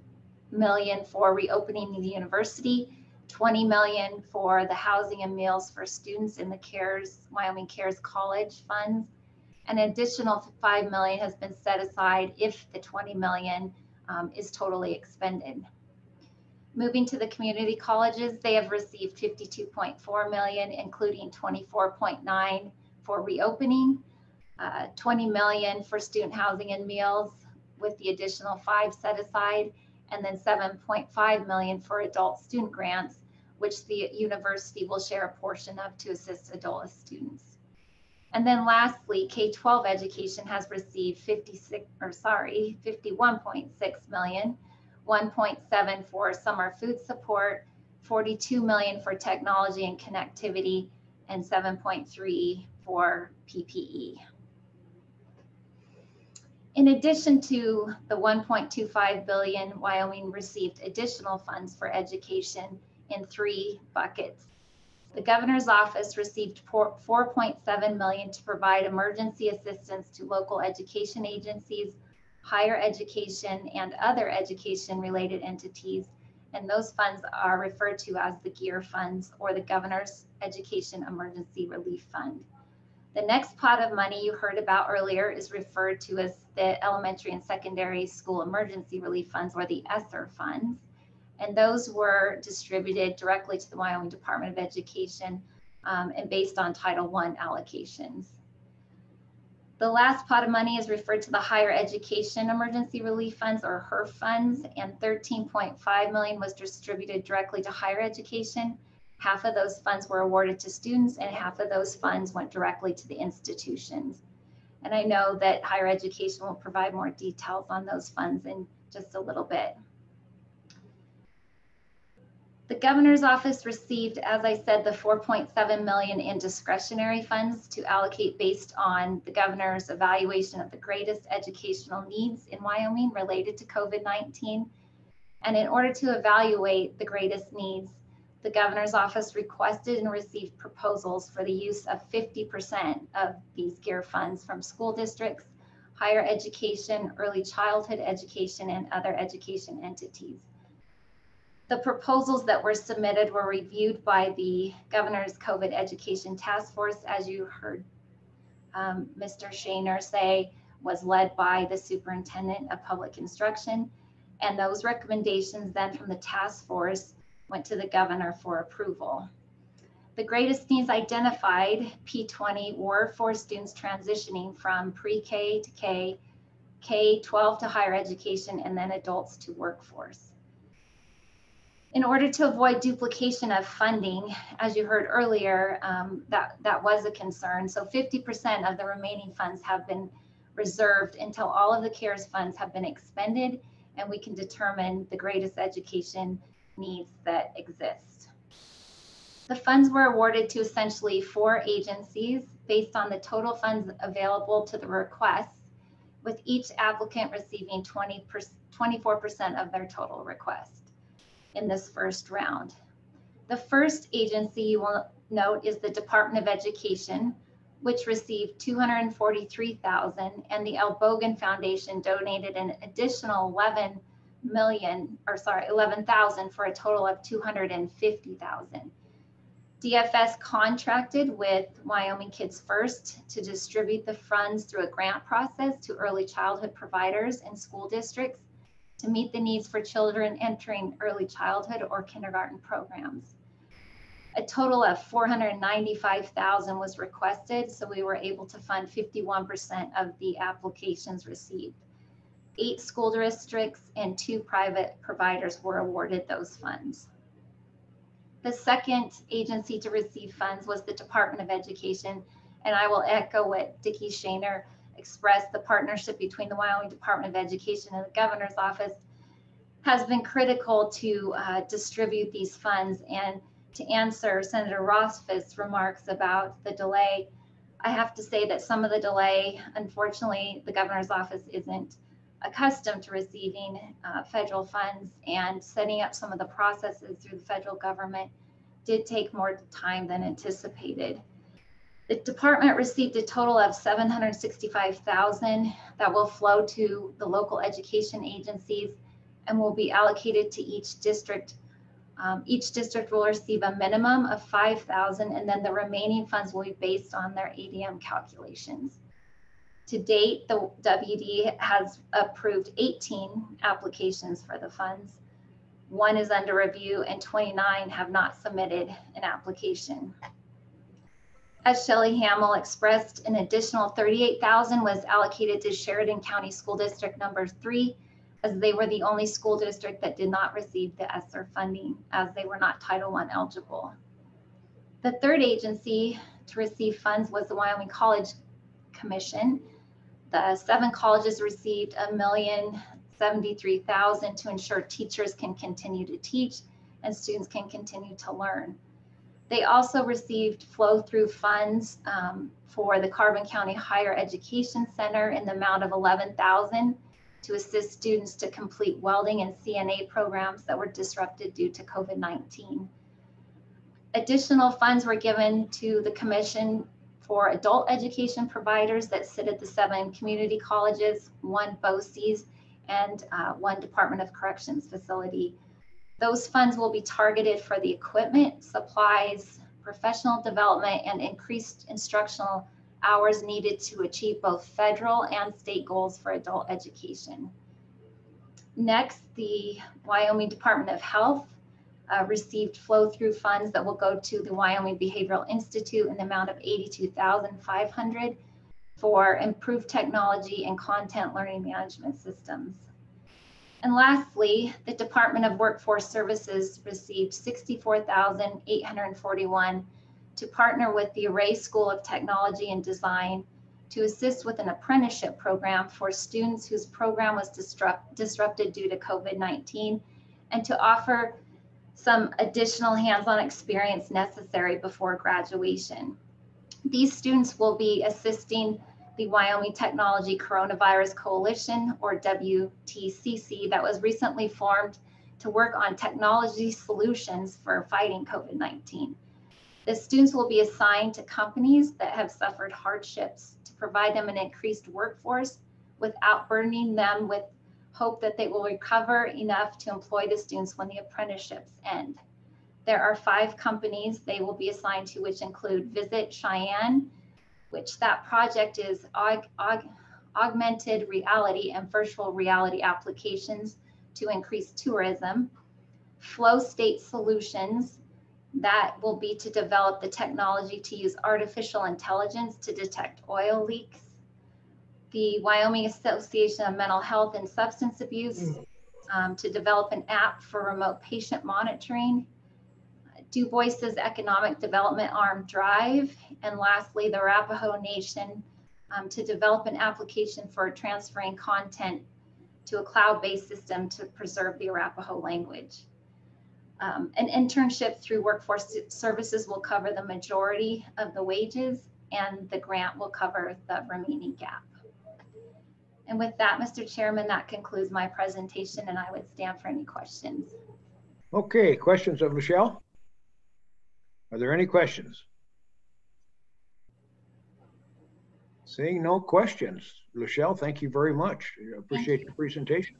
million for reopening the university, 20 million for the housing and meals for students in the CARES, Wyoming CARES College funds. An additional 5 million has been set aside if the 20 million um, is totally expended. Moving to the community colleges, they have received 52.4 million, including 24.9 for reopening, uh, 20 million for student housing and meals with the additional five set aside, and then 7.5 million for adult student grants, which the university will share a portion of to assist adult students. And then lastly, K-12 education has received 56, or sorry, 51.6 million, 1.7 for summer food support, 42 million for technology and connectivity, and 7.3 for PPE. In addition to the 1.25 billion, Wyoming received additional funds for education in three buckets. The governor's office received 4.7 million to provide emergency assistance to local education agencies higher education, and other education related entities. And those funds are referred to as the GEER funds or the Governor's Education Emergency Relief Fund. The next pot of money you heard about earlier is referred to as the Elementary and Secondary School Emergency Relief Funds or the ESSER funds. And those were distributed directly to the Wyoming Department of Education um, and based on Title I allocations. The last pot of money is referred to the Higher Education Emergency Relief Funds or HEERF funds, and 13.5 million was distributed directly to higher education. Half of those funds were awarded to students and half of those funds went directly to the institutions. And I know that higher education will provide more details on those funds in just a little bit. The governor's office received, as I said, the 4.7 million in discretionary funds to allocate based on the governor's evaluation of the greatest educational needs in Wyoming related to COVID-19. And in order to evaluate the greatest needs, the governor's office requested and received proposals for the use of 50% of these GEER funds from school districts, higher education, early childhood education, and other education entities. The proposals that were submitted were reviewed by the governor's COVID education task force, as you heard um, Mr. Shaner say, was led by the superintendent of public instruction. And those recommendations then from the task force went to the governor for approval. The greatest needs identified, P20, were for students transitioning from pre-K to K, K-12 to higher education, and then adults to workforce. In order to avoid duplication of funding, as you heard earlier, um, that, that was a concern. So 50% of the remaining funds have been reserved until all of the CARES funds have been expended and we can determine the greatest education needs that exist. The funds were awarded to essentially four agencies based on the total funds available to the request, with each applicant receiving 20 24% of their total request in this first round. The first agency you will note is the Department of Education, which received 243,000 and the Ellbogen Foundation donated an additional 11 million or sorry 11,000 for a total of 250,000. DFS contracted with Wyoming Kids First to distribute the funds through a grant process to early childhood providers and school districts to meet the needs for children entering early childhood or kindergarten programs. A total of 495,000 was requested, so we were able to fund 51% of the applications received. Eight school districts and two private providers were awarded those funds. The second agency to receive funds was the Department of Education, and I will echo what Dickie Shaner expressed, the partnership between the Wyoming Department of Education and the governor's office has been critical to uh, distribute these funds. And to answer Senator Rothfuss' remarks about the delay, I have to say that some of the delay, unfortunately, the governor's office isn't accustomed to receiving uh, federal funds and setting up some of the processes through the federal government did take more time than anticipated. The department received a total of 765,000 that will flow to the local education agencies and will be allocated to each district. Um, each district will receive a minimum of 5,000 and then the remaining funds will be based on their ADM calculations. To date, the WD has approved 18 applications for the funds. One is under review and 29 have not submitted an application. As Shelley Hamill expressed, an additional 38,000 was allocated to Sheridan County School District number three, as they were the only school district that did not receive the ESSER funding as they were not Title I eligible. The third agency to receive funds was the Wyoming College Commission. The seven colleges received a million seventy-three thousand to ensure teachers can continue to teach and students can continue to learn. They also received flow through funds um, for the Carbon County Higher Education Center in the amount of 11,000 to assist students to complete welding and CNA programs that were disrupted due to COVID-19. Additional funds were given to the commission for adult education providers that sit at the seven community colleges, one BOCES, and uh, one Department of Corrections facility those funds will be targeted for the equipment, supplies, professional development, and increased instructional hours needed to achieve both federal and state goals for adult education. Next, the Wyoming Department of Health uh, received flow-through funds that will go to the Wyoming Behavioral Institute in the amount of 82,500 for improved technology and content learning management systems. And lastly, the Department of Workforce Services received 64,841 to partner with the Array School of Technology and Design to assist with an apprenticeship program for students whose program was disrupt, disrupted due to COVID-19 and to offer some additional hands-on experience necessary before graduation. These students will be assisting the Wyoming Technology Coronavirus Coalition, or WTCC, that was recently formed to work on technology solutions for fighting COVID 19. The students will be assigned to companies that have suffered hardships to provide them an increased workforce without burdening them with hope that they will recover enough to employ the students when the apprenticeships end. There are five companies they will be assigned to, which include Visit Cheyenne, which that project is aug, aug, augmented reality and virtual reality applications to increase tourism. Flow state solutions that will be to develop the technology to use artificial intelligence to detect oil leaks. The Wyoming Association of Mental Health and Substance Abuse um, to develop an app for remote patient monitoring Dubois's economic development arm Drive, and lastly, the Arapaho Nation um, to develop an application for transferring content to a cloud-based system to preserve the Arapaho language. Um, an internship through workforce services will cover the majority of the wages and the grant will cover the remaining gap. And with that, Mr. Chairman, that concludes my presentation and I would stand for any questions. Okay, questions of Michelle? Are there any questions? Seeing no questions. Michelle, thank you very much. I appreciate your presentation.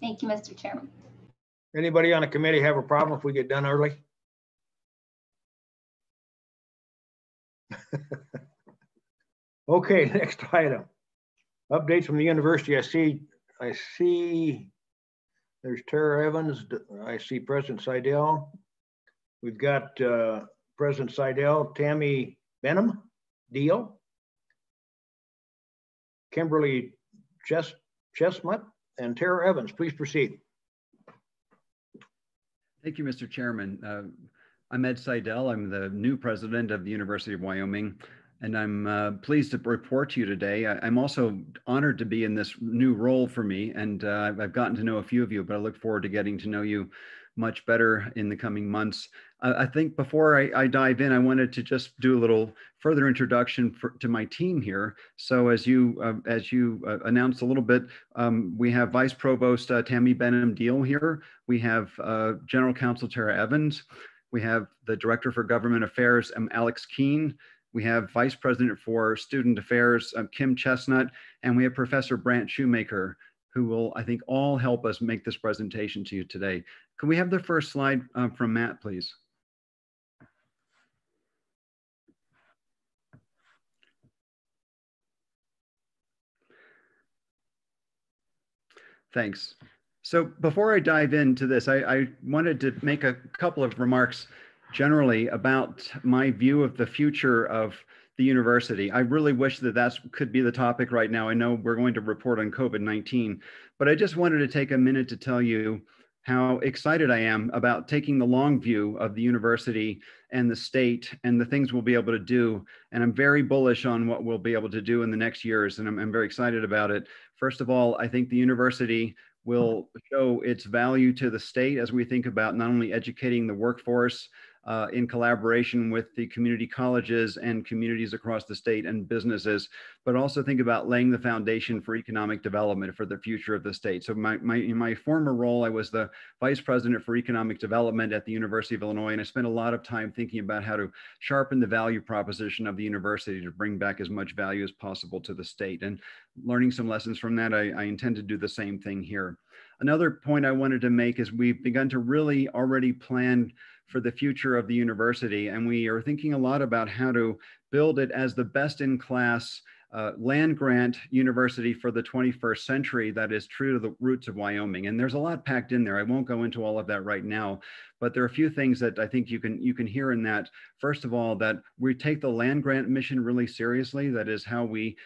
Thank you, Mr. Chairman. Anybody on the committee have a problem if we get done early? okay, next item. Updates from the university. I see, I see there's Tara Evans. I see President Seidel. We've got uh, President Seidel, Tammy Benham, Deal, Kimberly Chest, Chestnut, and Tara Evans. Please proceed. Thank you, Mr. Chairman. Uh, I'm Ed Seidel. I'm the new president of the University of Wyoming, and I'm uh, pleased to report to you today. I, am also honored to be in this new role for me, and uh, I've gotten to know a few of you, but I look forward to getting to know you much better in the coming months. I think before I, I, dive in, I wanted to just do a little further introduction for, to my team here. So as you uh, as you uh, announced a little bit, um, we have Vice Provost uh, Tammy Benham Deal here. We have uh, General Counsel Tara Evans. We have the Director for Government Affairs, um, Alex Keene. We have Vice President for Student Affairs, um, Kim Chestnut, and we have Professor Brant Schumaker, who will, I think, all help us make this presentation to you today. Can we have the first slide uh, from Matt, please? Thanks. So before I dive into this, I, I, wanted to make a couple of remarks generally about my view of the future of the university. I really wish that that could be the topic right now. I know we're going to report on COVID-19, but I just wanted to take a minute to tell you how excited I am about taking the long view of the university and the state and the things we'll be able to do. And I'm very bullish on what we'll be able to do in the next years. And I'm, I'm very excited about it. First of all, I think the university will show its value to the state as we think about not only educating the workforce, uh, in collaboration with the community colleges and communities across the state and businesses, but also think about laying the foundation for economic development for the future of the state. So my, my, in my former role, I was the vice president for economic development at the University of Illinois, and I spent a lot of time thinking about how to sharpen the value proposition of the university to bring back as much value as possible to the state. And learning some lessons from that, I, I intend to do the same thing here. Another point I wanted to make is we've begun to really already plan for the future of the university. And we are thinking a lot about how to build it as the best in class uh, land grant university for the 21st century that is true to the roots of Wyoming. And there's a lot packed in there. I won't go into all of that right now, but there are a few things that I think you can you can hear in that. First of all, that we take the land grant mission really seriously. That is how we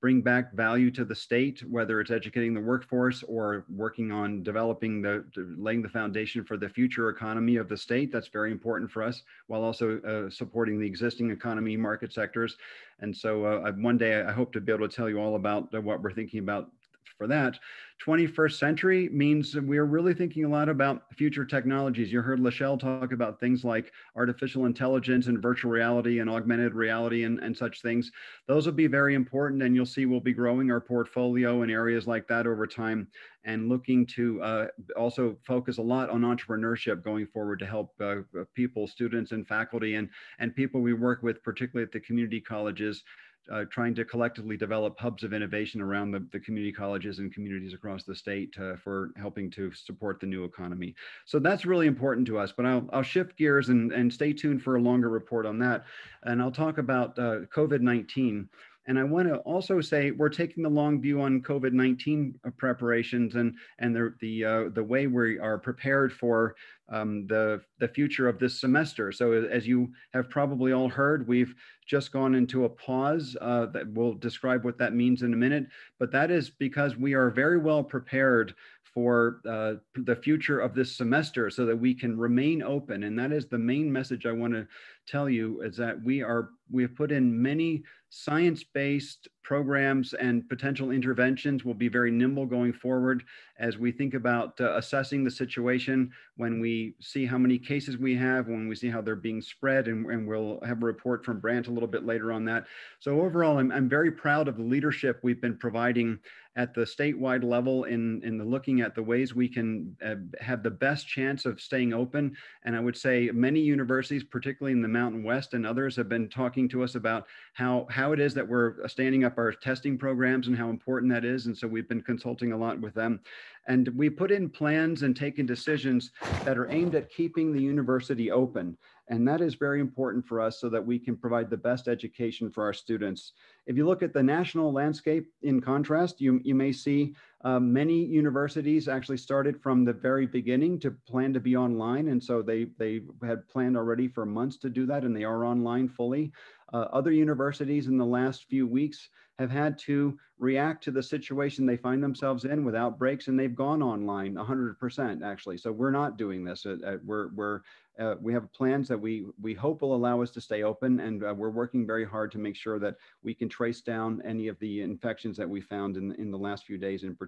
bring back value to the state, whether it's educating the workforce or working on developing the, laying the foundation for the future economy of the state. That's very important for us, while also uh, supporting the existing economy market sectors. And so uh, one day I hope to be able to tell you all about uh, what we're thinking about for that. 21st century means we're really thinking a lot about future technologies. You heard Lachelle talk about things like artificial intelligence and virtual reality and augmented reality and, and such things. Those will be very important and you'll see we'll be growing our portfolio in areas like that over time and looking to uh, also focus a lot on entrepreneurship going forward to help uh, people, students and faculty and, and people we work with, particularly at the community colleges uh, trying to collectively develop hubs of innovation around the, the community colleges and communities across the state uh, for helping to support the new economy. So that's really important to us, but I'll, I'll shift gears and, and stay tuned for a longer report on that. And I'll talk about uh, COVID-19. And I want to also say we're taking the long view on COVID-19 preparations and and the the uh, the way we are prepared for um, the the future of this semester. So as you have probably all heard, we've just gone into a pause uh, that we'll describe what that means in a minute. But that is because we are very well prepared for uh, the future of this semester so that we can remain open. And that is the main message I want to tell you is that we are we have put in many science-based programs and potential interventions will be very nimble going forward as we think about uh, assessing the situation when we see how many cases we have, when we see how they're being spread, and, and we'll have a report from Brant a little bit later on that. So overall, I'm, I'm very proud of the leadership we've been providing at the statewide level in, in the looking at the ways we can uh, have the best chance of staying open. And I would say many universities, particularly in the Mountain West and others have been talking to us about how, how it is that we're standing up our testing programs and how important that is. And so we've been consulting a lot with them. And we put in plans and taken decisions that are aimed at keeping the university open. And that is very important for us so that we can provide the best education for our students. If you look at the national landscape in contrast, you, you may see uh, many universities actually started from the very beginning to plan to be online. And so they, they had planned already for months to do that and they are online fully. Uh, other universities in the last few weeks have had to react to the situation they find themselves in without breaks and they've gone online 100% actually. So we're not doing this. Uh, uh, we're, we're uh, we have plans that we we hope will allow us to stay open, and uh, we're working very hard to make sure that we can trace down any of the infections that we found in in the last few days, in particular.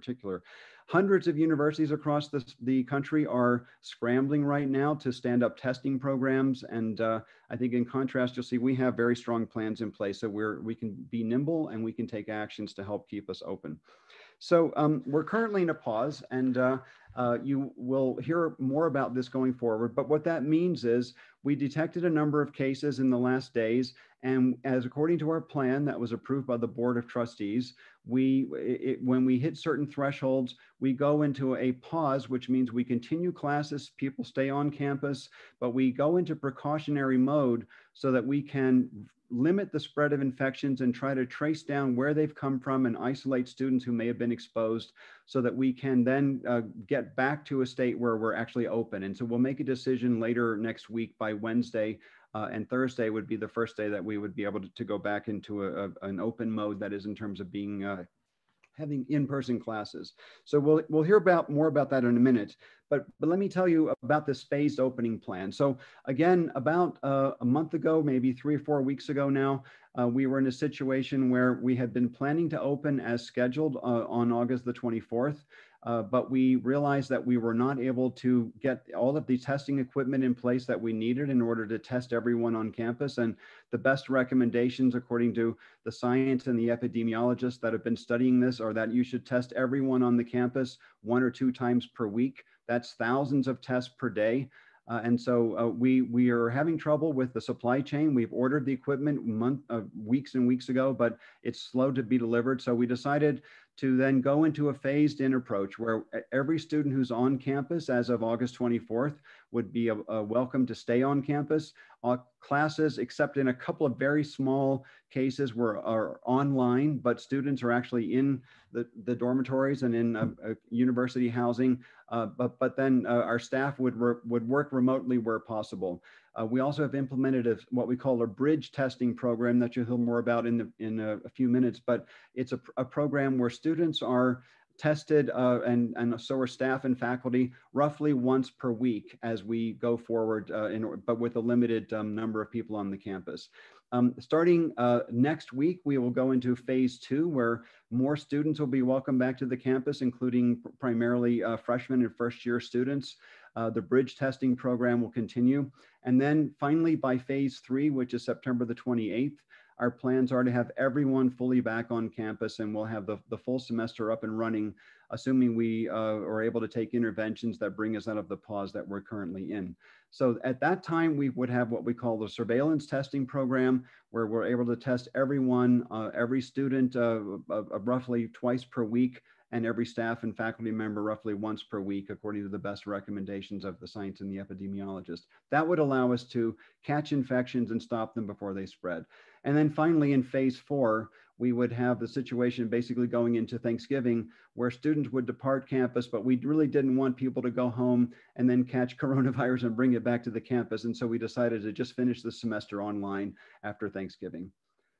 Hundreds of universities across the, the country are scrambling right now to stand up testing programs, and uh, I think in contrast, you'll see we have very strong plans in place, so we're we can be nimble and we can take actions to help keep us open. So um, we're currently in a pause, and uh, uh, you will hear more about this going forward. But what that means is we detected a number of cases in the last days, and as according to our plan that was approved by the Board of Trustees, we it, when we hit certain thresholds, we go into a pause, which means we continue classes, people stay on campus, but we go into precautionary mode so that we can limit the spread of infections and try to trace down where they've come from and isolate students who may have been exposed so that we can then uh, get back to a state where we're actually open. And so we'll make a decision later next week by Wednesday uh, and Thursday would be the first day that we would be able to, to go back into a, a, an open mode that is in terms of being uh, having in-person classes. So we'll, we'll hear about more about that in a minute, but, but let me tell you about this phased opening plan. So again, about uh, a month ago, maybe three or four weeks ago now, uh, we were in a situation where we had been planning to open as scheduled uh, on August the 24th. Uh, but we realized that we were not able to get all of the testing equipment in place that we needed in order to test everyone on campus. And the best recommendations, according to the science and the epidemiologists that have been studying this, are that you should test everyone on the campus one or two times per week. That's thousands of tests per day. Uh, and so uh, we we are having trouble with the supply chain. We've ordered the equipment month, uh, weeks and weeks ago, but it's slow to be delivered. So we decided to then go into a phased in approach where every student who's on campus as of August 24th would be a, a welcome to stay on campus. Uh, classes, except in a couple of very small cases, were are online, but students are actually in the, the dormitories and in a, a university housing. Uh, but but then uh, our staff would would work remotely where possible. Uh, we also have implemented a, what we call a bridge testing program that you'll hear more about in, the, in a, a few minutes, but it's a, a, program where students are tested uh, and, and so are staff and faculty roughly once per week as we go forward, uh, in, but with a limited um, number of people on the campus. Um, starting uh, next week, we will go into phase two, where more students will be welcomed back to the campus, including primarily uh, freshmen and first year students. Uh, the bridge testing program will continue. And then finally, by phase three, which is September the 28th, our plans are to have everyone fully back on campus and we'll have the, the full semester up and running, assuming we uh, are able to take interventions that bring us out of the pause that we're currently in. So at that time, we would have what we call the surveillance testing program, where we're able to test everyone, uh, every student uh, roughly twice per week and every staff and faculty member roughly once per week, according to the best recommendations of the science and the epidemiologist. That would allow us to catch infections and stop them before they spread. And then finally, in phase four, we would have the situation basically going into Thanksgiving where students would depart campus, but we really didn't want people to go home and then catch coronavirus and bring it back to the campus. And so we decided to just finish the semester online after Thanksgiving.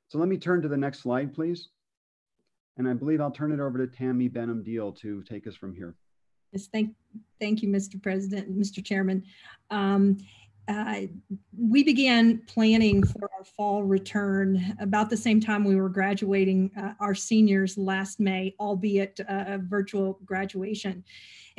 So let me turn to the next slide, please. And I believe I'll turn it over to Tammy Benham Deal to take us from here. Yes, thank, thank you, Mr. President, Mr. Chairman. Um, uh, we began planning for our fall return about the same time we were graduating uh, our seniors last May, albeit a virtual graduation.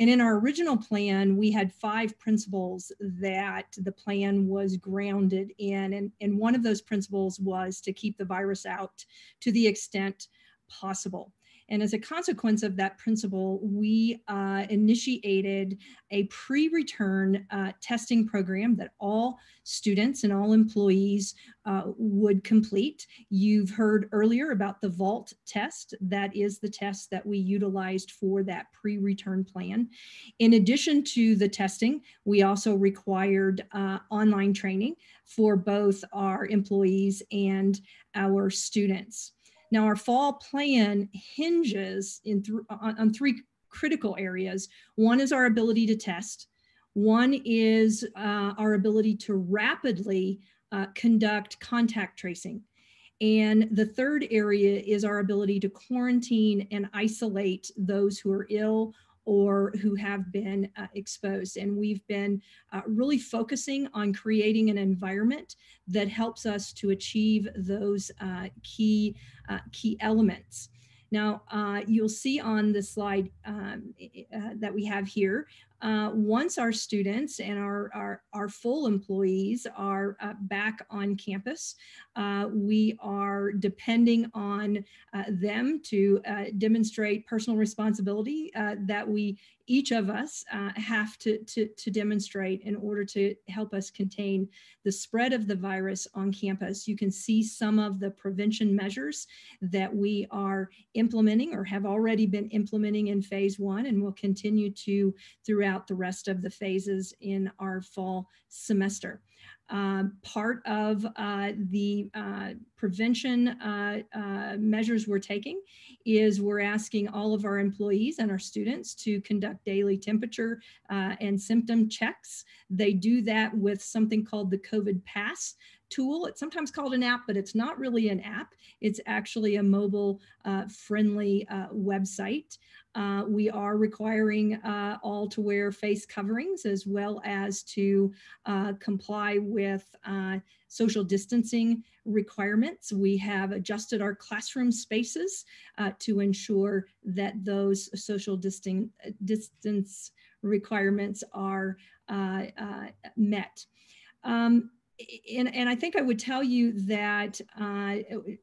And in our original plan, we had five principles that the plan was grounded in. And, and one of those principles was to keep the virus out to the extent possible. And as a consequence of that principle, we uh, initiated a pre return uh, testing program that all students and all employees uh, would complete. You've heard earlier about the VAULT test. That is the test that we utilized for that pre return plan. In addition to the testing, we also required uh, online training for both our employees and our students. Now, our fall plan hinges in th on, on three critical areas. One is our ability to test. One is uh, our ability to rapidly uh, conduct contact tracing. And the third area is our ability to quarantine and isolate those who are ill or who have been uh, exposed. And we've been uh, really focusing on creating an environment that helps us to achieve those uh, key, uh, key elements. Now, uh, you'll see on the slide um, uh, that we have here, uh, once our students and our, our, our full employees are uh, back on campus, uh, we are depending on uh, them to demonstrate personal responsibility that we each of us uh, have to, to, to demonstrate in order to help us contain the spread of the virus on campus. You can see some of the prevention measures that we are implementing or have already been implementing in phase one and will continue to throughout the rest of the phases in our fall semester. Uh, part of uh, the uh, prevention uh, uh, measures we're taking is we're asking all of our employees and our students to conduct daily temperature uh, and symptom checks. They do that with something called the COVID Pass tool. It's sometimes called an app, but it's not really an app. It's actually a mobile friendly website. Uh, we are requiring uh, all to wear face coverings as well as to uh, comply with uh, social distancing requirements. We have adjusted our classroom spaces uh, to ensure that those social disting, distance requirements are uh, met. Um, and, and I think I would tell you that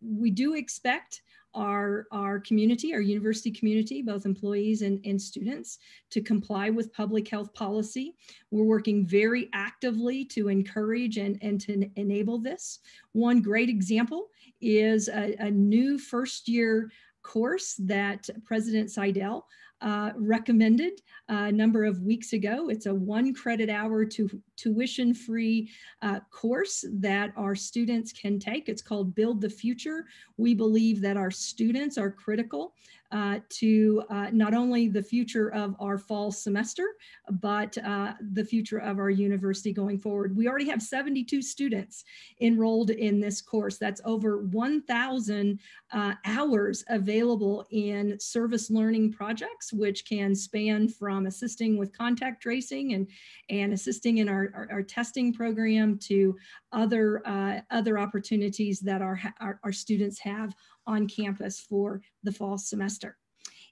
we do expect our, our community, our university community, both employees and, and students, to comply with public health policy. We're working very actively to encourage and, and to enable this. One great example is a, a new first year course that President Seidel uh, recommended a number of weeks ago. It's a one credit hour to tuition free uh, course that our students can take. It's called Build the Future. We believe that our students are critical uh, to uh, not only the future of our fall semester, but uh, the future of our university going forward. We already have 72 students enrolled in this course. That's over 1,000 uh, hours available in service learning projects, which can span from assisting with contact tracing and, and assisting in our, our, our testing program to other, uh, other opportunities that our, our, our students have on campus for the fall semester.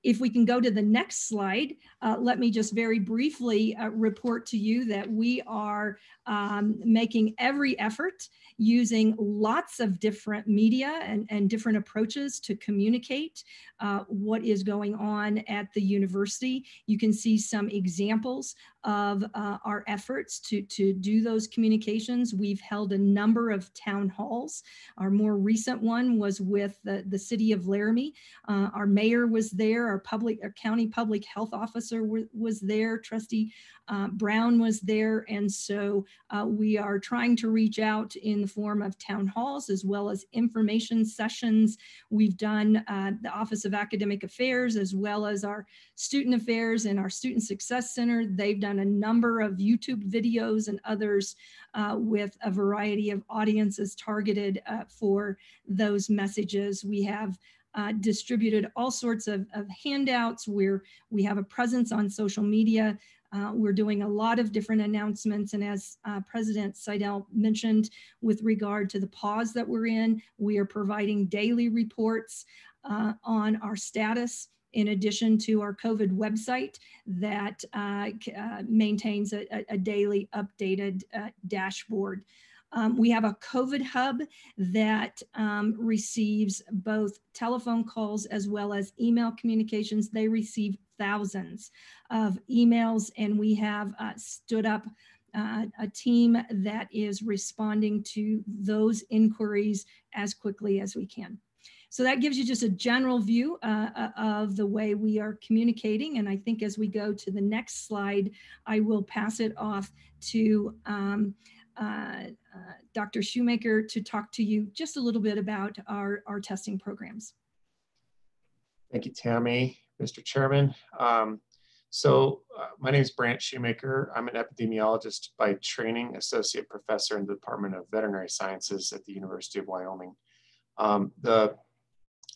If we can go to the next slide, uh, let me just very briefly uh, report to you that we are um, making every effort using lots of different media and, and different approaches to communicate uh, what is going on at the university. You can see some examples of uh, our efforts to, to do those communications. We've held a number of town halls. Our more recent one was with the, the city of Laramie. Uh, our mayor was there, our public, our county public health officer was there, trustee uh, Brown was there. And so uh, we are trying to reach out in the form of town halls as well as information sessions. We've done uh, the Office of Academic Affairs as well as our Student Affairs and our Student Success Center. They've done a number of YouTube videos and others uh, with a variety of audiences targeted uh, for those messages. We have uh, distributed all sorts of, of handouts where we have a presence on social media uh, we're doing a lot of different announcements. And as uh, President Seidel mentioned, with regard to the pause that we're in, we are providing daily reports uh, on our status in addition to our COVID website that uh, uh, maintains a, a, daily updated uh, dashboard. Um, we have a COVID hub that um, receives both telephone calls as well as email communications. They receive thousands of emails, and we have uh, stood up uh, a team that is responding to those inquiries as quickly as we can. So that gives you just a general view uh, uh of the way we are communicating. And I think as we go to the next slide, I will pass it off to um, uh, uh, Dr. Schumaker to talk to you just a little bit about our, our testing programs. Thank you, Tammy. Mr. Chairman. Um, so uh, my name is Brant Schumaker. I'm an epidemiologist by training, associate professor in the Department of Veterinary Sciences at the University of Wyoming. Um, the,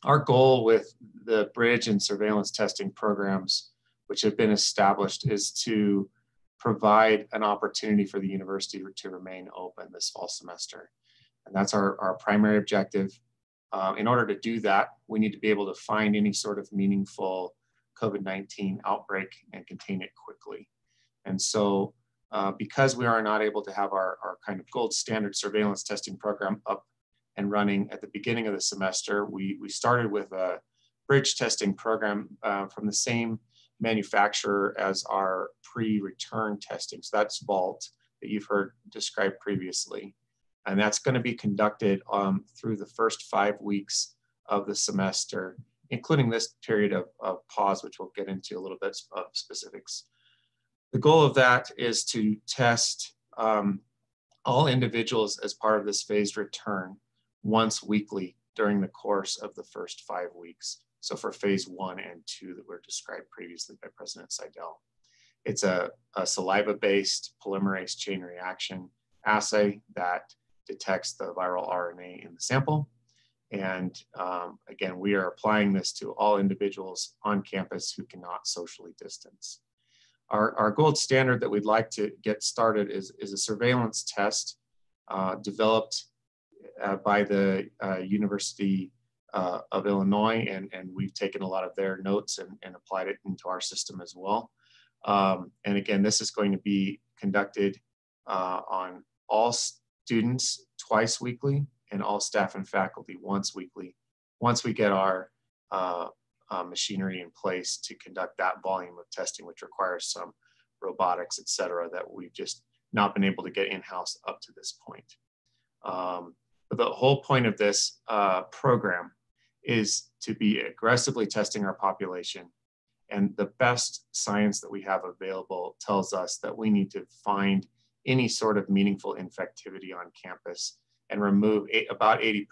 our goal with the bridge and surveillance testing programs, which have been established, is to provide an opportunity for the university to remain open this fall semester. And that's our, our primary objective. Uh, in order to do that, we need to be able to find any sort of meaningful COVID-19 outbreak and contain it quickly. And so uh, because we are not able to have our, our kind of gold standard surveillance testing program up and running at the beginning of the semester, we, we started with a bridge testing program uh, from the same manufacturer as our pre-return testing. So that's Vault that you've heard described previously. And that's going to be conducted um, through the first five weeks of the semester, including this period of, of pause, which we'll get into a little bit of specifics. The goal of that is to test um, all individuals as part of this phased return once weekly during the course of the first five weeks. So for phase one and two that were described previously by President Seidel. It's a, a saliva-based polymerase chain reaction assay that detects the viral RNA in the sample. And um, again, we are applying this to all individuals on campus who cannot socially distance. Our, our gold standard that we'd like to get started is, is a surveillance test uh, developed uh, by the uh, University uh, of Illinois, and, and we've taken a lot of their notes and, and applied it into our system as well. Um, and again, this is going to be conducted uh, on all students twice weekly and all staff and faculty once weekly, once we get our uh, uh, machinery in place to conduct that volume of testing, which requires some robotics, et cetera, that we've just not been able to get in-house up to this point. Um, but the whole point of this uh, program is to be aggressively testing our population. And the best science that we have available tells us that we need to find any sort of meaningful infectivity on campus and remove eight, about 80%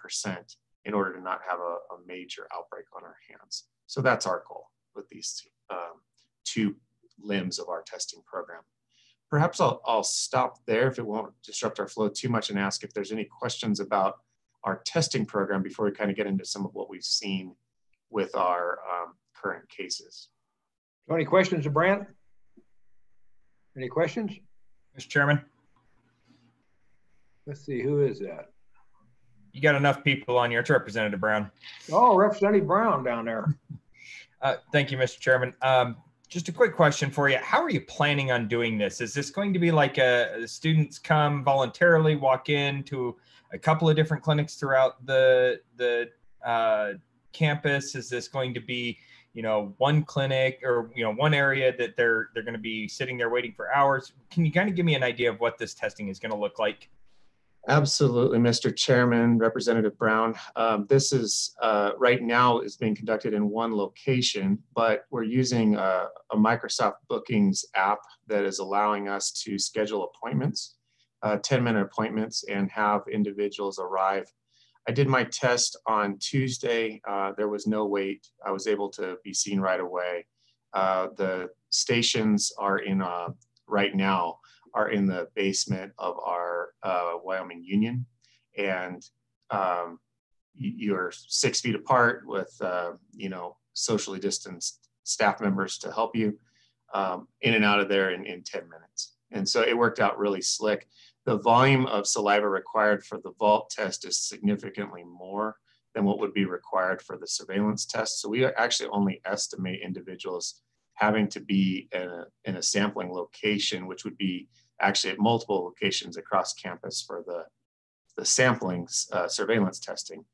in order to not have a, a major outbreak on our hands. So that's our goal with these um, two limbs of our testing program. Perhaps I'll, I'll stop there if it won't disrupt our flow too much and ask if there's any questions about our testing program before we kind of get into some of what we've seen with our um, current cases. Any questions Brant? Any questions? Mr. Chairman? Let's see, who is that? You got enough people on here. It's Representative Brown. Oh, Representative Brown down there. Uh, thank you, Mr. Chairman. Um, just a quick question for you. How are you planning on doing this? Is this going to be like a, students come voluntarily, walk in to a couple of different clinics throughout the the uh, campus? Is this going to be, you know, one clinic or you know one area that they're they're going to be sitting there waiting for hours? Can you kind of give me an idea of what this testing is going to look like? Absolutely, Mr. Chairman, Representative Brown. Um, this is uh, right now is being conducted in one location, but we're using a, a, Microsoft Bookings app that is allowing us to schedule appointments, uh, 10 minute appointments, and have individuals arrive. I did my test on Tuesday. Uh, there was no wait. I was able to be seen right away. Uh, the stations are in uh, right now are in the basement of our uh, Wyoming Union. And um, you're six feet apart with, uh, you know, socially distanced staff members to help you um, in and out of there in, in 10 minutes. And so it worked out really slick. The volume of saliva required for the vault test is significantly more than what would be required for the surveillance test. So we actually only estimate individuals having to be in a, in a sampling location, which would be actually at multiple locations across campus for the, the sampling uh, surveillance testing.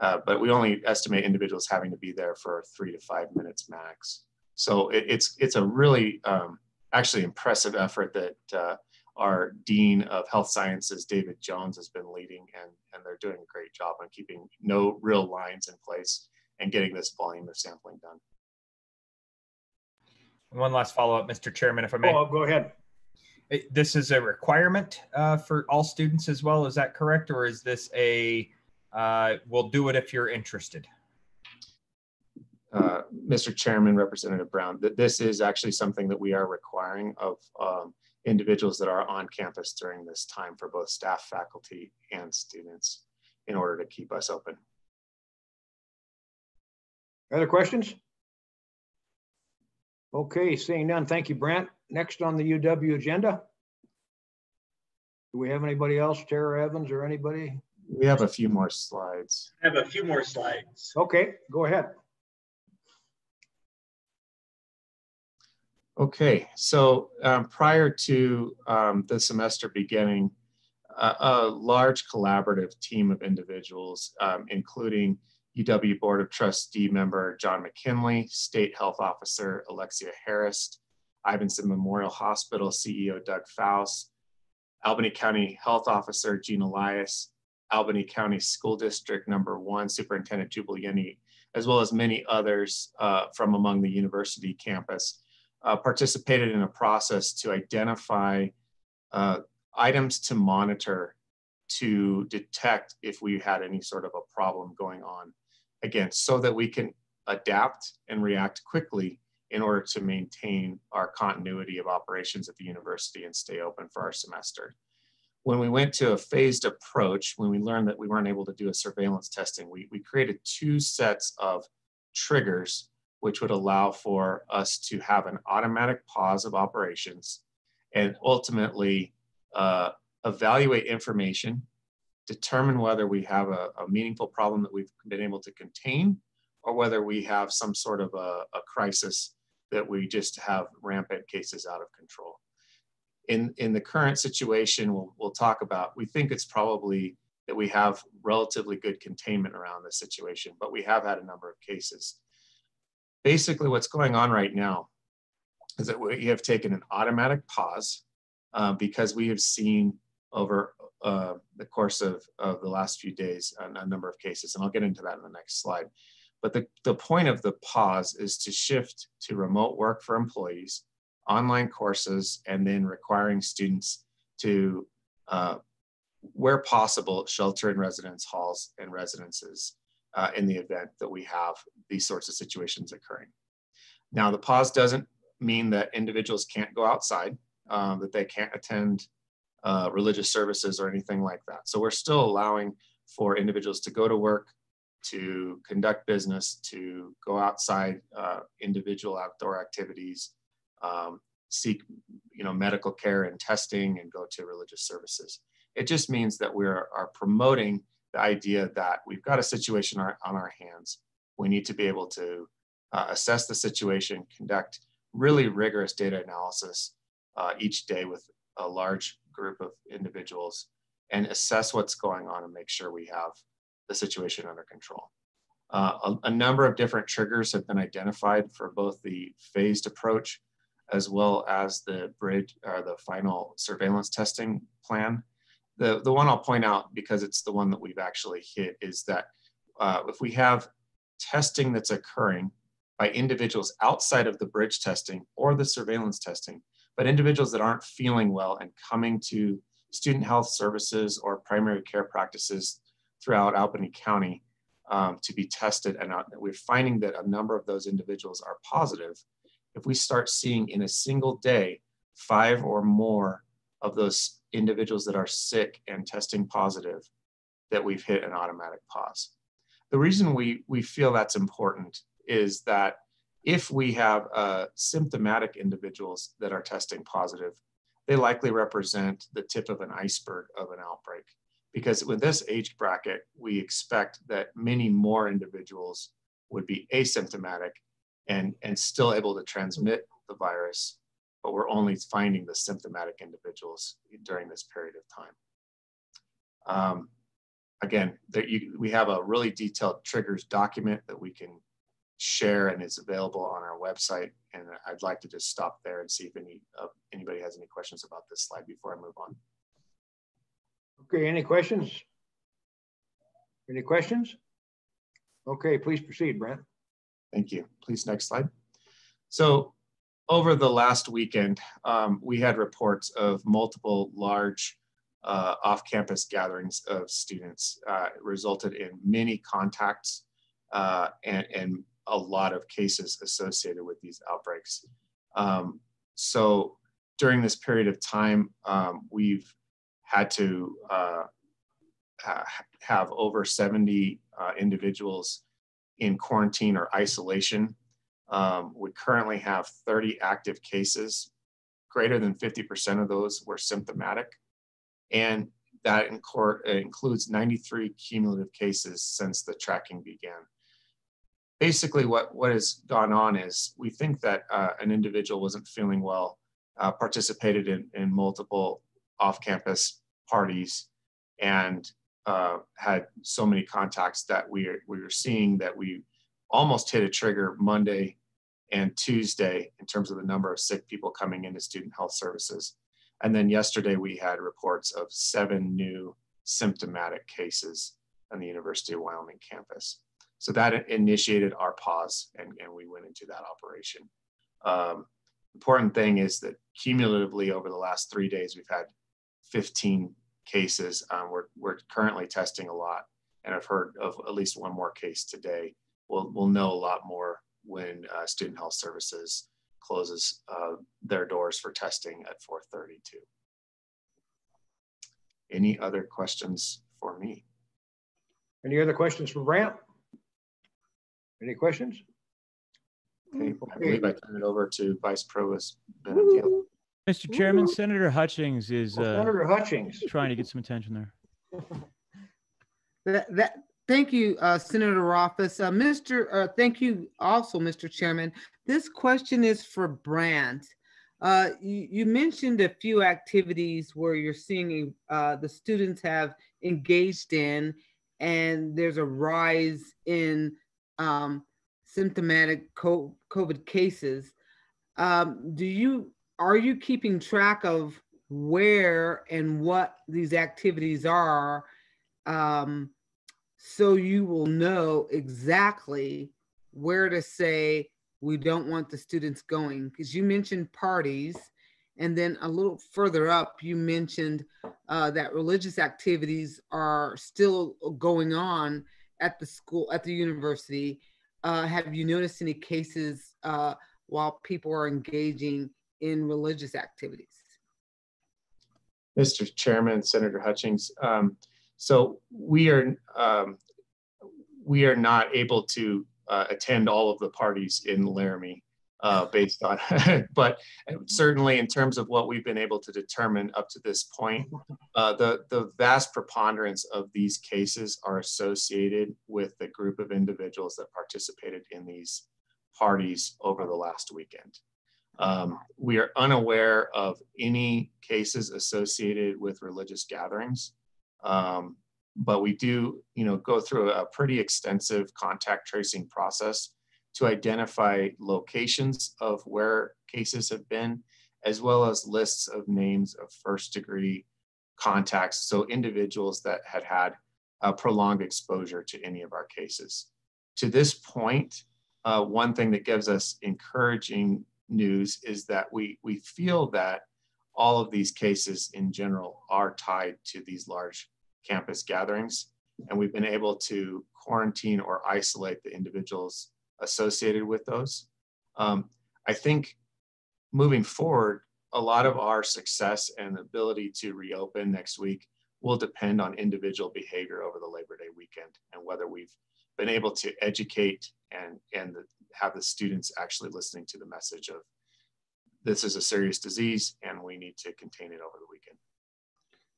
Uh, but we only estimate individuals having to be there for three to five minutes max. So it, it's, it's a really um, actually impressive effort that uh, our Dean of Health Sciences, David Jones, has been leading, and, and they're doing a great job on keeping no real lines in place and getting this volume of sampling done. One last follow up, Mr. Chairman, if I may. Oh, go ahead. This is a requirement uh, for all students as well. Is that correct? Or is this a, uh, we'll do it if you're interested? Uh, Mr. Chairman, Representative Brown, that this is actually something that we are requiring of um, individuals that are on campus during this time for both staff, faculty, and students in order to keep us open. Other questions? Okay, seeing none. Thank you, Brent. Next on the UW agenda. Do we have anybody else, Tara Evans or anybody? We have a few more slides. I have a few more slides. Okay, go ahead. Okay, so um, prior to um, the semester beginning, a, large collaborative team of individuals, um, including UW Board of Trustee member John McKinley, State Health Officer Alexia Harrist, Ivinson Memorial Hospital CEO Doug Faust, Albany County Health Officer Gene Elias, Albany County School District Number One Superintendent Jubal Yennie, as well as many others uh, from among the university campus, uh, participated in a process to identify uh, items to monitor to detect if we had any sort of a problem going on. Again, so that we can adapt and react quickly in order to maintain our continuity of operations at the university and stay open for our semester. When we went to a phased approach, when we learned that we weren't able to do a surveillance testing, we, we created two sets of triggers which would allow for us to have an automatic pause of operations and ultimately uh, evaluate information, determine whether we have a, a, meaningful problem that we've been able to contain or whether we have some sort of a, a crisis that we just have rampant cases out of control. In, in the current situation, we'll, we'll talk about, we think it's probably that we have relatively good containment around the situation, but we have had a number of cases. Basically, what's going on right now is that we have taken an automatic pause uh, because we have seen over uh, the course of, of the last few days a, a number of cases, and I'll get into that in the next slide. But the, the point of the pause is to shift to remote work for employees, online courses, and then requiring students to, uh, where possible, shelter in residence halls and residences uh, in the event that we have these sorts of situations occurring. Now, the pause doesn't mean that individuals can't go outside, um, that they can't attend uh, religious services or anything like that. So we're still allowing for individuals to go to work, to conduct business, to go outside uh, individual outdoor activities, um, seek you know, medical care and testing, and go to religious services. It just means that we are, are promoting the idea that we've got a situation on our hands. We need to be able to uh, assess the situation, conduct really rigorous data analysis uh, each day with a large group of individuals and assess what's going on and make sure we have the situation under control. Uh, a, a, number of different triggers have been identified for both the phased approach as well as the bridge or the final surveillance testing plan. The, the one I'll point out because it's the one that we've actually hit is that uh, if we have testing that's occurring by individuals outside of the bridge testing or the surveillance testing, but individuals that aren't feeling well and coming to student health services or primary care practices throughout Albany County um, to be tested. And uh, we're finding that a number of those individuals are positive. If we start seeing in a single day, five or more of those individuals that are sick and testing positive, that we've hit an automatic pause. The reason we, we feel that's important is that if we have uh, symptomatic individuals that are testing positive, they likely represent the tip of an iceberg of an outbreak because with this age bracket, we expect that many more individuals would be asymptomatic and, and still able to transmit the virus, but we're only finding the symptomatic individuals during this period of time. Um, again, you, we have a really detailed triggers document that we can share and is available on our website. And I'd like to just stop there and see if any uh, anybody has any questions about this slide before I move on. Okay, any questions? Any questions? Okay, please proceed, Brent. Thank you. Please, next slide. So over the last weekend, um, we had reports of multiple large uh, off-campus gatherings of students. Uh, resulted in many contacts uh, and, and, a lot of cases associated with these outbreaks. Um, so during this period of time, um, we've had to uh, ha have over 70 uh, individuals in quarantine or isolation. Um, we currently have 30 active cases. Greater than 50% of those were symptomatic. And that includes 93 cumulative cases since the tracking began. Basically, what, what has gone on is we think that uh, an individual wasn't feeling well, uh, participated in, in multiple off campus parties, and uh, had so many contacts that we we were seeing that we almost hit a trigger Monday and Tuesday in terms of the number of sick people coming into student health services. And then yesterday we had reports of seven new symptomatic cases on the University of Wyoming campus. So that initiated our pause and, and we went into that operation. Um, important thing is that cumulatively over the last three days, we've had 15 cases. Um, we're, we're currently testing a lot and I've heard of at least one more case today. We'll, we'll know a lot more when uh, Student Health Services closes uh, their doors for testing at 4.32. Any other questions for me? Any other questions for Brant? Any questions? Okay, I believe I turn it over to Vice Provost Benedetto. Mr. Chairman, Senator Hutchings is uh, Senator Hutchings trying to get some attention there. That, that thank you, uh, Senator Rothfuss. Uh, Mr. Uh, thank you also, Mr. Chairman. This question is for Brant. Uh, you, you, mentioned a few activities where you're seeing uh, the students have engaged in, and there's a rise in um, symptomatic COVID cases. Um, do you are you keeping track of where and what these activities are, um, so you will know exactly where to say we don't want the students going? Because you mentioned parties, and then a little further up, you mentioned uh, that religious activities are still going on at the school, at the university. Uh, have you noticed any cases uh, while people are engaging in religious activities? Mr. Chairman, Senator Hutchings. Um, so we are um, we are not able to uh, attend all of the parties in Laramie uh, based on, but certainly in terms of what we've been able to determine up to this point, uh, the, the vast preponderance of these cases are associated with the group of individuals that participated in these parties over the last weekend. Um, we are unaware of any cases associated with religious gatherings, um, but we do, you know, go through a pretty extensive contact tracing process to identify locations of where cases have been, as well as lists of names of first degree contacts. So individuals that had had a prolonged exposure to any of our cases. To this point, uh, one thing that gives us encouraging news is that we, we feel that all of these cases in general are tied to these large campus gatherings. And we've been able to quarantine or isolate the individuals associated with those. Um, I think moving forward, a lot of our success and ability to reopen next week will depend on individual behavior over the Labor Day weekend and whether we've been able to educate and, and the, have the students actually listening to the message of this is a serious disease and we need to contain it over the weekend.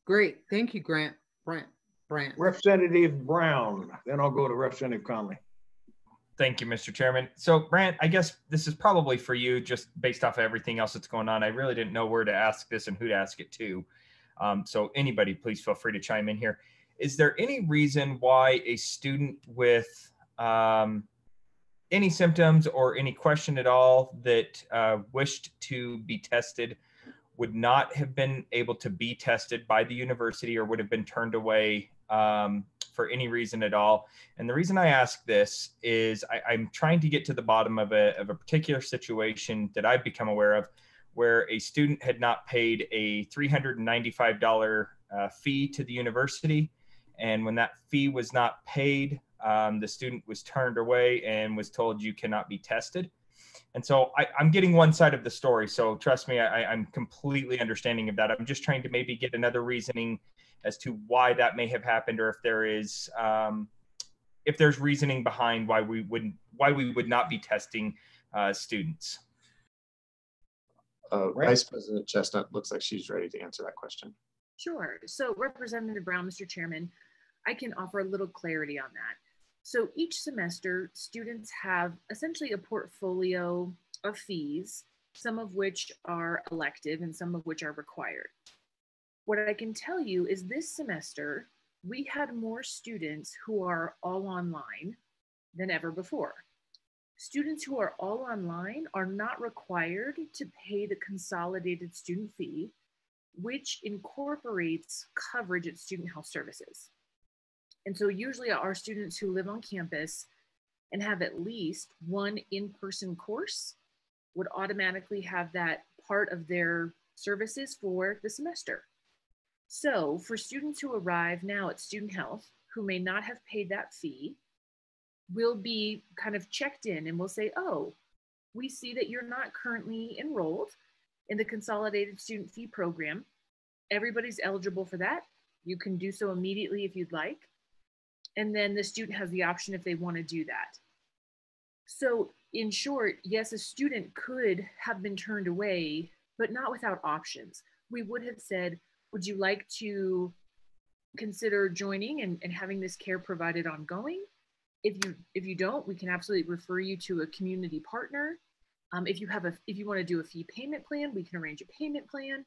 Great. Thank you, Grant. Brant. Brant. Representative Brown. Then I'll go to Representative Connolly. Thank you, Mr. Chairman. So, Brant, I guess this is probably for you, just based off of everything else that's going on. I really didn't know where to ask this and who to ask it to. Um, so, anybody, please feel free to chime in here. Is there any reason why a student with um, any symptoms or any question at all that uh, wished to be tested would not have been able to be tested by the university or would have been turned away um, for any reason at all. And the reason I ask this is I, am trying to get to the bottom of a, of a particular situation that I've become aware of where a student had not paid a $395 uh, fee to the university. And when that fee was not paid, um, the student was turned away and was told you cannot be tested. And so I, am getting one side of the story. So trust me, I, I'm completely understanding of that. I'm just trying to maybe get another reasoning as to why that may have happened or if there is um, if there's reasoning behind why we wouldn't why we would not be testing uh, students. Uh, Vice President Chestnut looks like she's ready to answer that question. Sure. So Representative Brown, Mr. Chairman, I can offer a little clarity on that. So each semester, students have essentially a portfolio of fees, some of which are elective and some of which are required. What I can tell you is this semester, we had more students who are all online than ever before. Students who are all online are not required to pay the consolidated student fee, which incorporates coverage at student health services. And so usually our students who live on campus and have at least one in-person course would automatically have that part of their services for the semester. So for students who arrive now at student health who may not have paid that fee, we'll be kind of checked in and we'll say, oh, we see that you're not currently enrolled in the consolidated student fee program. Everybody's eligible for that. You can do so immediately if you'd like. And then the student has the option if they want to do that. So in short, yes, a student could have been turned away, but not without options. We would have said, would you like to consider joining and, and having this care provided ongoing? If you if you don't, we can absolutely refer you to a community partner. Um, if you have a if you want to do a fee payment plan, we can arrange a payment plan.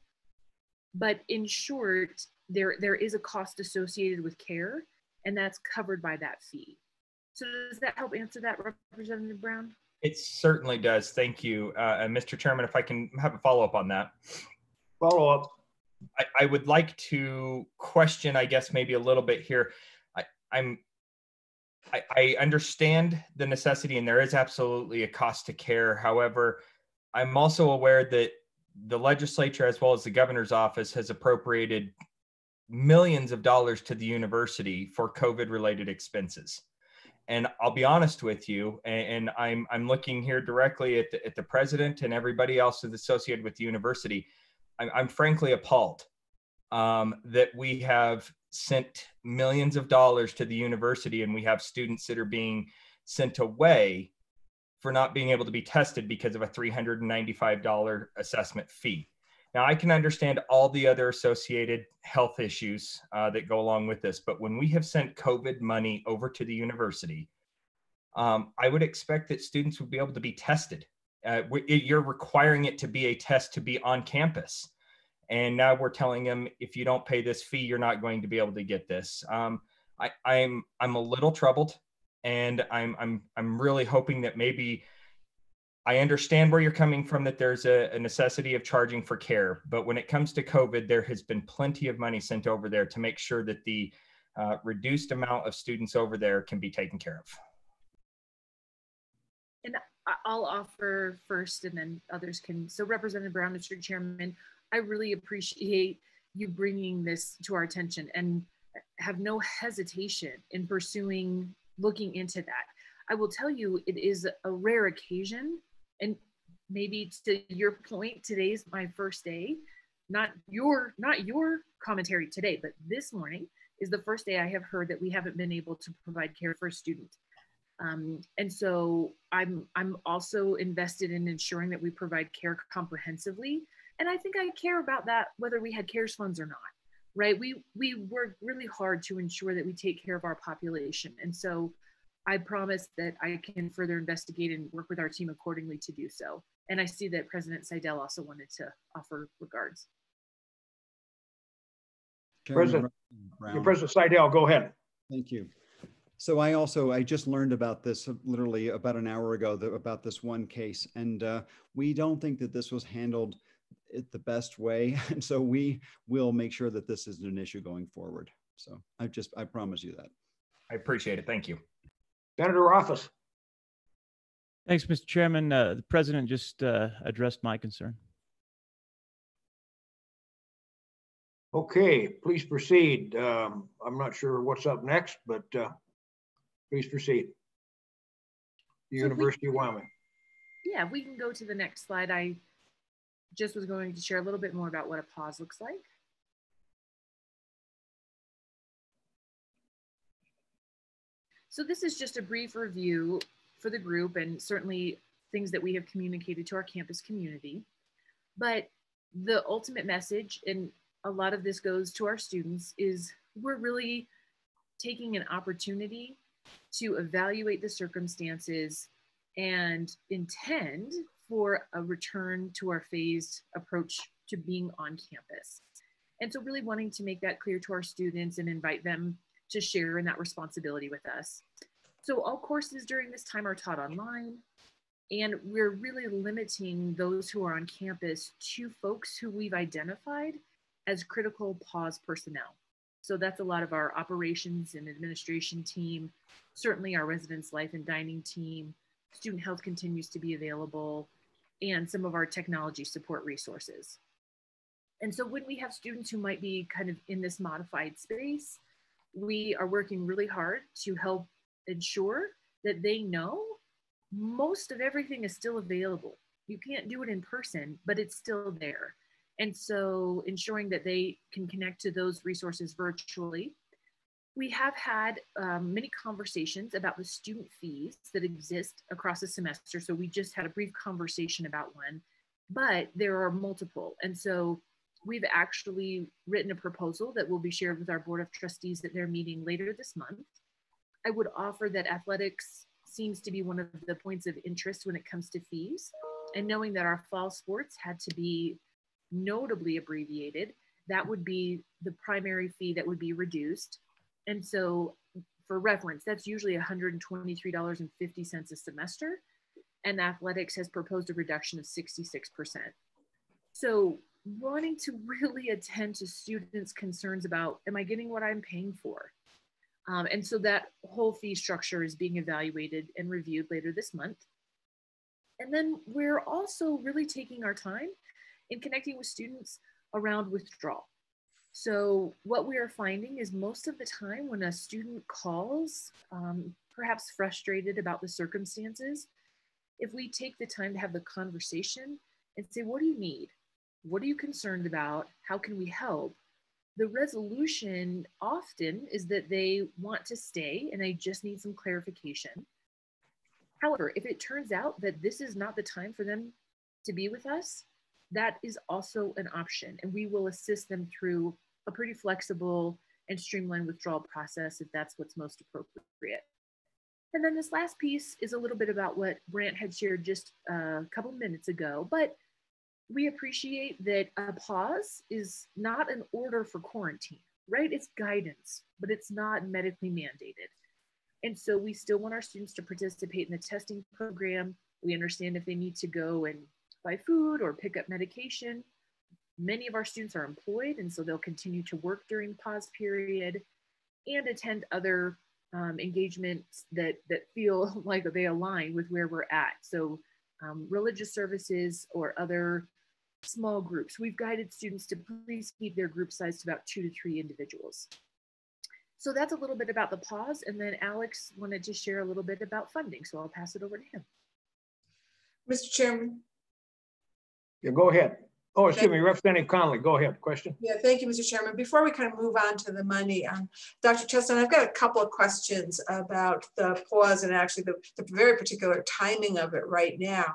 But in short, there there is a cost associated with care, and that's covered by that fee. So does that help answer that, Representative Brown? It certainly does. Thank you, uh, and Mr. Chairman. If I can have a follow up on that. Follow up. I, I would like to question, I guess, maybe a little bit here. I, I'm I, I understand the necessity, and there is absolutely a cost to care. However, I'm also aware that the legislature, as well as the governor's office, has appropriated millions of dollars to the university for COVID related expenses. And I'll be honest with you, and, I'm, I'm looking here directly at the, at the president and everybody else that's associated with the university. I'm, I'm frankly appalled um, that we have sent millions of dollars to the university and we have students that are being sent away for not being able to be tested because of a $395 assessment fee. Now, I can understand all the other associated health issues uh, that go along with this, but when we have sent COVID money over to the university, um, I would expect that students would be able to be tested. Uh, you're requiring it to be a test to be on campus and now we're telling them if you don't pay this fee you're not going to be able to get this um, I, i'm i'm a little troubled and i'm i'm i'm really hoping that maybe i understand where you're coming from that there's a, a necessity of charging for care but when it comes to covid there has been plenty of money sent over there to make sure that the uh, reduced amount of students over there can be taken care of and I'll offer first and then others can. So Representative Brown, Mr. Chairman, I really appreciate you bringing this to our attention and have no hesitation in pursuing looking into that. I will tell you, it is a rare occasion, and maybe to your point, today's my first day. Not your not your commentary today, but this morning is the first day I have heard that we haven't been able to provide care for a student. Um, and so I'm I'm also invested in ensuring that we provide care comprehensively and I think I care about that whether we had CARES funds or not, right? We we work really hard to ensure that we take care of our population, and so I promise that I can further investigate and work with our team accordingly to do so. And I see that President Seidel also wanted to offer regards. President, President Seidel, go ahead. Thank you. So I also I just learned about this literally about an hour ago the, about this one case, and uh, we don't think that this was handled it the best way. And so we will make sure that this isn't an issue going forward. So I just, I promise you that. I appreciate it. Thank you. Senator Office. Thanks, Mr. Chairman. Uh, the president just uh, addressed my concern. Okay, please proceed. Um, I'm not sure what's up next, but uh, please proceed. The so University we, of Wyoming. Yeah, we can go to the next slide. I just was going to share a little bit more about what a pause looks like. So this is just a brief review for the group and certainly things that we have communicated to our campus community. But the ultimate message, and a lot of this goes to our students, is we're really taking an opportunity to evaluate the circumstances and intend for a return to our phased approach to being on campus. And so really wanting to make that clear to our students and invite them to share in that responsibility with us. So all courses during this time are taught online and we're really limiting those who are on campus to folks who we've identified as critical pause personnel. So that's a lot of our operations and administration team, certainly our residence life and dining team, student health continues to be available, and some of our technology support resources. And so when we have students who might be kind of in this modified space, we are working really hard to help ensure that they know most of everything is still available. You can't do it in person, but it's still there. And so ensuring that they can connect to those resources virtually. We have had um, many conversations about the student fees that exist across the semester. So we just had a brief conversation about one, but there are multiple. And so we've actually written a proposal that will be shared with our Board of Trustees at their meeting later this month. I would offer that athletics seems to be one of the points of interest when it comes to fees. And knowing that our fall sports had to be notably abbreviated, that would be the primary fee that would be reduced. And so for reference, that's usually $123.50 a semester. And athletics has proposed a reduction of 66%. So wanting to really attend to students' concerns about, am I getting what I'm paying for? Um, and so that whole fee structure is being evaluated and reviewed later this month. And then we're also really taking our time in connecting with students around withdrawal. So what we are finding is most of the time when a student calls, um, perhaps frustrated about the circumstances, if we take the time to have the conversation and say, what do you need? What are you concerned about? How can we help? The resolution often is that they want to stay and they just need some clarification. However, if it turns out that this is not the time for them to be with us, that is also an option. And we will assist them through a pretty flexible and streamlined withdrawal process if that's what's most appropriate. And then this last piece is a little bit about what Brant had shared just a couple minutes ago, but we appreciate that a pause is not an order for quarantine, right? It's guidance, but it's not medically mandated. And so we still want our students to participate in the testing program. We understand if they need to go and buy food or pick up medication. Many of our students are employed, and so they'll continue to work during pause period and attend other um, engagements that, that feel like they align with where we're at. So um, religious services or other small groups. We've guided students to please keep their group size to about two to three individuals. So that's a little bit about the pause. And then Alex wanted to share a little bit about funding. So I'll pass it over to him. Mr. Chairman. Yeah, go ahead. Oh, excuse me, Representative Connolly, go ahead. Question? Yeah, thank you, Mr. Chairman. Before we kind of move on to the money, um, Dr. Chestnut, I've got a couple of questions about the pause and actually the, the very particular timing of it right now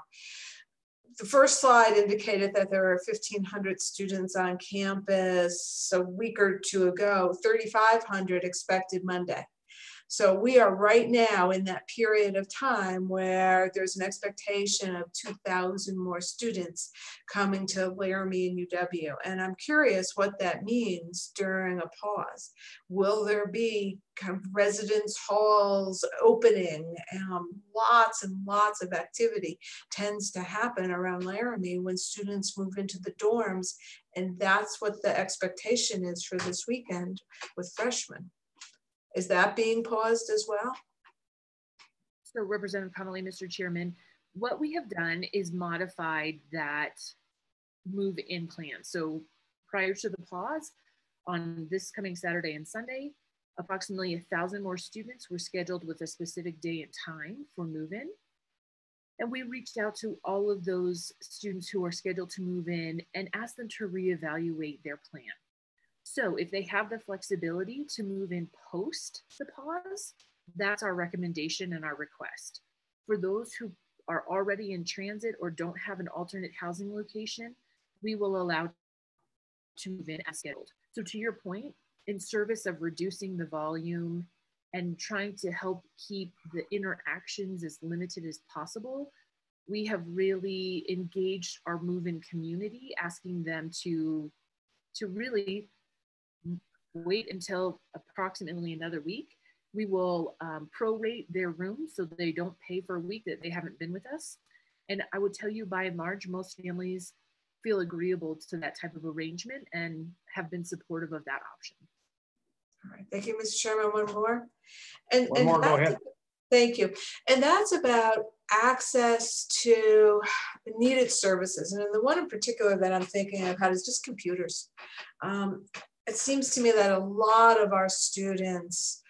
the first slide indicated that there are 1,500 students on campus a week or two ago, 3,500 expected Monday. So we are right now in that period of time where there's an expectation of 2,000 more students coming to Laramie and UW. And I'm curious what that means during a pause. Will there be kind of residence halls opening? Um, lots and lots of activity tends to happen around Laramie when students move into the dorms. And that's what the expectation is for this weekend with freshmen. Is that being paused as well? So Representative Connolly, Mr. Chairman, what we have done is modified that move in plan. So prior to the pause on this coming Saturday and Sunday, approximately a thousand more students were scheduled with a specific day and time for move in. And we reached out to all of those students who are scheduled to move in and asked them to reevaluate their plan. So if they have the flexibility to move in post the pause, That's our recommendation and our request. For those who are already in transit or don't have an alternate housing location, we will allow to move in as scheduled. So to your point, in service of reducing the volume and trying to help keep the interactions as limited as possible, we have really engaged our move-in community, asking them to, to really wait until approximately another week. We will um, prorate their rooms so they don't pay for a week that they haven't been with us. And I would tell you by and large, most families feel agreeable to that type of arrangement and have been supportive of that option. All right, thank you, Mr. Chairman. One more. And, One and more, go ahead. Thank you. And that's about access to needed services. And the one in particular that I'm thinking of about is just computers. Um, it seems to me that a lot of our students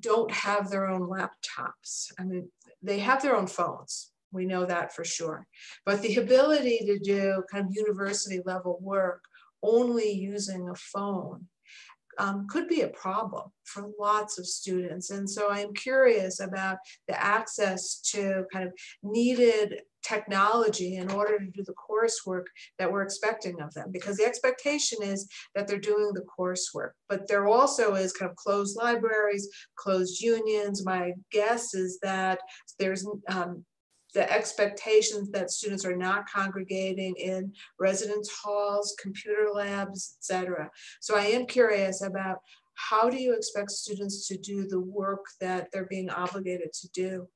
don't have their own laptops. I mean, they have their own phones. We know that for sure. But the ability to do kind of university level work only using a phone um, could be a problem for lots of students. And so I'm curious about the access to kind of needed technology in order to do the coursework that we're expecting of them because the expectation is that they're doing the coursework but there also is kind of closed libraries closed unions my guess is that there's um, the expectations that students are not congregating in residence halls, computer labs, etc. So I am curious about how do you expect students to do the work that they're being obligated to do?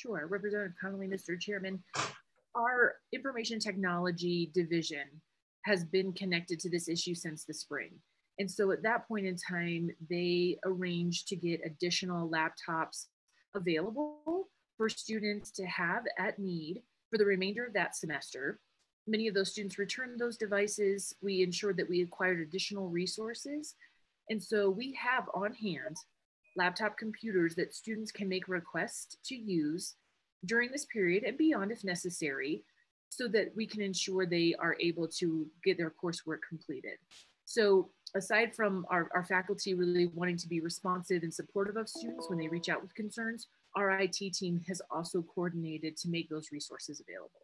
Sure, Representative Connolly, Mr. Chairman. Our information technology division has been connected to this issue since the spring. And so at that point in time, they arranged to get additional laptops available for students to have at need for the remainder of that semester. Many of those students returned those devices. We ensured that we acquired additional resources. And so we have on hand laptop computers that students can make requests to use during this period and beyond if necessary, so that we can ensure they are able to get their coursework completed. So aside from our, our faculty really wanting to be responsive and supportive of students when they reach out with concerns, our IT team has also coordinated to make those resources available.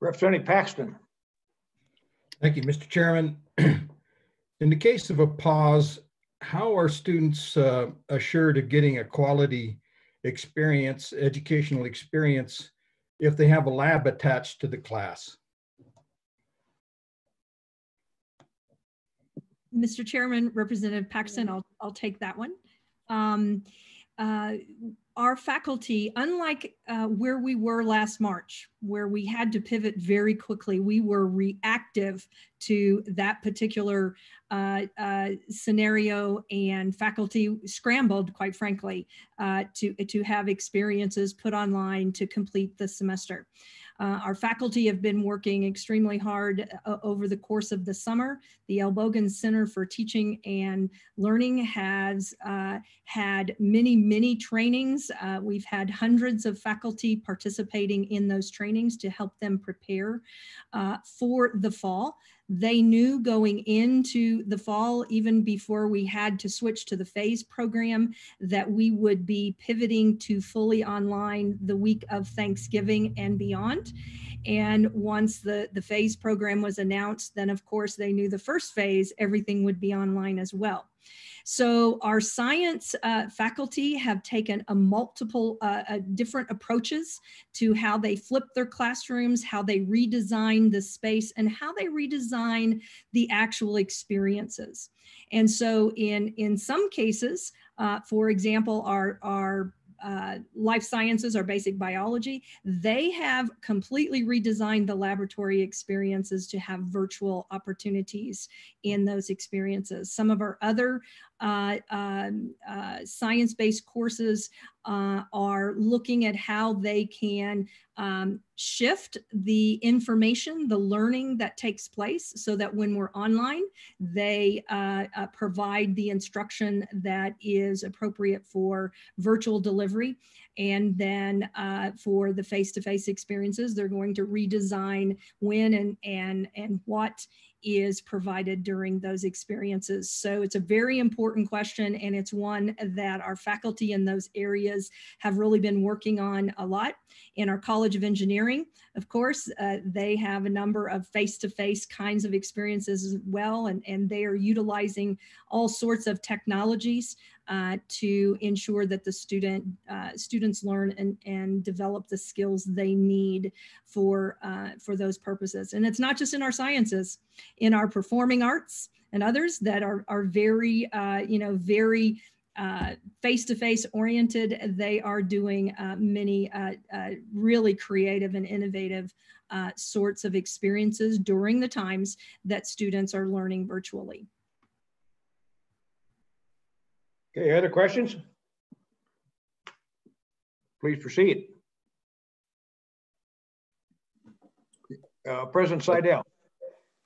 Representative Paxton. Thank you, Mr. Chairman. In the case of a pause, how are students uh, assured of getting a quality experience, educational experience, if they have a lab attached to the class? Mr. Chairman, Representative Paxton, I'll, I'll take that one. Um, uh, our faculty, unlike uh, where we were last March, where we had to pivot very quickly, we were reactive to that particular uh, uh, scenario, and faculty scrambled, quite frankly, uh, to, to have experiences put online to complete the semester. Uh, our faculty have been working extremely hard uh, over the course of the summer. The Ellbogen Center for Teaching and Learning has uh, had many, many trainings. Uh, we've had hundreds of faculty participating in those trainings to help them prepare uh, for the fall. They knew going into the fall, even before we had to switch to the phase program, that we would be pivoting to fully online the week of Thanksgiving and beyond. And once the, the phase program was announced, then of course they knew the first phase, everything would be online as well. So our science uh, faculty have taken a multiple uh, uh, different approaches to how they flip their classrooms, how they redesign the space, and how they redesign the actual experiences. And so in, in some cases, uh, for example, our, our uh, life sciences or basic biology, they have completely redesigned the laboratory experiences to have virtual opportunities in those experiences. Some of our other uh, um, uh, science-based courses uh, are looking at how they can um, shift the information, the learning that takes place so that when we're online, they uh, uh, provide the instruction that is appropriate for virtual delivery. And then uh, for the face-to-face -face experiences, they're going to redesign when and, and, and what is provided during those experiences. So it's a very important question, and it's one that our faculty in those areas have really been working on a lot. In our College of Engineering, of course, uh, they have a number of face-to-face kinds of experiences as well, and, and they are utilizing all sorts of technologies uh, to ensure that the student uh, students learn and, and develop the skills they need for uh, for those purposes. And it's not just in our sciences, in our performing arts and others that are are very uh, you know very face to face oriented. They are doing uh, many uh, really creative and innovative sorts of experiences during the times that students are learning virtually. Okay, other questions? Please proceed. Uh, President Seidel.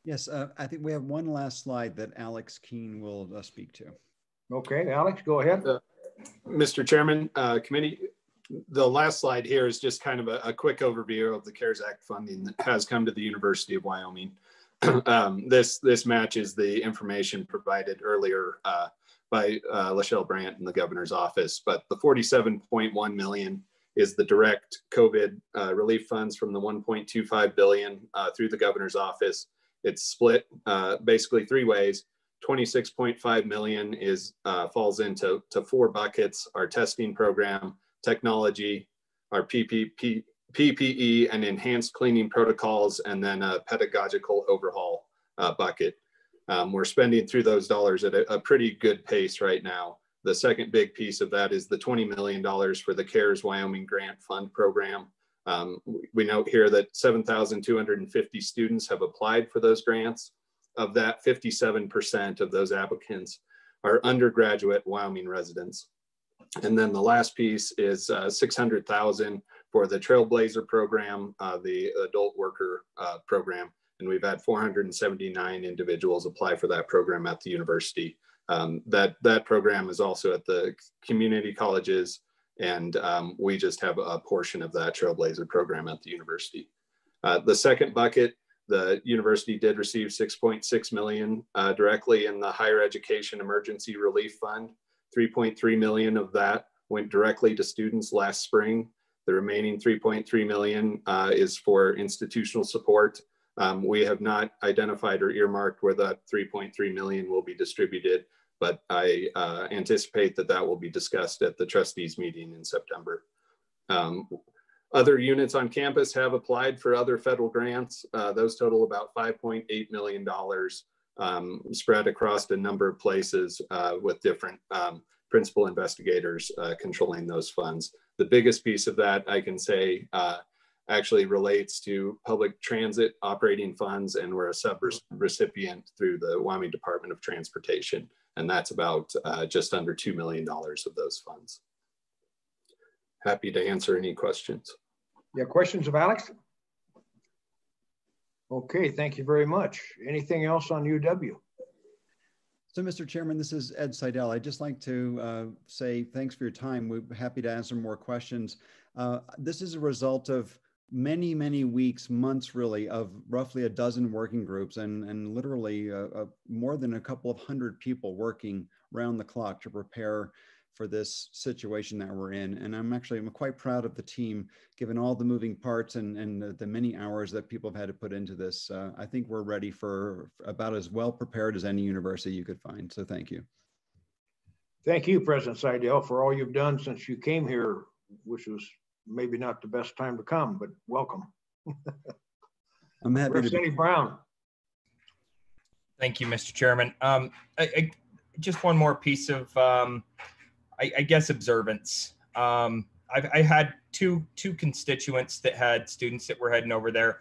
Yes, uh, I think we have one last slide that Alex Keene will uh, speak to. Okay, Alex, go ahead. Uh, Mr. Chairman, uh, committee, the last slide here is just kind of a, a, quick overview of the CARES Act funding that has come to the University of Wyoming. um, this this matches the information provided earlier uh, by uh, Lachelle Brandt in the governor's office. But the 47.1 million is the direct COVID uh, relief funds from the 1.25 billion uh, through the governor's office. It's split uh, basically three ways. 26.5 million is uh, falls into to four buckets: our testing program, technology, our PPP, PPE and enhanced cleaning protocols, and then a pedagogical overhaul uh, bucket. Um, we're spending through those dollars at a, a, pretty good pace right now. The second big piece of that is the $20 million for the CARES Wyoming Grant Fund program. Um, we note here that 7,250 students have applied for those grants. Of that, 57% of those applicants are undergraduate Wyoming residents. And then the last piece is uh, 600,000 for the Trailblazer program, uh, the adult worker uh, program and we've had 479 individuals apply for that program at the university. Um, that that program is also at the community colleges, and um, we just have a portion of that Trailblazer program at the university. Uh, the second bucket, the university did receive 6.6 million uh, directly in the higher education emergency relief fund. 3.3 million of that went directly to students last spring. The remaining 3.3 million uh, is for institutional support um, we have not identified or earmarked where that 3.3 million will be distributed, but I uh, anticipate that that will be discussed at the trustees meeting in September. Um, other units on campus have applied for other federal grants. Uh, those total about $5.8 million um, spread across a number of places uh, with different um, principal investigators uh, controlling those funds. The biggest piece of that I can say uh, actually relates to public transit operating funds and we're a sub-recipient through the Wyoming Department of Transportation. And that's about uh, just under $2 million of those funds. Happy to answer any questions. Yeah, questions of Alex? Okay, thank you very much. Anything else on UW? So, Mr. Chairman, this is Ed Seidel. I'd just like to uh, say thanks for your time. We're happy to answer more questions. Uh, this is a result of many, many weeks, months really, of roughly a dozen working groups and, and literally uh, uh, more than a couple of hundred people working round the clock to prepare for this situation that we're in. And I'm actually I'm quite proud of the team, given all the moving parts and, and the, the many hours that people have had to put into this. Uh, I think we're ready for about as well prepared as any university you could find. So thank you. Thank you, President Seidel, for all you've done since you came here, which was maybe not the best time to come, but welcome. I'm happy Representative Brown. Thank you, Mr. Chairman. Um, I, I, just one more piece of, um, I, I, guess, observance. Um, I've I had two two constituents that had students that were heading over there,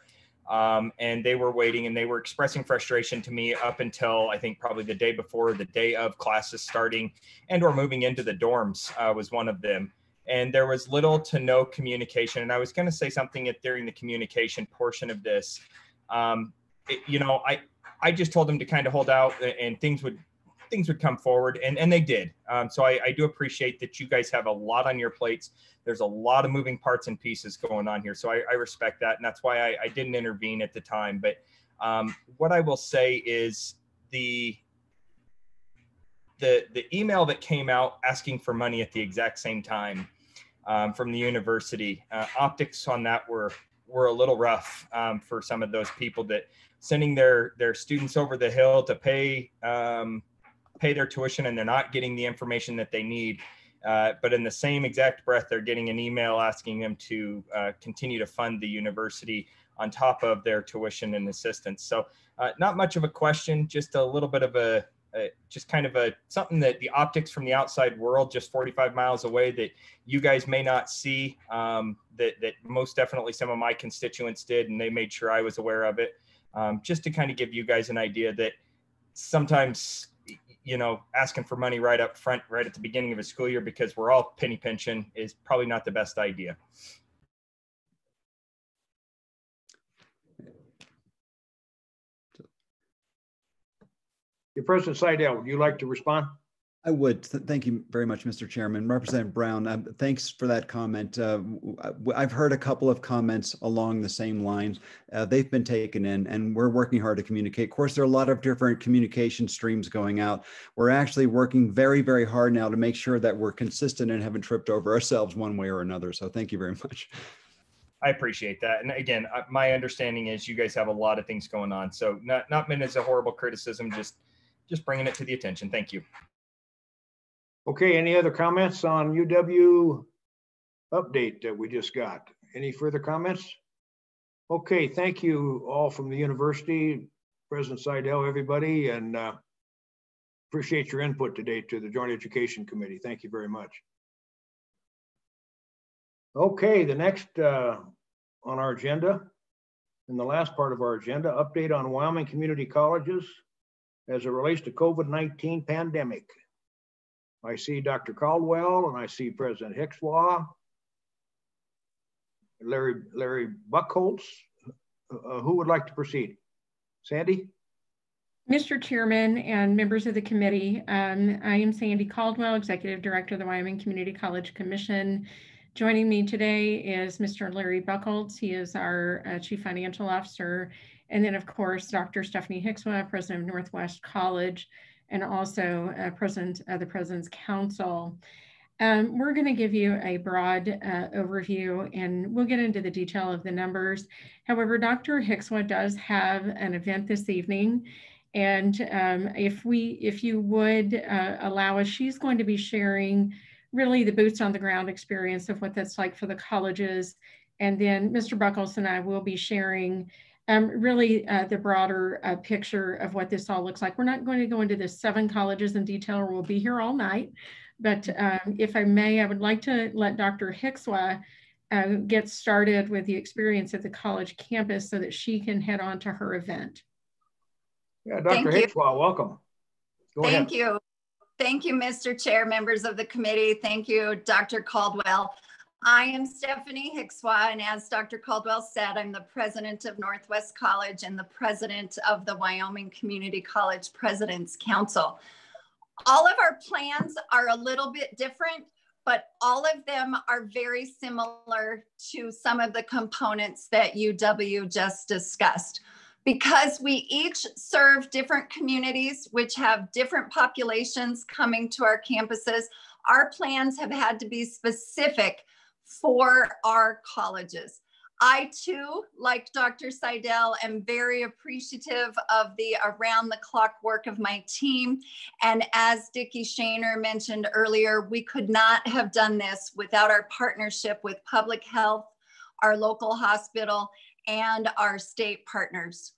um, and they were waiting and they were expressing frustration to me up until I think probably the day before the day of classes starting and or moving into the dorms uh, was one of them and there was little to no communication. And I was going to say something during the communication portion of this. Um, it, you know, I I just told them to kind of hold out, and things would things would come forward, and and they did. Um, so I, I do appreciate that you guys have a lot on your plates. There's a lot of moving parts and pieces going on here, so I, I respect that, and that's why I, I didn't intervene at the time. But Um, what I will say is the the the email that came out asking for money at the exact same time um, from the university, uh, optics on that were were a little rough um, for some of those people that sending their their students over the hill to pay um, pay their tuition and they're not getting the information that they need. Uh, but in the same exact breath, they're getting an email asking them to uh, continue to fund the university on top of their tuition and assistance. So uh, not much of a question, just a little bit of a, just kind of a something that the optics from the outside world, just 45 miles away, that you guys may not see. Um, that that most definitely some of my constituents did, and they made sure I was aware of it. Um, just to kind of give you guys an idea that sometimes you know asking for money right up front right at the beginning of a school year because we're all penny pinching is probably not the best idea Your President Seidel, would you like to respond? I would. Th thank you very much, Mr. Chairman. Representative Brown, uh, thanks for that comment. Uh, I've heard a couple of comments along the same lines. Uh, they've been taken in, and we're working hard to communicate. Of course, there are a lot of different communication streams going out. We're actually working very, very hard now to make sure that we're consistent and haven't tripped over ourselves one way or another. So thank you very much. I appreciate that. And again, my understanding is you guys have a lot of things going on. So not, not meant as a horrible criticism, just, just bringing it to the attention. Thank you. Okay, any other comments on UW update that we just got? Any further comments? Okay, thank you all from the university, President Seidel, everybody, and uh, appreciate your input today to the Joint Education Committee. Thank you very much. Okay, the next uh, on our agenda, in the last part of our agenda, update on Wyoming community colleges as it relates to COVID-19 pandemic. I see Dr. Caldwell and I see President Hicswa, Larry, Larry Buchholz. Uh, who would like to proceed? Sandy? Mr. Chairman and members of the committee, um, I am Sandy Caldwell, Executive Director of the Wyoming Community College Commission. Joining me today is Mr. Larry Buchholz. He is our uh, Chief Financial Officer. And then, of course, Dr. Stephanie Hicswa, President of Northwest College and also uh, President of the President's Council. Um, we're going to give you a broad uh, overview and we'll get into the detail of the numbers. However, Dr. Hicswa does have an event this evening. And um, if we, if you would uh, allow us, she's going to be sharing really the boots on the ground experience of what that's like for the colleges. And then Mr. Buchholz and I will be sharing um, really uh, the broader uh, picture of what this all looks like. We're not going to go into the seven colleges in detail, or we'll be here all night. But um, if I may, I would like to let Dr. Hicswa uh, get started with the experience at the college campus so that she can head on to her event. Yeah, Dr. Hicswa, welcome. Go Thank ahead. you. Thank you, Mr. Chair, members of the committee. Thank you, Dr. Caldwell. I am Stephanie Hicswa, and as Dr. Caldwell said, I'm the president of Northwest College and the president of the Wyoming Community College President's Council. All of our plans are a little bit different, but all of them are very similar to some of the components that UW just discussed. Because we each serve different communities, which have different populations coming to our campuses, our plans have had to be specific for our colleges. I too, like Dr. Seidel, am very appreciative of the around the clock work of my team. And as Dickie Shaner mentioned earlier, we could not have done this without our partnership with public health, our local hospital, and our state partners.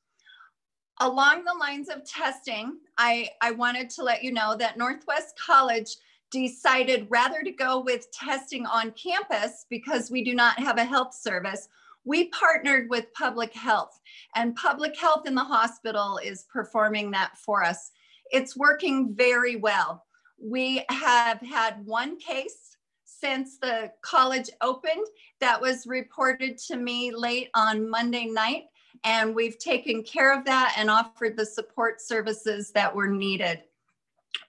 Along the lines of testing, I, I wanted to let you know that Northwest College decided rather to go with testing on campus because we do not have a health service. We partnered with public health, and public health in the hospital is performing that for us. It's working very well. We have had one case since the college opened that was reported to me late on Monday night, and we've taken care of that and offered the support services that were needed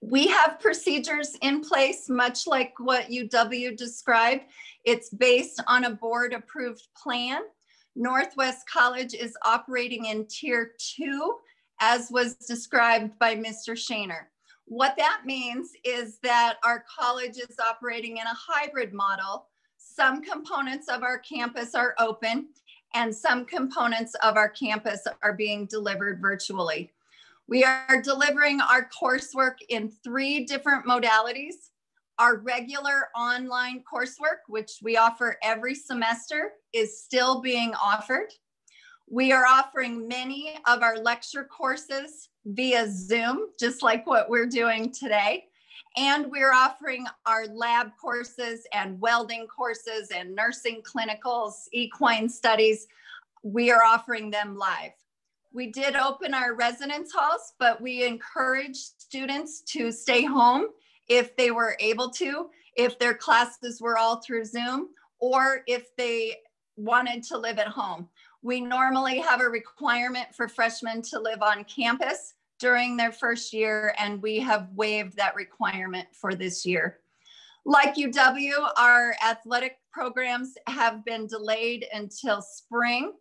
we have procedures in place, much like what UW described. It's based on a board approved plan. Northwest College is operating in tier two, as was described by Mr. Shaner. What that means is that our college is operating in a hybrid model. Some components of our campus are open and some components of our campus are being delivered virtually. We are delivering our coursework in three different modalities. Our regular online coursework, which we offer every semester, is still being offered. We are offering many of our lecture courses via Zoom, just like what we're doing today. And we're offering our lab courses and welding courses and nursing clinicals, equine studies. We are offering them live. We did open our residence halls, but we encouraged students to stay home if they were able to, if their classes were all through Zoom, or if they wanted to live at home. We normally have a requirement for freshmen to live on campus during their first year, and we have waived that requirement for this year. Like UW, our athletic programs have been delayed until spring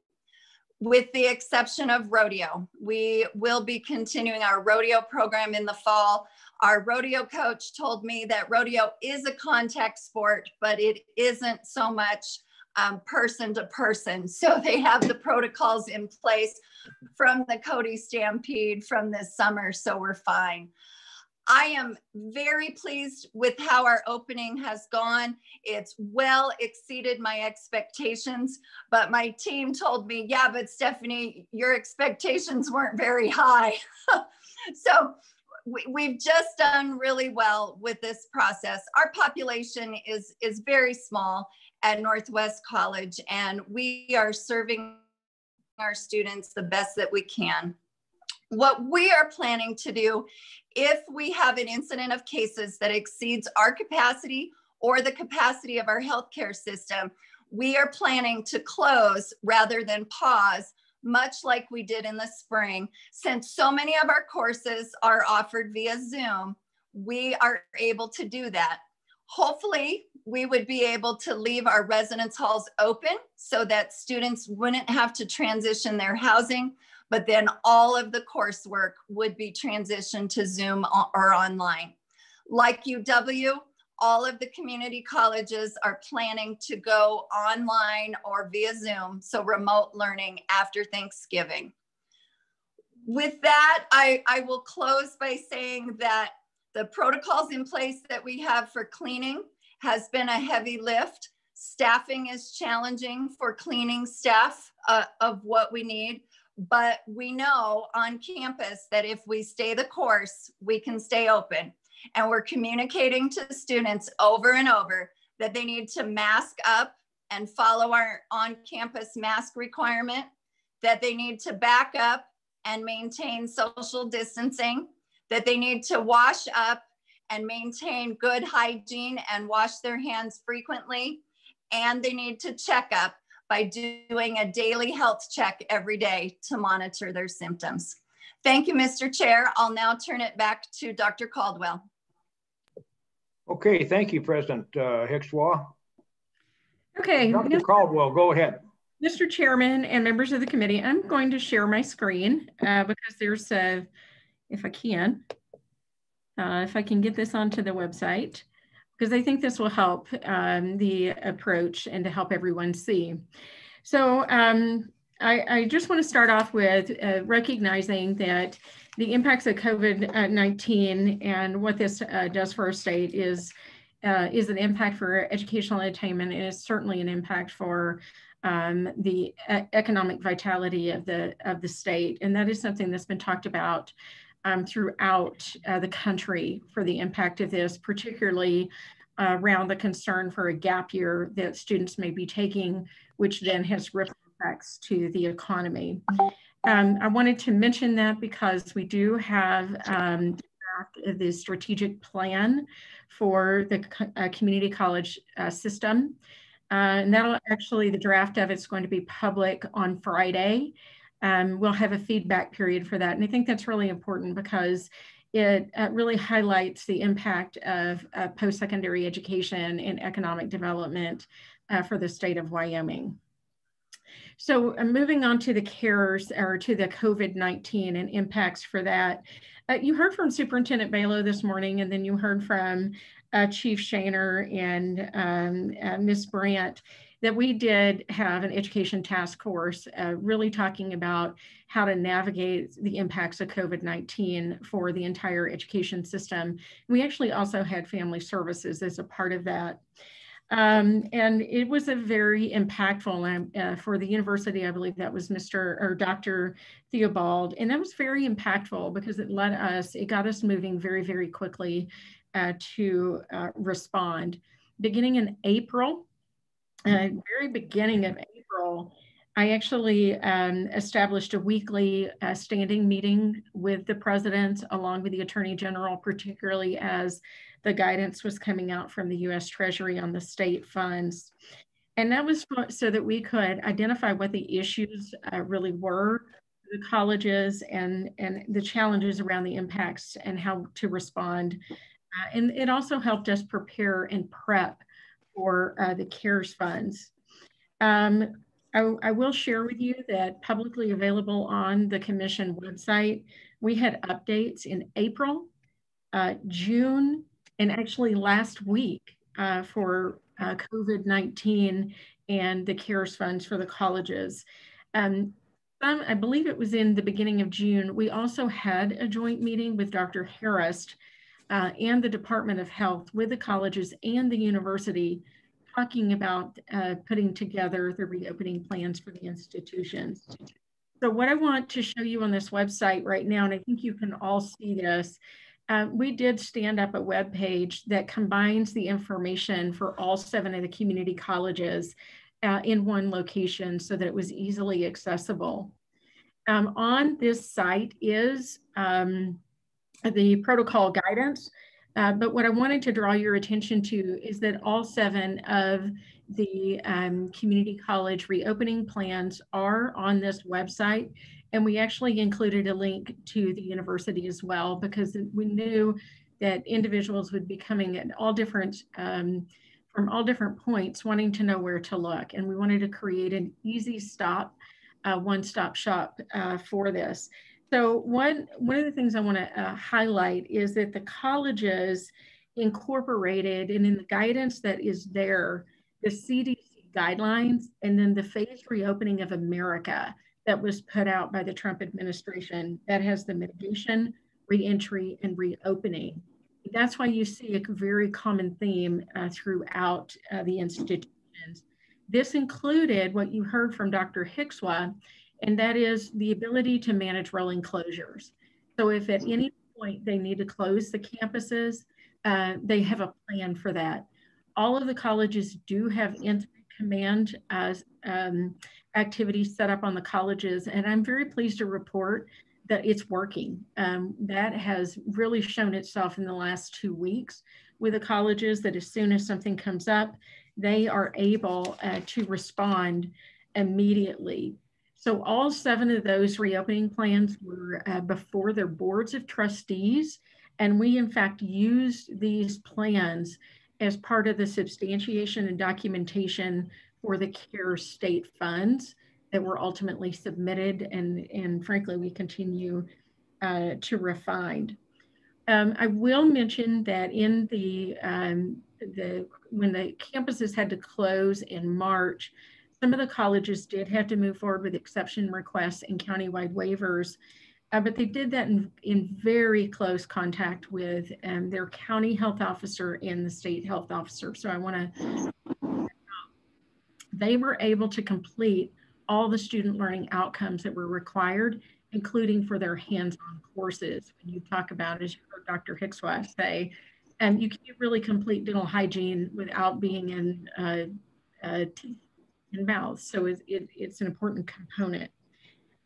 with the exception of rodeo. We will be continuing our rodeo program in the fall. Our rodeo coach told me that rodeo is a contact sport, but it isn't so much um, person to person. So they have the protocols in place from the Cody Stampede from this summer, so we're fine. I am very pleased with how our opening has gone. It's well exceeded my expectations, but my team told me, yeah, but Stephanie, your expectations weren't very high. so we, have just done really well with this process. Our population is, is very small at Northwest College, and we are serving our students the best that we can. What we are planning to do, if we have an incident of cases that exceeds our capacity or the capacity of our healthcare system, we are planning to close rather than pause, much like we did in the spring. Since so many of our courses are offered via Zoom, we are able to do that. Hopefully, we would be able to leave our residence halls open so that students wouldn't have to transition their housing but then all of the coursework would be transitioned to Zoom or online. Like UW, all of the community colleges are planning to go online or via Zoom, so remote learning after Thanksgiving. With that, I, I will close by saying that the protocols in place that we have for cleaning has been a heavy lift. Staffing is challenging for cleaning staff uh, of what we need. But we know on campus that if we stay the course, we can stay open. And we're communicating to students over and over that they need to mask up and follow our on campus mask requirement, that they need to back up and maintain social distancing, that they need to wash up and maintain good hygiene and wash their hands frequently, and they need to check up by doing a daily health check every day to monitor their symptoms. Thank you, Mr. Chair. I'll now turn it back to Dr. Caldwell. Okay, thank you, President uh, Hicswa. Okay. Dr. Caldwell, go ahead. Mr. Chairman and members of the committee, I'm going to share my screen uh, because there's a, if I can, uh, if I can get this onto the website because I think this will help um, the approach and to help everyone see. So um, I, I, just want to start off with uh, recognizing that the impacts of COVID-19 and what this uh, does for our state is uh, is an impact for educational attainment and is certainly an impact for um, the economic vitality of the of the state. And that is something that's been talked about um, throughout uh, the country for the impact of this, particularly uh, around the concern for a gap year that students may be taking, which then has ripple effects to the economy. Um, I wanted to mention that because we do have um, the strategic plan for the uh, community college uh, system. Uh, and that'll actually, the draft of it's going to be public on Friday um, we'll have a feedback period for that. And I think that's really important because it uh, really highlights the impact of uh, post-secondary education and economic development uh, for the state of Wyoming. So uh, moving on to the CARES or to the COVID-19 and impacts for that. Uh, you heard from Superintendent Balow this morning, and then you heard from uh, Chief Shaner and um, Ms. Brandt that we did have an education task force uh, really talking about how to navigate the impacts of COVID-19 for the entire education system. We actually also had family services as a part of that. Um, and it was a very impactful um, uh, for the university. I believe that was Mr. or Dr. Theobald, and that was very impactful because it led us, it got us moving very, very quickly uh, to uh, respond. Beginning in April, uh, very beginning of April, I actually um, established a weekly uh, standing meeting with the president, along with the attorney general, particularly as the guidance was coming out from the US Treasury on the state funds. And that was so that we could identify what the issues uh, really were, the colleges, and, and the challenges around the impacts and how to respond. Uh, and it also helped us prepare and prep for uh, the CARES funds. Um, I, I, will share with you that publicly available on the commission website, we had updates in April, uh, June, and actually last week uh, for uh, COVID-19 and the CARES funds for the colleges. Um, some, I believe it was in the beginning of June, we also had a joint meeting with Dr. Harrist uh, and the Department of Health with the colleges and the university talking about uh, putting together the reopening plans for the institutions. So what I want to show you on this website right now, and I think you can all see this, uh, we did stand up a web page that combines the information for all seven of the community colleges uh, in one location so that it was easily accessible. Um, on this site is um, the protocol guidance, uh, but what I wanted to draw your attention to is that all seven of the um, community college reopening plans are on this website and we actually included a link to the university as well because we knew that individuals would be coming at all different, um, from all different points, wanting to know where to look. And we wanted to create an easy stop, uh, one-stop shop uh, for this. So one, one of the things I wanna uh, highlight is that the colleges incorporated and in the guidance that is there, the CDC guidelines, and then the phased reopening of America that was put out by the Trump administration that has the mitigation, reentry, and reopening. That's why you see a very common theme uh, throughout uh, the institutions. This included what you heard from Dr. Hicswa, and that is the ability to manage rolling closures. So if at any point they need to close the campuses, uh, they have a plan for that. All of the colleges do have incident command as um, activities set up on the colleges. And I'm very pleased to report that it's working. Um, that has really shown itself in the last two weeks with the colleges that as soon as something comes up, they are able uh, to respond immediately. So all seven of those reopening plans were uh, before their boards of trustees. And we in fact used these plans as part of the substantiation and documentation for the CARE state funds that were ultimately submitted and, and frankly, we continue uh, to refine. Um, I will mention that in the, um, the, when the campuses had to close in March, some of the colleges did have to move forward with exception requests and countywide waivers, uh, but they did that in, in very close contact with um, their county health officer and the state health officer. So I want to they were able to complete all the student learning outcomes that were required, including for their hands-on courses. When you talk about, as you heard Dr. Hicswa say, and um, you can't really complete dental hygiene without being in uh, uh, and. So it, it, it's an important component.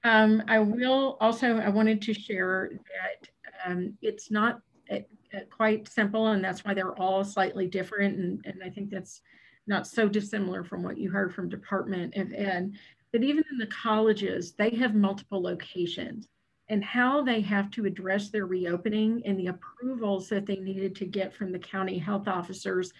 Um, I will also, I wanted to share that um, it's not uh, uh quite simple and that's why they're all slightly different. And, and I think that's not so dissimilar from what you heard from Department of Ed, that even in the colleges, they have multiple locations and how they have to address their reopening and the approvals that they needed to get from the county health officers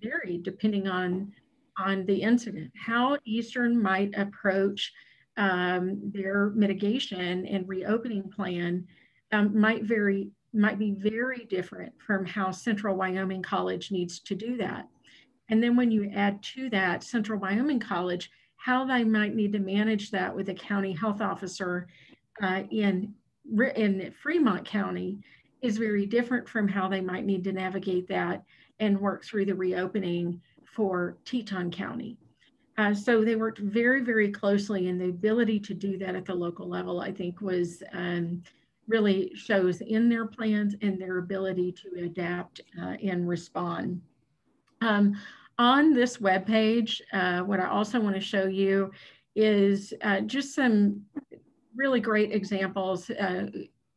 vary depending on on the incident, how Eastern might approach um, their mitigation and reopening plan um, might vary might be very different from how Central Wyoming College needs to do that. And then when you add to that Central Wyoming College, how they might need to manage that with a county health officer uh, in, in Fremont County is very different from how they might need to navigate that and work through the reopening for Teton County. Uh, so they worked very, very closely, and the ability to do that at the local level, I think, was um, really shows in their plans and their ability to adapt uh, and respond. Um, on this webpage, uh, what I also want to show you is uh, just some really great examples. Uh,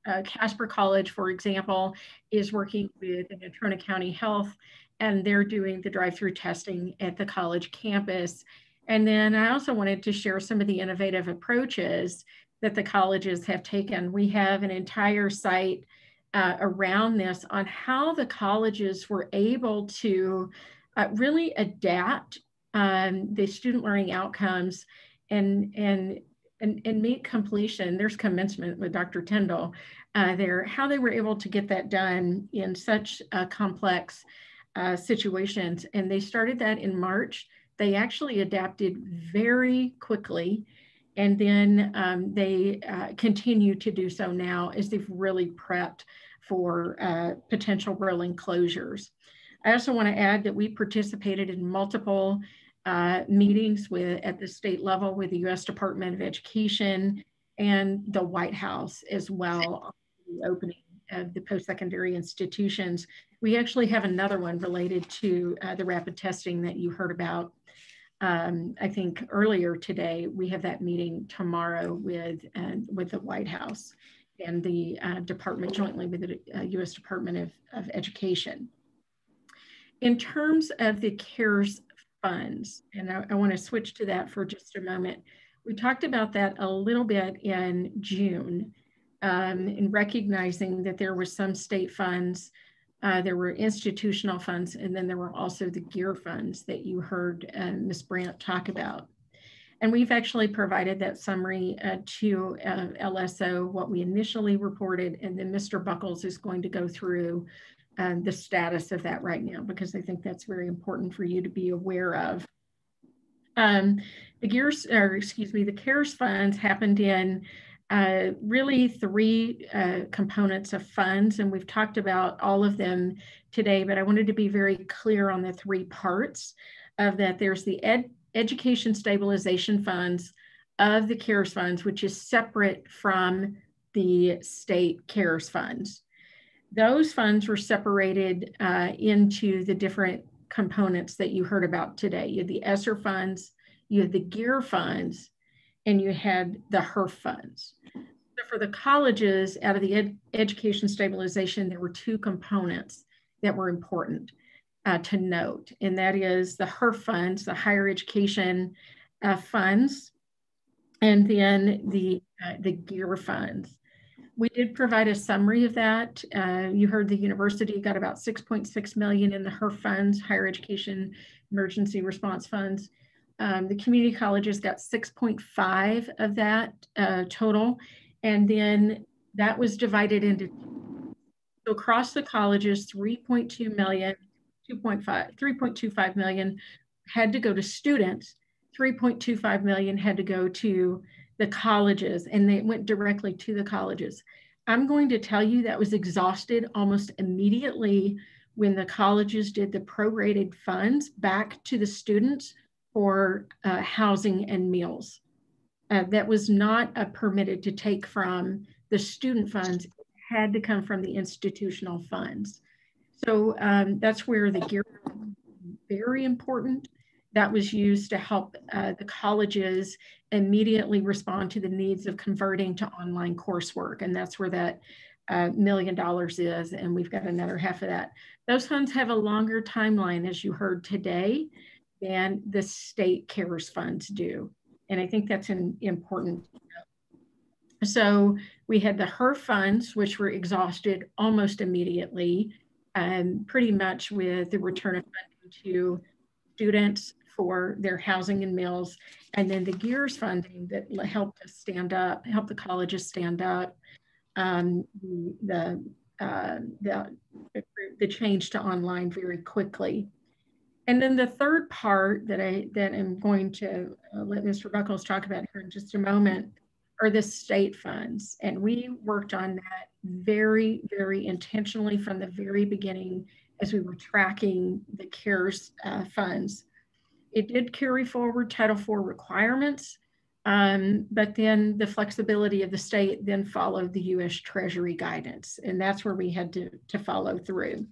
uh, Casper College, for example, is working with Natrona County Health, and they're doing the drive-through testing at the college campus. And then I also wanted to share some of the innovative approaches that the colleges have taken. We have an entire site uh, around this on how the colleges were able to uh, really adapt um, the student learning outcomes and, and, and, and meet completion. There's commencement with Dr. Tyndall uh, there, how they were able to get that done in such a complex uh, situations. And they started that in March. They actually adapted very quickly and then um, they uh, continue to do so now as they've really prepped for uh, potential rolling closures. I also want to add that we participated in multiple uh, meetings with at the state level with the U.S. Department of Education and the White House as well opening of the post-secondary institutions. We actually have another one related to uh, the rapid testing that you heard about um, I think earlier today, we have that meeting tomorrow with, uh, with the White House and the uh, department jointly with the uh, US Department of, of Education. In terms of the CARES funds, and I, I want to switch to that for just a moment. We talked about that a little bit in June um, in recognizing that there were some state funds uh, there were institutional funds, and then there were also the GEER funds that you heard uh, Ms. Brandt talk about. And we've actually provided that summary uh, to uh, LSO, what we initially reported, and then Mr. Buchholz is going to go through uh, the status of that right now, because I think that's very important for you to be aware of. Um, the GEERS, or excuse me, the CARES funds happened in uh, really three uh, components of funds, and we've talked about all of them today, but I wanted to be very clear on the three parts of that. There's the ed education stabilization funds of the CARES funds, which is separate from the state CARES funds. Those funds were separated uh, into the different components that you heard about today. You had the ESSER funds, you had the GEER funds, and you had the HEERF funds. So for the colleges, out of the ed education stabilization, there were two components that were important uh, to note, and that is the HEERF funds, the higher education uh, funds, and then the, uh, the GEER funds. We did provide a summary of that. Uh, you heard the university got about 6.6 million in the HEERF funds, higher education emergency response funds. Um, the community colleges got 6.5 of that uh, total. And then that was divided into, so across the colleges, 3.2 million, 2.5, 3.25 million had to go to students. 3.25 million had to go to the colleges and they went directly to the colleges. I'm going to tell you that was exhausted almost immediately when the colleges did the prorated funds back to the students for uh, housing and meals. Uh, that was not uh, permitted to take from the student funds, it had to come from the institutional funds. So um, that's where the GEER very important. That was used to help uh, the colleges immediately respond to the needs of converting to online coursework. And that's where that uh, million dollars is. And we've got another half of that. Those funds have a longer timeline, as you heard today than the state CARES funds do. And I think that's an important. So we had the HEERF funds, which were exhausted almost immediately, um, pretty much with the return of funding to students for their housing and meals, and then the GEERS funding that helped us stand up, help the colleges stand up, um, the, uh, the, the change to online very quickly. And then the third part that I that I'm going to uh, let Mr. Buchholz talk about here in just a moment are the state funds. And we worked on that very, very intentionally from the very beginning as we were tracking the CARES uh, funds. It did carry forward Title IV requirements, um, but then the flexibility of the state then followed the US Treasury guidance. And that's where we had to, to follow through.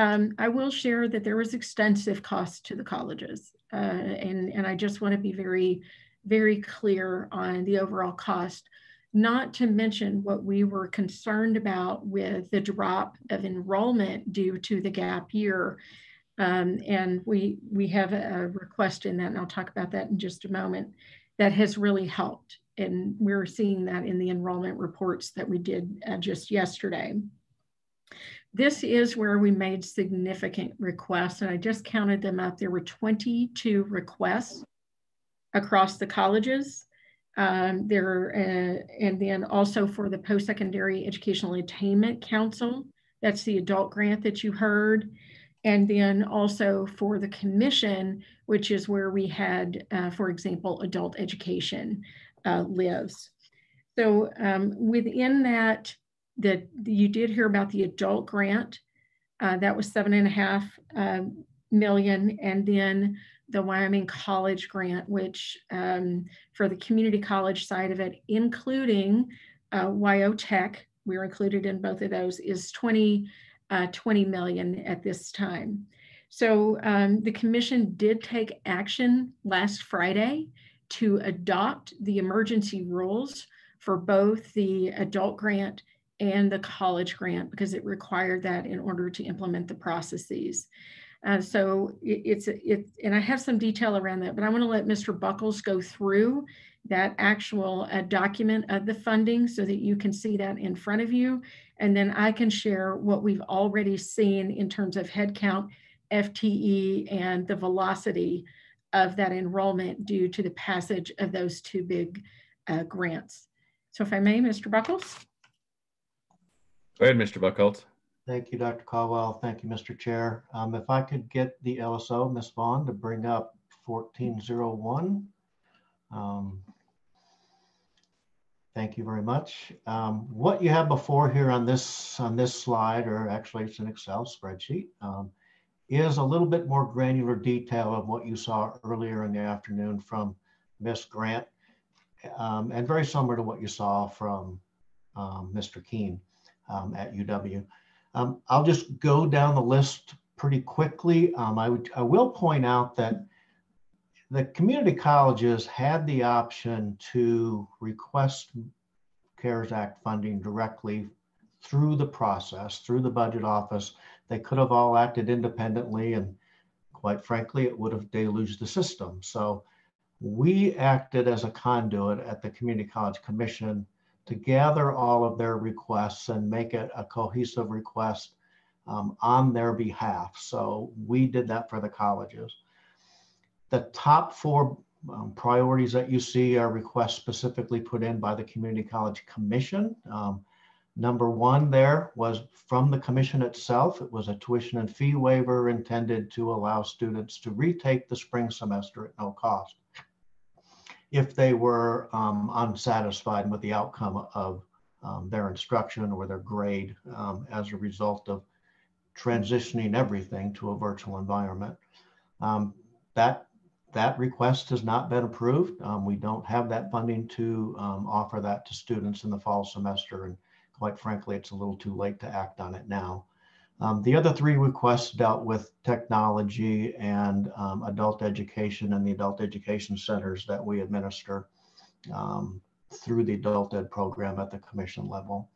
Um, I will share that there was extensive cost to the colleges. Uh, and, and I just want to be very, very clear on the overall cost, not to mention what we were concerned about with the drop of enrollment due to the gap year. Um, and we, we have a request in that, and I'll talk about that in just a moment, that has really helped. And we're seeing that in the enrollment reports that we did uh, just yesterday. This is where we made significant requests, and I just counted them up. There were 22 requests across the colleges. Um, there, uh, and then also for the Post-Secondary Educational Attainment Council, that's the adult grant that you heard. And then also for the commission, which is where we had, uh, for example, adult education uh, lives. So um, within that that you did hear about the adult grant. Uh, that was seven and a half uh, million, and then the Wyoming College grant, which um, for the community college side of it, including uh, WYO Tech, we're included in both of those, is 20, uh, 20 million at this time. So um, the commission did take action last Friday to adopt the emergency rules for both the adult grant and the college grant because it required that in order to implement the processes. Uh, so it, it's it, and I have some detail around that, but I want to let Mr. Buchholz go through that actual uh, document of the funding so that you can see that in front of you. And then I can share what we've already seen in terms of headcount, FTE, and the velocity of that enrollment due to the passage of those two big uh, grants. So if I may, Mr. Buchholz. Go ahead, Mr. Buchholz. Thank you, Dr. Caldwell. Thank you, Mr. Chair. Um, if I could get the LSO, Ms. Vaughn, to bring up 1401. Um, thank you very much. Um, what you have before here on this on this slide, or actually it's an Excel spreadsheet, um, is a little bit more granular detail of what you saw earlier in the afternoon from Ms. Brandt, um, and very similar to what you saw from Mr. Um, Keene um, at UW. Um, I'll just go down the list pretty quickly. Um, I, would, I will point out that the community colleges had the option to request CARES Act funding directly through the process, through the budget office. They could have all acted independently and quite frankly, it would have deluged the system. So we acted as a conduit at the Community College Commission to gather all of their requests and make it a cohesive request um, on their behalf. So we did that for the colleges. The top four um, priorities that you see are requests specifically put in by the Community College Commission. Um, number one there was from the commission itself. It was a tuition and fee waiver intended to allow students to retake the spring semester at no cost if they were um, unsatisfied with the outcome of um, their instruction or their grade um, as a result of transitioning everything to a virtual environment. Um, that, that request has not been approved. Um, we don't have that funding to um, offer that to students in the fall semester. And quite frankly, it's a little too late to act on it now. Um, the other three requests dealt with technology and um, adult education and the adult education centers that we administer um, through the adult ed program at the commission level.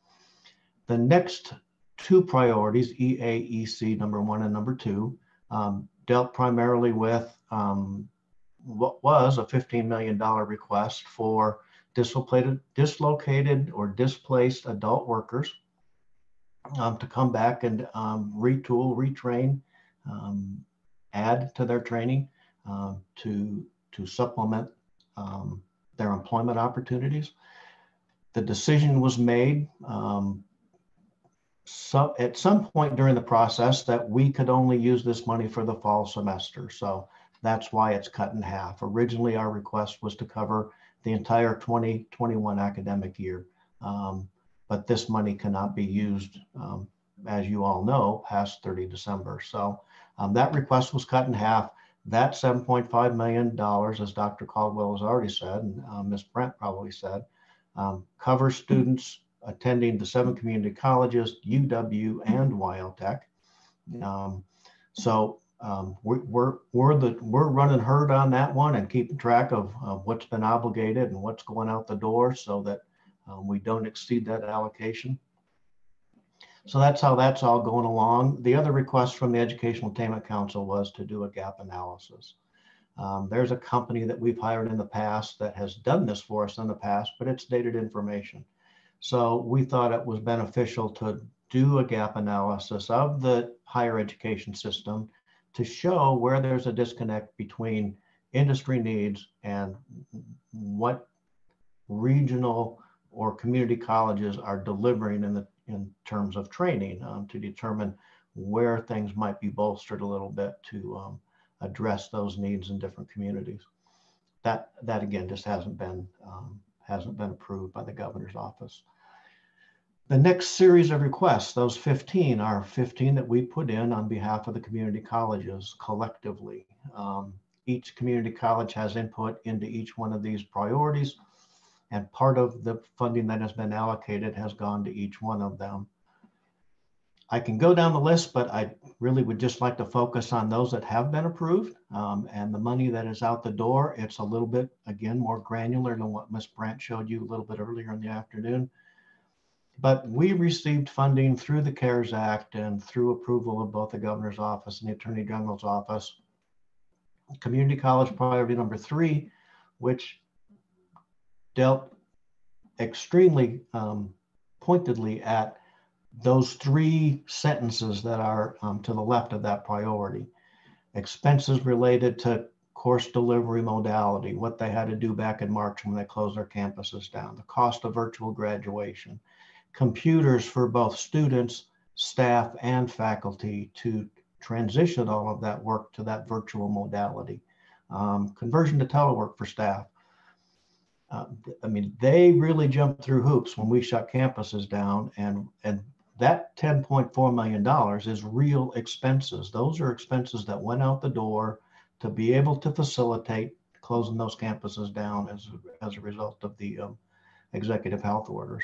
The next two priorities, EAEC number one and number two, um, dealt primarily with um, what was a $15 million request for dislocated, dislocated or displaced adult workers um, to come back and um, retool, retrain, um, add to their training. um, to, to supplement um, their employment opportunities. The decision was made um, so at some point during the process that we could only use this money for the fall semester. So that's why it's cut in half. Originally, our request was to cover the entire 2021 academic year. Um, but this money cannot be used, um, as you all know, past 30 December. So um, that request was cut in half. That $7.5 million, as Dr. Caldwell has already said, and uh, Ms. Brandt probably said, um, covers students attending the seven community colleges, UW and WyoTech. Um, so um, we're, we're, we're, the, we're running herd on that one and keeping track of, of what's been obligated and what's going out the door so that um, we don't exceed that allocation. So that's how that's all going along. The other request from the Educational Attainment Council was to do a gap analysis. Um, there's a company that we've hired in the past that has done this for us in the past, but it's dated information. So we thought it was beneficial to do a gap analysis of the higher education system to show where there's a disconnect between industry needs and what regional or community colleges are delivering in the in terms of training um, to determine where things might be bolstered a little bit to um, address those needs in different communities. That that again just hasn't been um, hasn't been approved by the governor's office. The next series of requests, those 15 are 15 that we put in on behalf of the community colleges collectively. Um, each community college has input into each one of these priorities and part of the funding that has been allocated has gone to each one of them. I can go down the list, but I really would just like to focus on those that have been approved um, and the money that is out the door. It's a little bit, again, more granular than what Ms. Brandt showed you a little bit earlier in the afternoon. But we received funding through the CARES Act and through approval of both the governor's office and the attorney general's office. Community college priority number three, which dealt extremely um, pointedly at those three sentences that are um, to the left of that priority. Expenses related to course delivery modality, what they had to do back in March when they closed their campuses down, the cost of virtual graduation, computers for both students, staff, and faculty to transition all of that work to that virtual modality. Um, conversion to telework for staff. Uh, I mean, they really jumped through hoops when we shut campuses down, and and that $10.4 million is real expenses. Those are expenses that went out the door to be able to facilitate closing those campuses down as, as a result of the um, executive health orders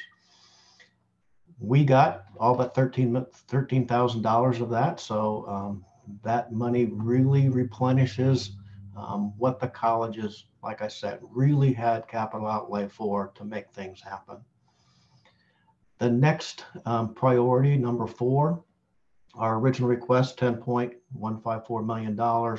we got all but thirteen thirteen thousand dollars of that. So um, that money really replenishes um, what the colleges, like I said, really had capital outlay for to make things happen. The next um, priority, number four, our original request, $10.154 million.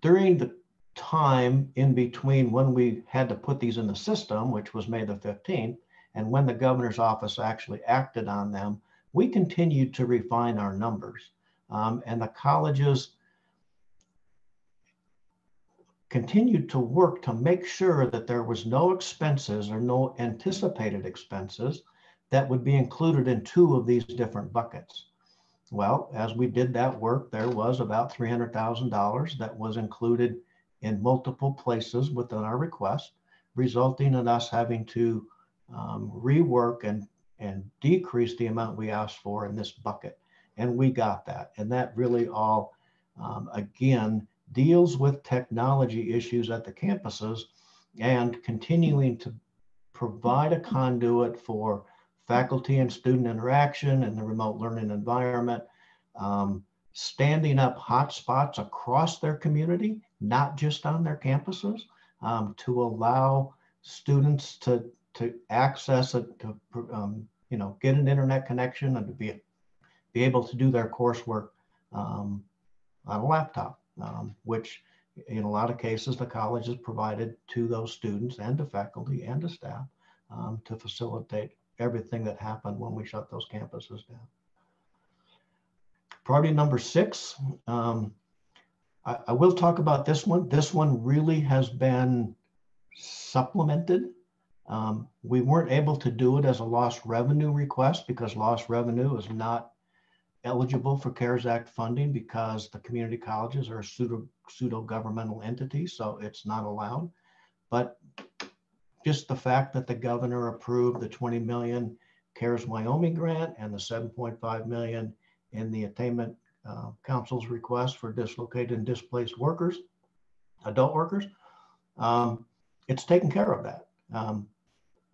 During the time in between when we had to put these in the system, which was May the 15th, and when the governor's office actually acted on them, we continued to refine our numbers. Um, and the colleges continued to work to make sure that there was no expenses or no anticipated expenses that would be included in two of these different buckets. Well, as we did that work, there was about $300,000 that was included in multiple places within our request, resulting in us having to um, rework and, and decrease the amount we asked for in this bucket. And we got that. And that really all, um, again, deals with technology issues at the campuses and continuing to provide a conduit for faculty and student interaction in the remote learning environment, um, standing up hotspots across their community, not just on their campuses, um, to allow students to to access it, to um, you know, get an internet connection and to be be able to do their coursework um, on a laptop, um, which in a lot of cases the college has provided to those students and to faculty and to staff um, to facilitate everything that happened when we shut those campuses down. Priority number six, um, I, I will talk about this one. This one really has been supplemented. Um, we weren't able to do it as a lost revenue request because lost revenue is not eligible for CARES Act funding because the community colleges are pseudo, pseudo governmental entity, so it's not allowed. But just the fact that the governor approved the 20 million CARES Wyoming grant and the 7.5 million in the attainment uh, council's request for dislocated and displaced workers, adult workers, um, it's taken care of that. Um,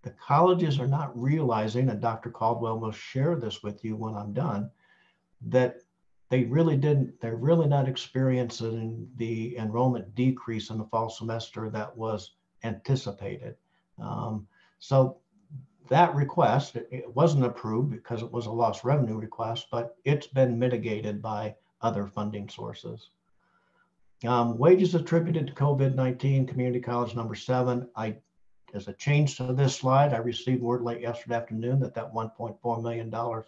the colleges are not realizing, and Dr. Caldwell will share this with you when I'm done, that they really didn't, they're really not experiencing the enrollment decrease in the fall semester that was anticipated. Um, so that request, it, it wasn't approved because it was a lost revenue request, but it's been mitigated by other funding sources. Um, wages attributed to COVID-19, community college number seven. I, as a change to this slide, I received word late yesterday afternoon that that $1.4 million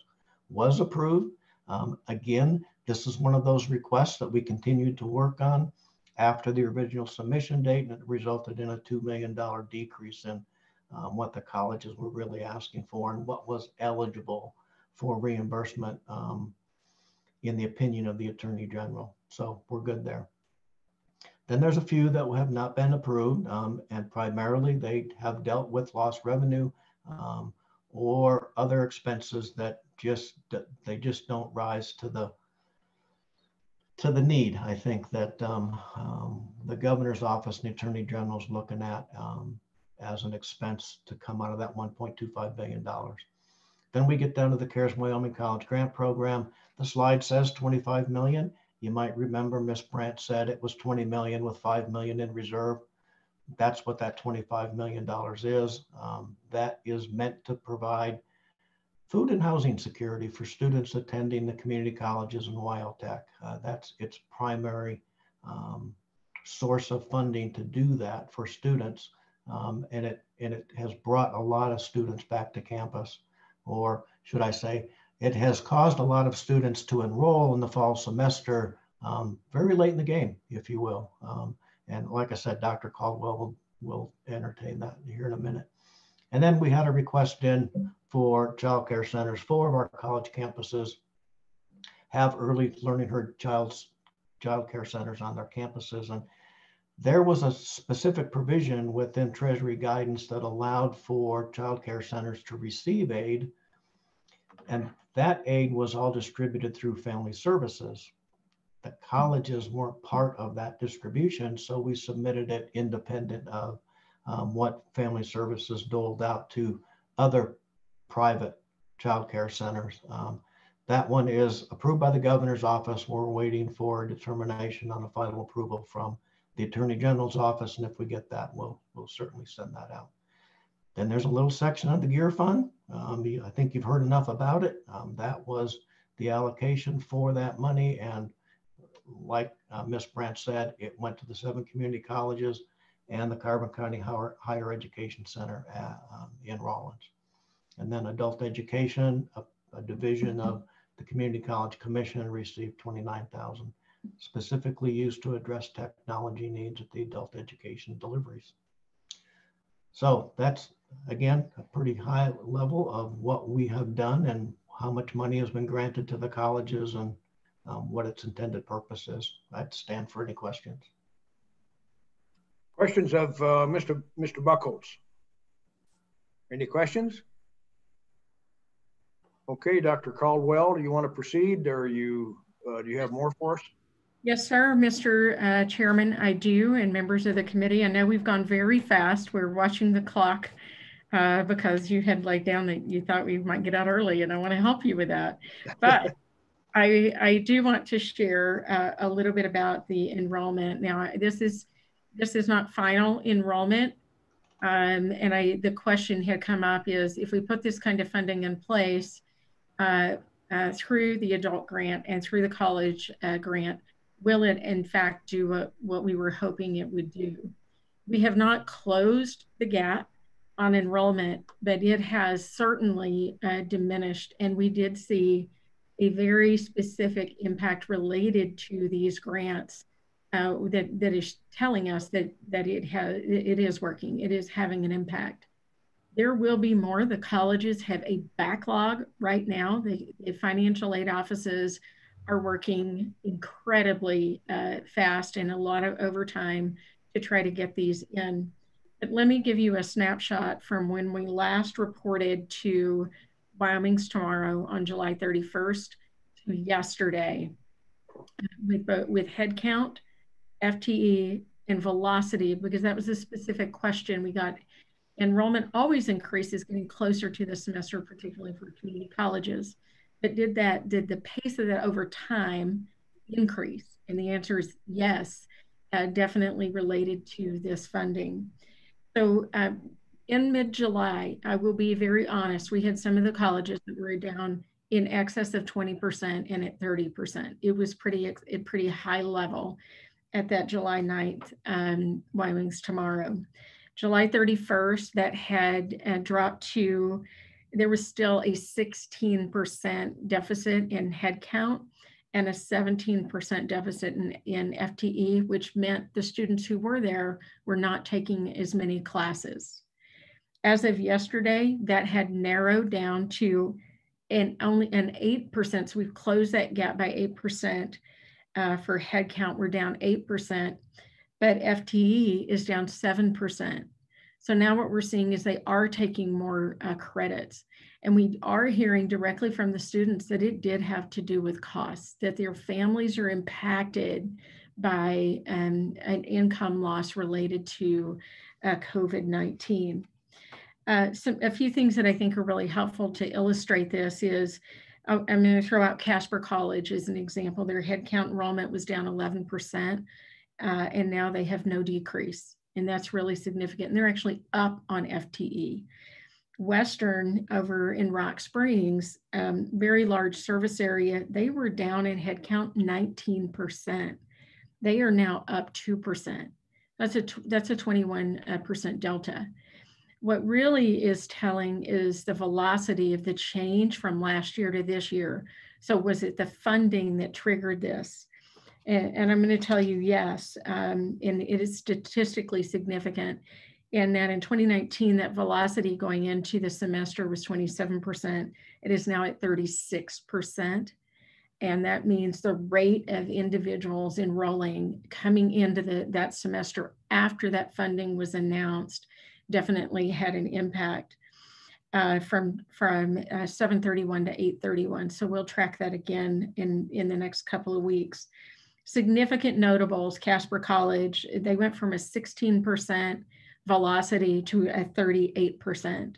was approved. Um, again, this is one of those requests that we continued to work on after the original submission date, and it resulted in a $2 million decrease in um, what the colleges were really asking for and what was eligible for reimbursement um, in the opinion of the Attorney General. So we're good there. Then there's a few that have not been approved, um, and primarily they have dealt with lost revenue um, or other expenses that just they just don't rise to the to the need. I think that um, um, the governor's office and the attorney general is looking at um, as an expense to come out of that 1.25 billion dollars. Then we get down to the CARES Wyoming College Grant Program. The slide says 25 million. You might remember Miss Brandt said it was 20 million with 5 million in reserve. That's what that 25 million dollars is. Um, that is meant to provide food and housing security for students attending the community colleges in WyoTech. Uh, that's its primary um, source of funding to do that for students. Um, and it and it has brought a lot of students back to campus, or should I say, it has caused a lot of students to enroll in the fall semester um, very late in the game, if you will. Um, and like I said, Dr. Caldwell will, will entertain that here in a minute. And then we had a request in for child care centers. Four of our college campuses have early learning her child's child care centers on their campuses. And there was a specific provision within Treasury guidance that allowed for child care centers to receive aid. And that aid was all distributed through family services. The colleges weren't part of that distribution, so we submitted it independent of um, what family services doled out to other private child care centers. Um, that one is approved by the governor's office. We're waiting for a determination on a final approval from the attorney general's office. And if we get that, we'll, we'll certainly send that out. Then there's a little section on the GEER fund. Um, I think you've heard enough about it. Um, that was the allocation for that money. And like uh, Ms. Brandt said, it went to the seven community colleges and the Carbon County Higher, Higher Education Center at, um, in Rawlins and then adult education, a, a division of the Community College Commission received 29,000 specifically used to address technology needs at the adult education deliveries. So that's again a pretty high level of what we have done and how much money has been granted to the colleges and um, what its intended purpose is. I'd stand for any questions. Questions of uh, Mr. Mr. Buchholz? Any questions? Okay, Dr. Caldwell, do you want to proceed or you uh, do you have more for us? Yes, sir, Mr. Uh, Chairman, I do, and members of the committee. I know we've gone very fast. We're watching the clock uh, because you had laid down that you thought we might get out early, and I want to help you with that. But I, I do want to share uh, a little bit about the enrollment. Now, this is this is not final enrollment. Um, and I, the question had come up is if we put this kind of funding in place, uh, uh, through the adult grant and through the college uh, grant, will it in fact do what, what we were hoping it would do? We have not closed the gap on enrollment, but it has certainly uh, diminished. And we did see a very specific impact related to these grants uh, that that is telling us that that it has it is working. It is having an impact. There will be more. The colleges have a backlog right now. The, the financial aid offices are working incredibly uh, fast and a lot of overtime to try to get these in. But let me give you a snapshot from when we last reported to Wyoming's Tomorrow on July 31st to yesterday with, with head count, FTE, and velocity, because that was a specific question we got. Enrollment always increases getting closer to the semester, particularly for community colleges. But did that, did the pace of that over time increase? And the answer is yes, uh, definitely related to this funding. So uh, in mid-July, I will be very honest, we had some of the colleges that were down in excess of 20% and at 30%. It was pretty, at pretty high level at that July 9th um, Wyoming's Tomorrow. July 31st, that had uh, dropped to, there was still a 16% deficit in headcount and a 17% deficit in, in FTE, which meant the students who were there were not taking as many classes. As of yesterday, that had narrowed down to an only an 8%. So we've closed that gap by 8%. Uh, for headcount, we're down 8%, but FTE is down 7%. So now what we're seeing is they are taking more uh, credits. And we are hearing directly from the students that it did have to do with costs, that their families are impacted by um, an income loss related to uh, COVID 19. Uh, a few things that I think are really helpful to illustrate this is I'm going to throw out Casper College as an example. Their headcount enrollment was down 11%, uh, and now they have no decrease. And that's really significant. And they're actually up on FTE. Western over in Rock Springs, um, very large service area, they were down in headcount 19%. They are now up 2%. That's a, that's a 21% uh, delta. What really is telling is the velocity of the change from last year to this year. So was it the funding that triggered this? And, and I'm going to tell you yes, um, and it is statistically significant and that in 2019, that velocity going into the semester was 27%. It is now at 36%. And that means the rate of individuals enrolling coming into the, that semester after that funding was announced definitely had an impact uh, from, from uh, 731 to 831. So we'll track that again in, in the next couple of weeks. Significant notables, Casper College, they went from a 16% velocity to a 38%.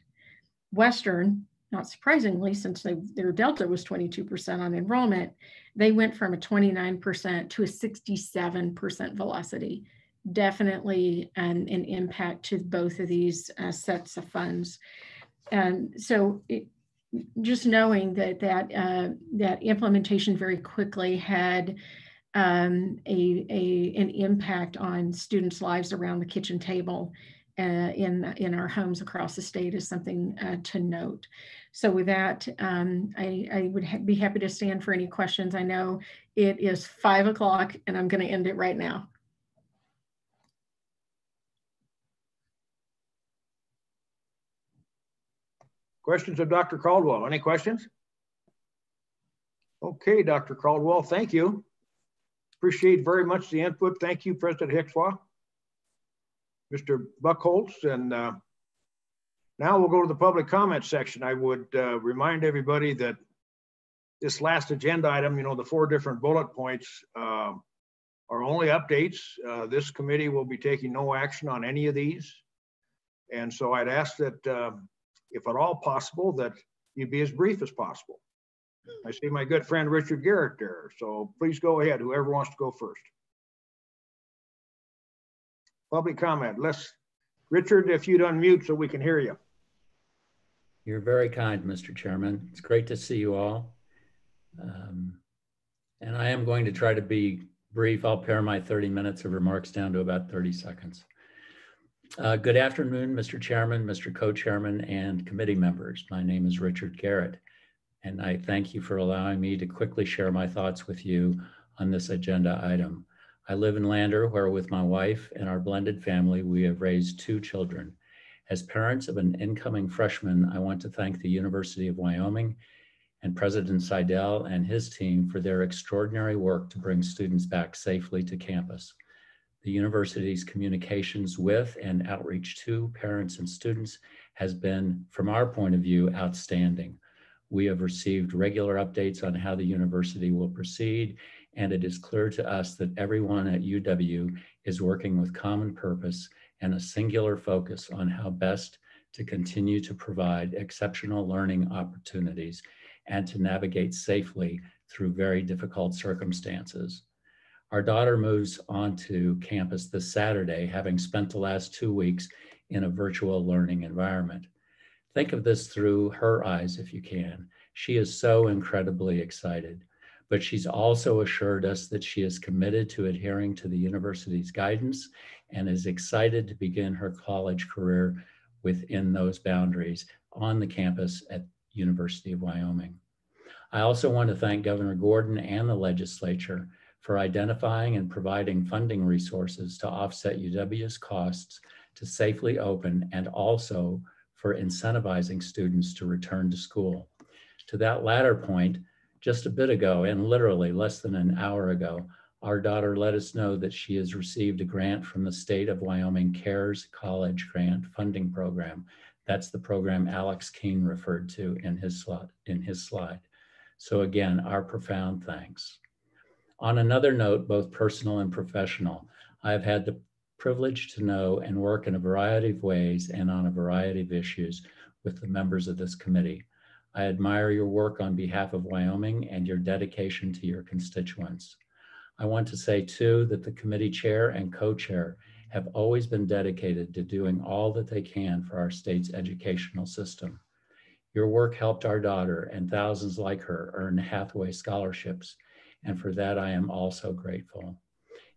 Western, not surprisingly, since they, their delta was 22% on enrollment, they went from a 29% to a 67% velocity. Definitely an, an impact to both of these uh, sets of funds. And so it, just knowing that that uh, that implementation very quickly had um, a, a an impact on students' lives around the kitchen table uh, in, in our homes across the state is something uh, to note. So with that, um, I, I, would ha be happy to stand for any questions. I know it is five o'clock and I'm gonna end it right now. Questions of Dr. Caldwell, any questions? Okay, Dr. Caldwell, thank you. Appreciate very much the input. Thank you, President Hicswa. Mr. Buchholz. And uh, now we'll go to the public comment section. I would uh, remind everybody that this last agenda item, you know, the four different bullet points uh, are only updates. Uh, this committee will be taking no action on any of these. And so I'd ask that uh, if at all possible, that you be as brief as possible. I see my good friend Richard Garrett there. So please go ahead, whoever wants to go first public comment. Let's, Richard, if you'd unmute so we can hear you. You're very kind, Mr. Chairman. It's great to see you all. Um, and I am going to try to be brief. I'll pare my 30 minutes of remarks down to about 30 seconds. Uh, good afternoon, Mr. Chairman, Mr. Co-Chairman, and committee members. My name is Richard Garrett, and I thank you for allowing me to quickly share my thoughts with you on this agenda item. I live in Lander, where with my wife and our blended family, we have raised two children. As parents of an incoming freshman, I want to thank the University of Wyoming and President Seidel and his team for their extraordinary work to bring students back safely to campus. The university's communications with and outreach to parents and students has been, from our point of view, outstanding. We have received regular updates on how the university will proceed, and it is clear to us that everyone at UW is working with common purpose and a singular focus on how best to continue to provide exceptional learning opportunities and to navigate safely through very difficult circumstances. Our daughter moves onto campus this Saturday, having spent the last two weeks in a virtual learning environment. Think of this through her eyes if you can. She is so incredibly excited, but she's also assured us that she is committed to adhering to the university's guidance and is excited to begin her college career within those boundaries on the campus at University of Wyoming. I also want to thank Governor Gordon and the legislature for identifying and providing funding resources to offset UW's costs to safely open and also for incentivizing students to return to school. To that latter point, just a bit ago, and literally less than an hour ago, our daughter let us know that she has received a grant from the state of Wyoming CARES College Grant Funding Program. That's the program Alex Keene referred to in his slide. In his slide. So again, our profound thanks. On another note, both personal and professional, I have had the privilege to know and work in a variety of ways and on a variety of issues with the members of this committee. I admire your work on behalf of Wyoming and your dedication to your constituents. I want to say too that the committee chair and co-chair have always been dedicated to doing all that they can for our state's educational system. Your work helped our daughter and thousands like her earn Hathaway scholarships, and for that I am also grateful.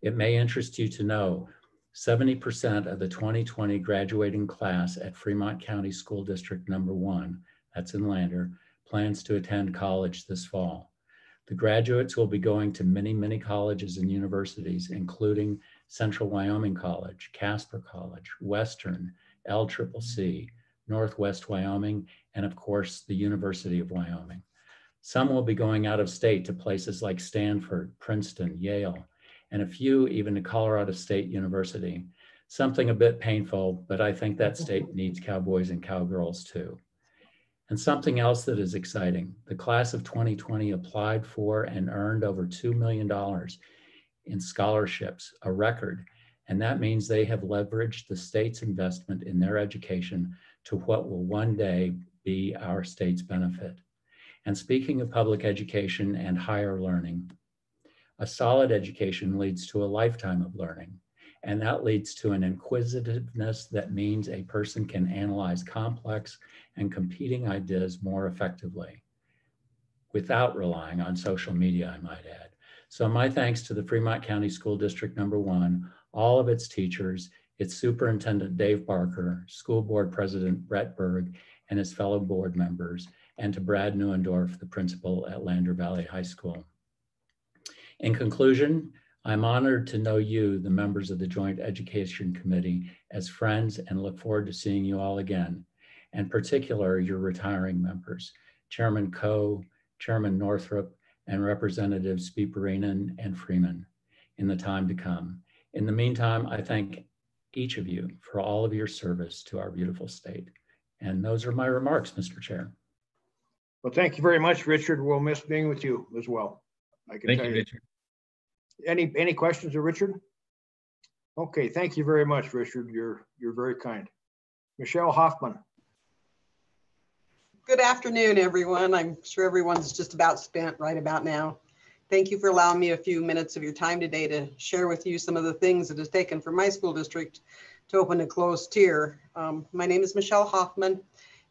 It may interest you to know 70% of the 2020 graduating class at Fremont County School District number one, that's in Lander, plans to attend college this fall. The graduates will be going to many, many colleges and universities, including Central Wyoming College, Casper College, Western, LCCC, Northwest Wyoming, and of course, the University of Wyoming. Some will be going out of state to places like Stanford, Princeton, Yale, and a few even to Colorado State University. Something a bit painful, but I think that state needs cowboys and cowgirls too. And something else that is exciting, the class of 2020 applied for and earned over $2 million in scholarships, a record. And that means they have leveraged the state's investment in their education to what will one day be our state's benefit. And speaking of public education and higher learning, a solid education leads to a lifetime of learning. And that leads to an inquisitiveness that means a person can analyze complex and competing ideas more effectively without relying on social media, I might add. So my thanks to the Fremont County School District number one, all of its teachers, its superintendent, Dave Barker, school board president, Brett Berg, and his fellow board members, and to Brad Neuendorf, the principal at Lander Valley High School. In conclusion, I'm honored to know you, the members of the Joint Education Committee, as friends and look forward to seeing you all again, and particular your retiring members, Chairman Coe, Chairman Northrup, and Representatives Piiparinen and Freeman in the time to come. In the meantime, I thank each of you for all of your service to our beautiful state. And those are my remarks, Mr. Chair. Well, thank you very much, Richard. We'll miss being with you as well. I can Thank tell you, Richard. Any any questions of Richard? Okay, thank you very much, Richard. You're you're very kind. Michelle Hoffman. Good afternoon, everyone. I'm sure everyone's just about spent right about now. Thank you for allowing me a few minutes of your time today to share with you some of the things it has taken for my school district to open a closed tier. Um, my name is Michelle Hoffman,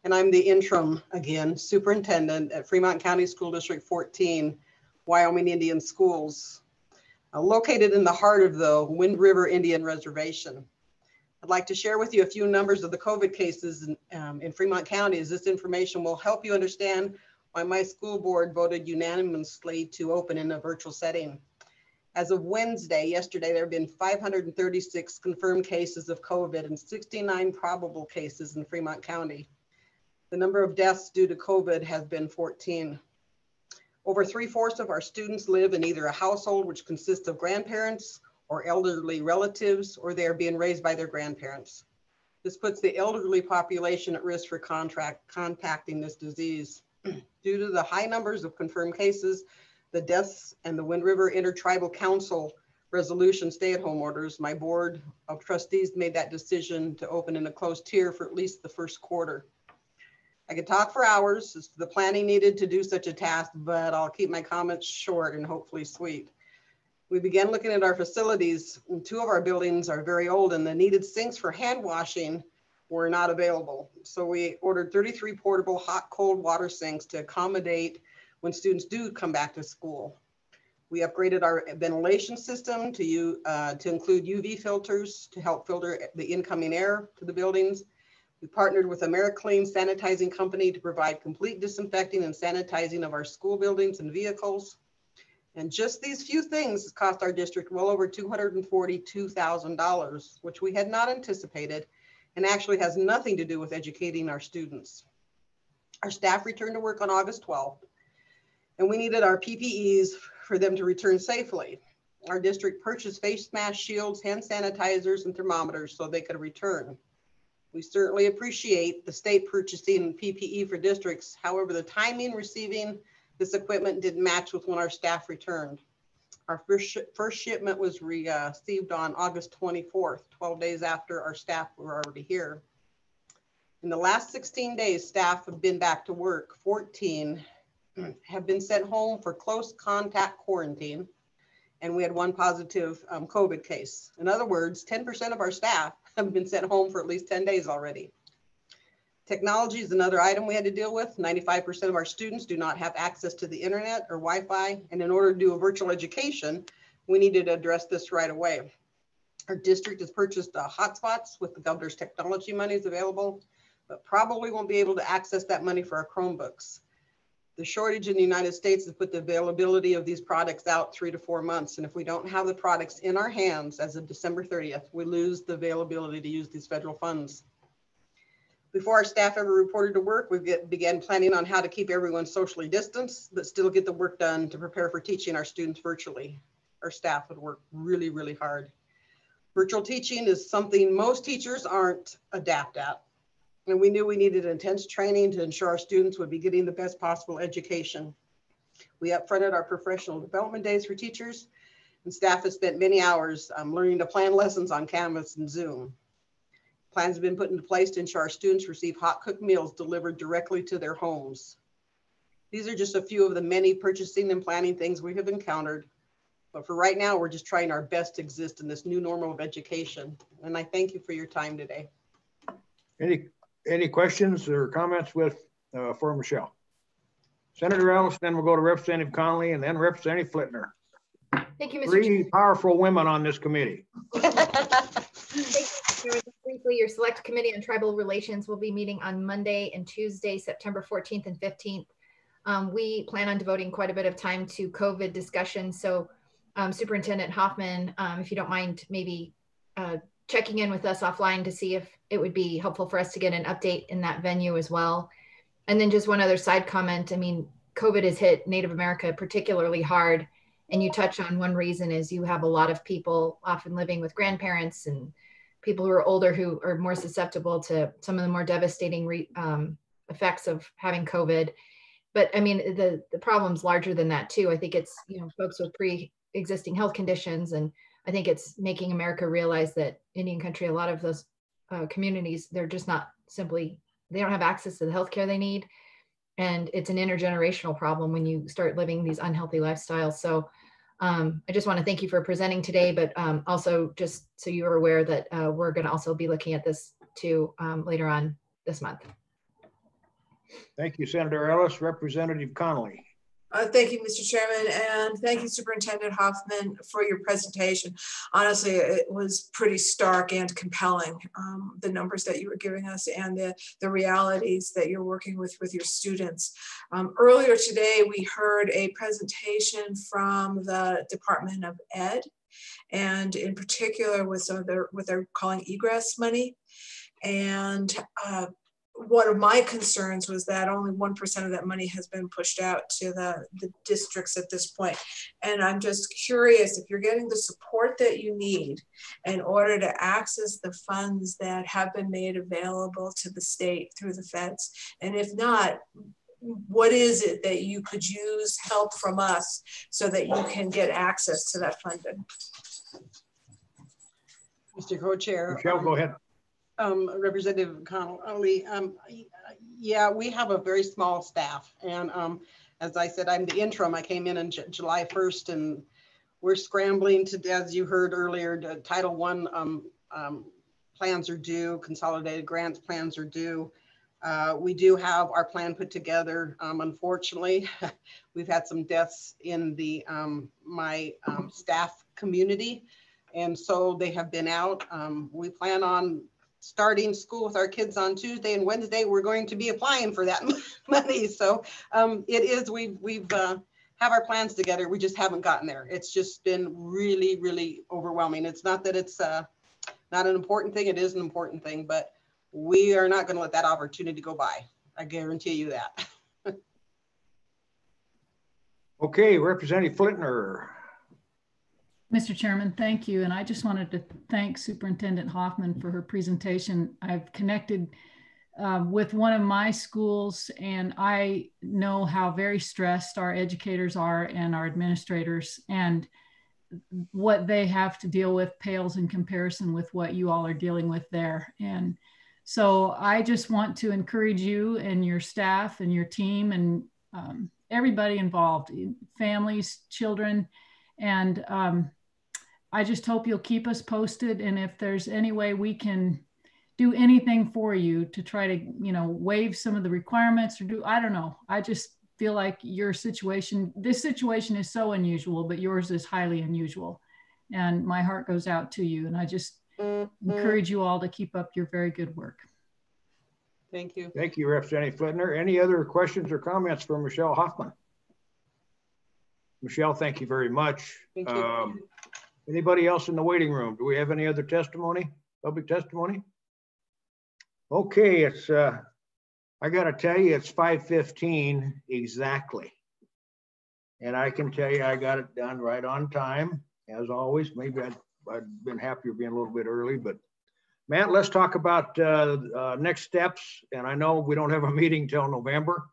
and I'm the interim, again, superintendent at Fremont County School District 14, Wyoming Indian Schools, uh, located in the heart of the Wind River Indian Reservation. I'd like to share with you a few numbers of the COVID cases in, um, in Fremont County as this information will help you understand why my school board voted unanimously to open in a virtual setting. As of Wednesday, yesterday, there have been 536 confirmed cases of COVID and 69 probable cases in Fremont County. The number of deaths due to COVID has been 14. Over three fourths of our students live in either a household which consists of grandparents or elderly relatives, or they are being raised by their grandparents. This puts the elderly population at risk for contract, contacting this disease. Due to the high numbers of confirmed cases, the deaths and the Wind River Intertribal Council resolution stay-at-home orders, my board of trustees made that decision to open in a closed tier for at least the first quarter. I could talk for hours. The planning needed to do such a task, but I'll keep my comments short and hopefully sweet. We began looking at our facilities. Two of our buildings are very old and the needed sinks for hand washing were not available. So we ordered 33 portable hot cold water sinks to accommodate when students do come back to school. We upgraded our ventilation system to, uh, to include UV filters to help filter the incoming air to the buildings. We partnered with AmeriClean Sanitizing Company to provide complete disinfecting and sanitizing of our school buildings and vehicles. And just these few things cost our district well over $242,000, which we had not anticipated and actually has nothing to do with educating our students. Our staff returned to work on August 12th and we needed our PPEs for them to return safely. Our district purchased face masks, shields, hand sanitizers, and thermometers so they could return. We certainly appreciate the state purchasing PPE for districts. However, the timing receiving this equipment didn't match with when our staff returned. Our first, sh first shipment was received on August 24th, 12 days after our staff were already here. In the last 16 days, staff have been back to work. 14 have been sent home for close contact quarantine, and we had one positive um, COVID case. In other words, 10% of our staff have been sent home for at least 10 days already. Technology is another item we had to deal with. 95% of our students do not have access to the internet or Wi-Fi, and in order to do a virtual education, we needed to address this right away. Our district has purchased uh, hotspots with the governor's technology monies available, but probably won't be able to access that money for our Chromebooks. The shortage in the United States has put the availability of these products out three to four months. And if we don't have the products in our hands as of December 30th, we lose the availability to use these federal funds. Before our staff ever reported to work, we get, began planning on how to keep everyone socially distanced, but still get the work done to prepare for teaching our students virtually. Our staff would work really, really hard. Virtual teaching is something most teachers aren't adept at and we knew we needed intense training to ensure our students would be getting the best possible education. We upfronted our professional development days for teachers, and staff has spent many hours um, learning to plan lessons on Canvas and Zoom. Plans have been put into place to ensure our students receive hot cooked meals delivered directly to their homes. These are just a few of the many purchasing and planning things we have encountered. But for right now, we're just trying our best to exist in this new normal of education. And I thank you for your time today. Any any questions or comments with uh, for Michelle? Senator Ellis, then we'll go to Representative Connolly and then Representative Flitner. Thank you, Mr. Three Chairman. powerful women on this committee. you, Briefly, your select committee on tribal relations will be meeting on Monday and Tuesday, September 14th and 15th. Um, we plan on devoting quite a bit of time to COVID discussion. So um, Superintendent Hoffman, um, if you don't mind, maybe uh, checking in with us offline to see if it would be helpful for us to get an update in that venue as well. And then just one other side comment. I mean, COVID has hit Native America particularly hard. And you touch on one reason is you have a lot of people often living with grandparents and people who are older who are more susceptible to some of the more devastating re, um, effects of having COVID. But I mean, the, the problem's larger than that too. I think it's, you know, folks with pre-existing health conditions and I think it's making America realize that Indian country, a lot of those uh, communities, they're just not simply, they don't have access to the healthcare they need. And it's an intergenerational problem when you start living these unhealthy lifestyles. So um, I just want to thank you for presenting today, but um, also just so you are aware that uh, we're going to also be looking at this too um, later on this month. Thank you, Senator Ellis. Representative Connolly. Uh, thank you, Mr. Chairman, and thank you, Superintendent Hoffman, for your presentation. Honestly, it was pretty stark and compelling, um, the numbers that you were giving us and the, the realities that you're working with with your students. Um, earlier today, we heard a presentation from the Department of Ed, and in particular with some of their, what they're calling egress money. And uh, one of my concerns was that only 1% of that money has been pushed out to the, the districts at this point. And I'm just curious if you're getting the support that you need in order to access the funds that have been made available to the state through the feds. And if not, what is it that you could use help from us so that you can get access to that funding? Mr. Co-Chair. Michelle, um, go ahead. Um, Representative Connolly, um, yeah, we have a very small staff. And um, as I said, I'm the interim. I came in on J- July 1st and we're scrambling to, as you heard earlier, Title One um, um, plans are due, consolidated grants plans are due. Uh, we do have our plan put together. Um, unfortunately, we've had some deaths in the um, my um, staff community, and so they have been out. Um, we plan on starting school with our kids on Tuesday and Wednesday. We're going to be applying for that money. So um, it is we've we've uh, have our plans together. We just haven't gotten there. It's just been really really overwhelming. It's not that it's uh, not an important thing. It is an important thing, but we are not going to let that opportunity go by. I guarantee you that. Okay, Representative Flitner. Mr. Chairman, thank you. And I just wanted to thank Superintendent Hoffman for her presentation. I've connected uh, with one of my schools and I know how very stressed our educators are and our administrators and what they have to deal with pales in comparison with what you all are dealing with there. And so I just want to encourage you and your staff and your team and um, everybody involved, families, children, and um, I just hope you'll keep us posted. And if there's any way we can do anything for you to try to, you know, waive some of the requirements or do, I don't know. I just feel like your situation, this situation is so unusual, but yours is highly unusual. And my heart goes out to you. And I just mm-hmm. encourage you all to keep up your very good work. Thank you. Thank you, Representative Flitner. Any other questions or comments for Michelle Hoffman? Michelle, thank you very much. Thank you. Um, anybody else in the waiting room? Do we have any other testimony, public testimony? Okay, it's, uh, I gotta tell you, it's 5.15 exactly. And I can tell you, I got it done right on time, as always. Maybe I'd, I'd been happier being a little bit early, but Matt, let's talk about uh, uh, next steps. And I know we don't have a meeting till November,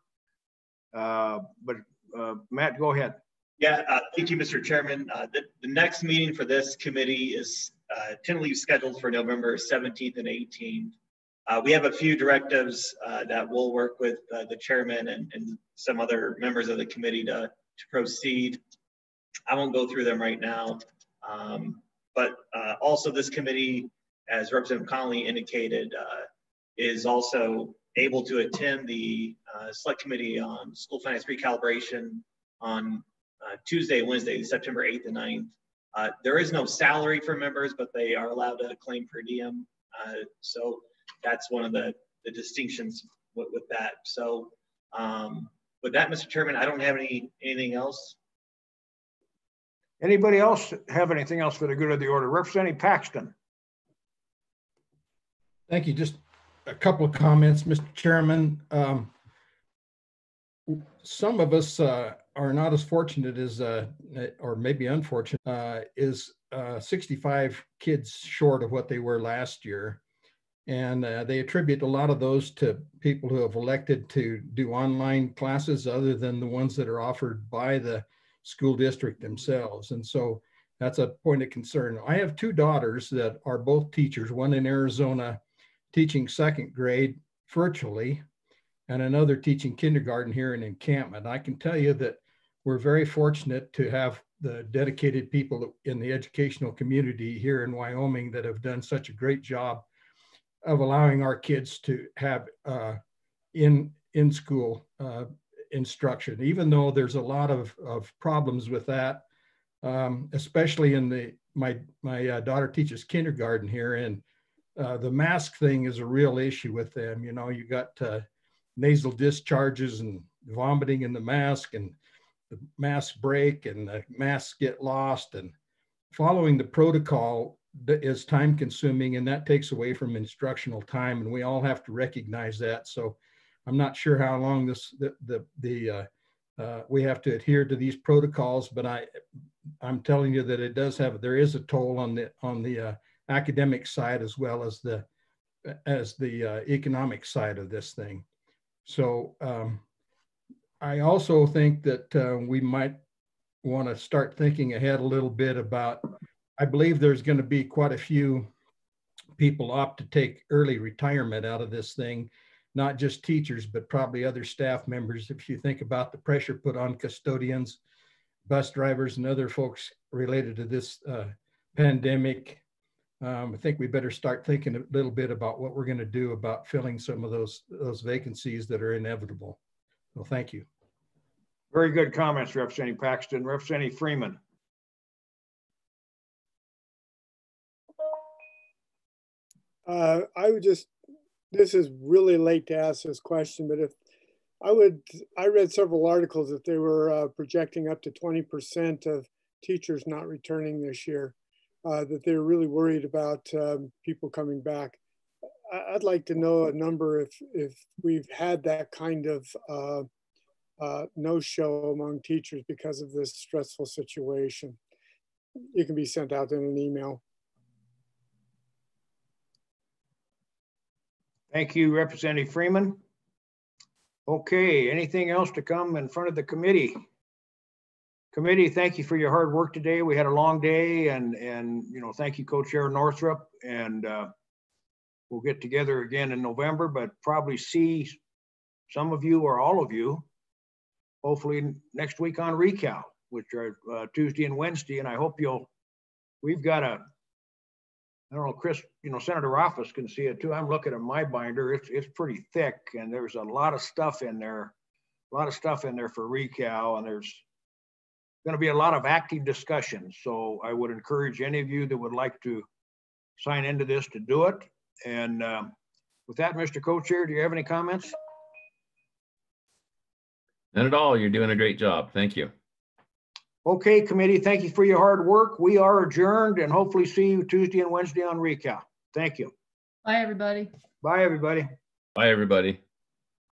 uh, but uh, Matt, go ahead. Yeah, uh, thank you, Mr. Chairman. Uh, the, the, next meeting for this committee is uh, tentatively scheduled for November 17th and 18th. Uh, we have a few directives uh, that we'll work with uh, the chairman and, and, some other members of the committee to, to proceed. I won't go through them right now, um, but also this committee, as Representative Connolly indicated, is also able to attend the select committee on school finance recalibration on uh, Tuesday, Wednesday, September 8th and 9th. Uh, there is no salary for members, but they are allowed to claim per diem. Uh, so that's one of the, the distinctions with, with that. So um, with that, Mr. Chairman, I don't have any anything else. Anybody else have anything else for the good of the order? Representing Paxton. Thank you. Just a couple of comments, Mr. Chairman. Um, some of us uh, are not as fortunate as, uh, or maybe unfortunate, uh, is uh, 65 kids short of what they were last year. And uh, they attribute a lot of those to people who have elected to do online classes other than the ones that are offered by the school district themselves. And so that's a point of concern. I have two daughters that are both teachers, one in Arizona teaching second grade virtually and another teaching kindergarten here in Encampment. I can tell you that we're very fortunate to have the dedicated people in the educational community here in Wyoming that have done such a great job of allowing our kids to have uh, in in school uh, instruction, even though there's a lot of, of problems with that, um, especially in the, my, my uh, daughter teaches kindergarten here and uh, the mask thing is a real issue with them. You know, you got uh, nasal discharges and vomiting in the mask and the masks break and the masks get lost and following the protocol is time consuming and that takes away from instructional time and we all have to recognize that. So i'm not sure how long this the the, the uh, uh, we have to adhere to these protocols but i i'm telling you that it does have there is a toll on the on the uh, academic side as well as the as the uh, economic side of this thing. So um, i also think that uh, we might want to start thinking ahead a little bit about I believe there's going to be quite a few people opt to take early retirement out of this thing, not just teachers, but probably other staff members. If you think about the pressure put on custodians, bus drivers, and other folks related to this uh, pandemic, um, I think we better start thinking a little bit about what we're going to do about filling some of those those vacancies that are inevitable. Well, thank you. Very good comments, Representative Paxton. Representative Freeman. Uh, I would just, this is really late to ask this question, but if I would, I read several articles that they were uh, projecting up to 20% of teachers not returning this year, uh, that they're really worried about um, people coming back. I'd like to know a number if, if we've had that kind of uh, uh, no-show among teachers because of this stressful situation. You can be sent out in an email. Thank you, Representative Freeman. Okay, anything else to come in front of the committee? Committee, thank you for your hard work today. We had a long day and, and you know, thank you, Co-Chair Northrup. And uh, we'll get together again in November, but probably see some of you or all of you, hopefully next week on RECAL, which are uh, Tuesday and Wednesday. And I hope you'll, we've got a I don't know, Chris, you know, Senator Office can see it too. I'm looking at my binder. It's, it's pretty thick and there's a lot of stuff in there, a lot of stuff in there for RECAL and there's going to be a lot of active discussion. So I would encourage any of you that would like to sign into this to do it. And um, with that, Mr. Co-Chair, do you have any comments? None at all. You're doing a great job. Thank you. Okay, committee, thank you for your hard work. We are adjourned and hopefully see you Tuesday and Wednesday on RECAL. Thank you. Bye, everybody. Bye, everybody. Bye, everybody.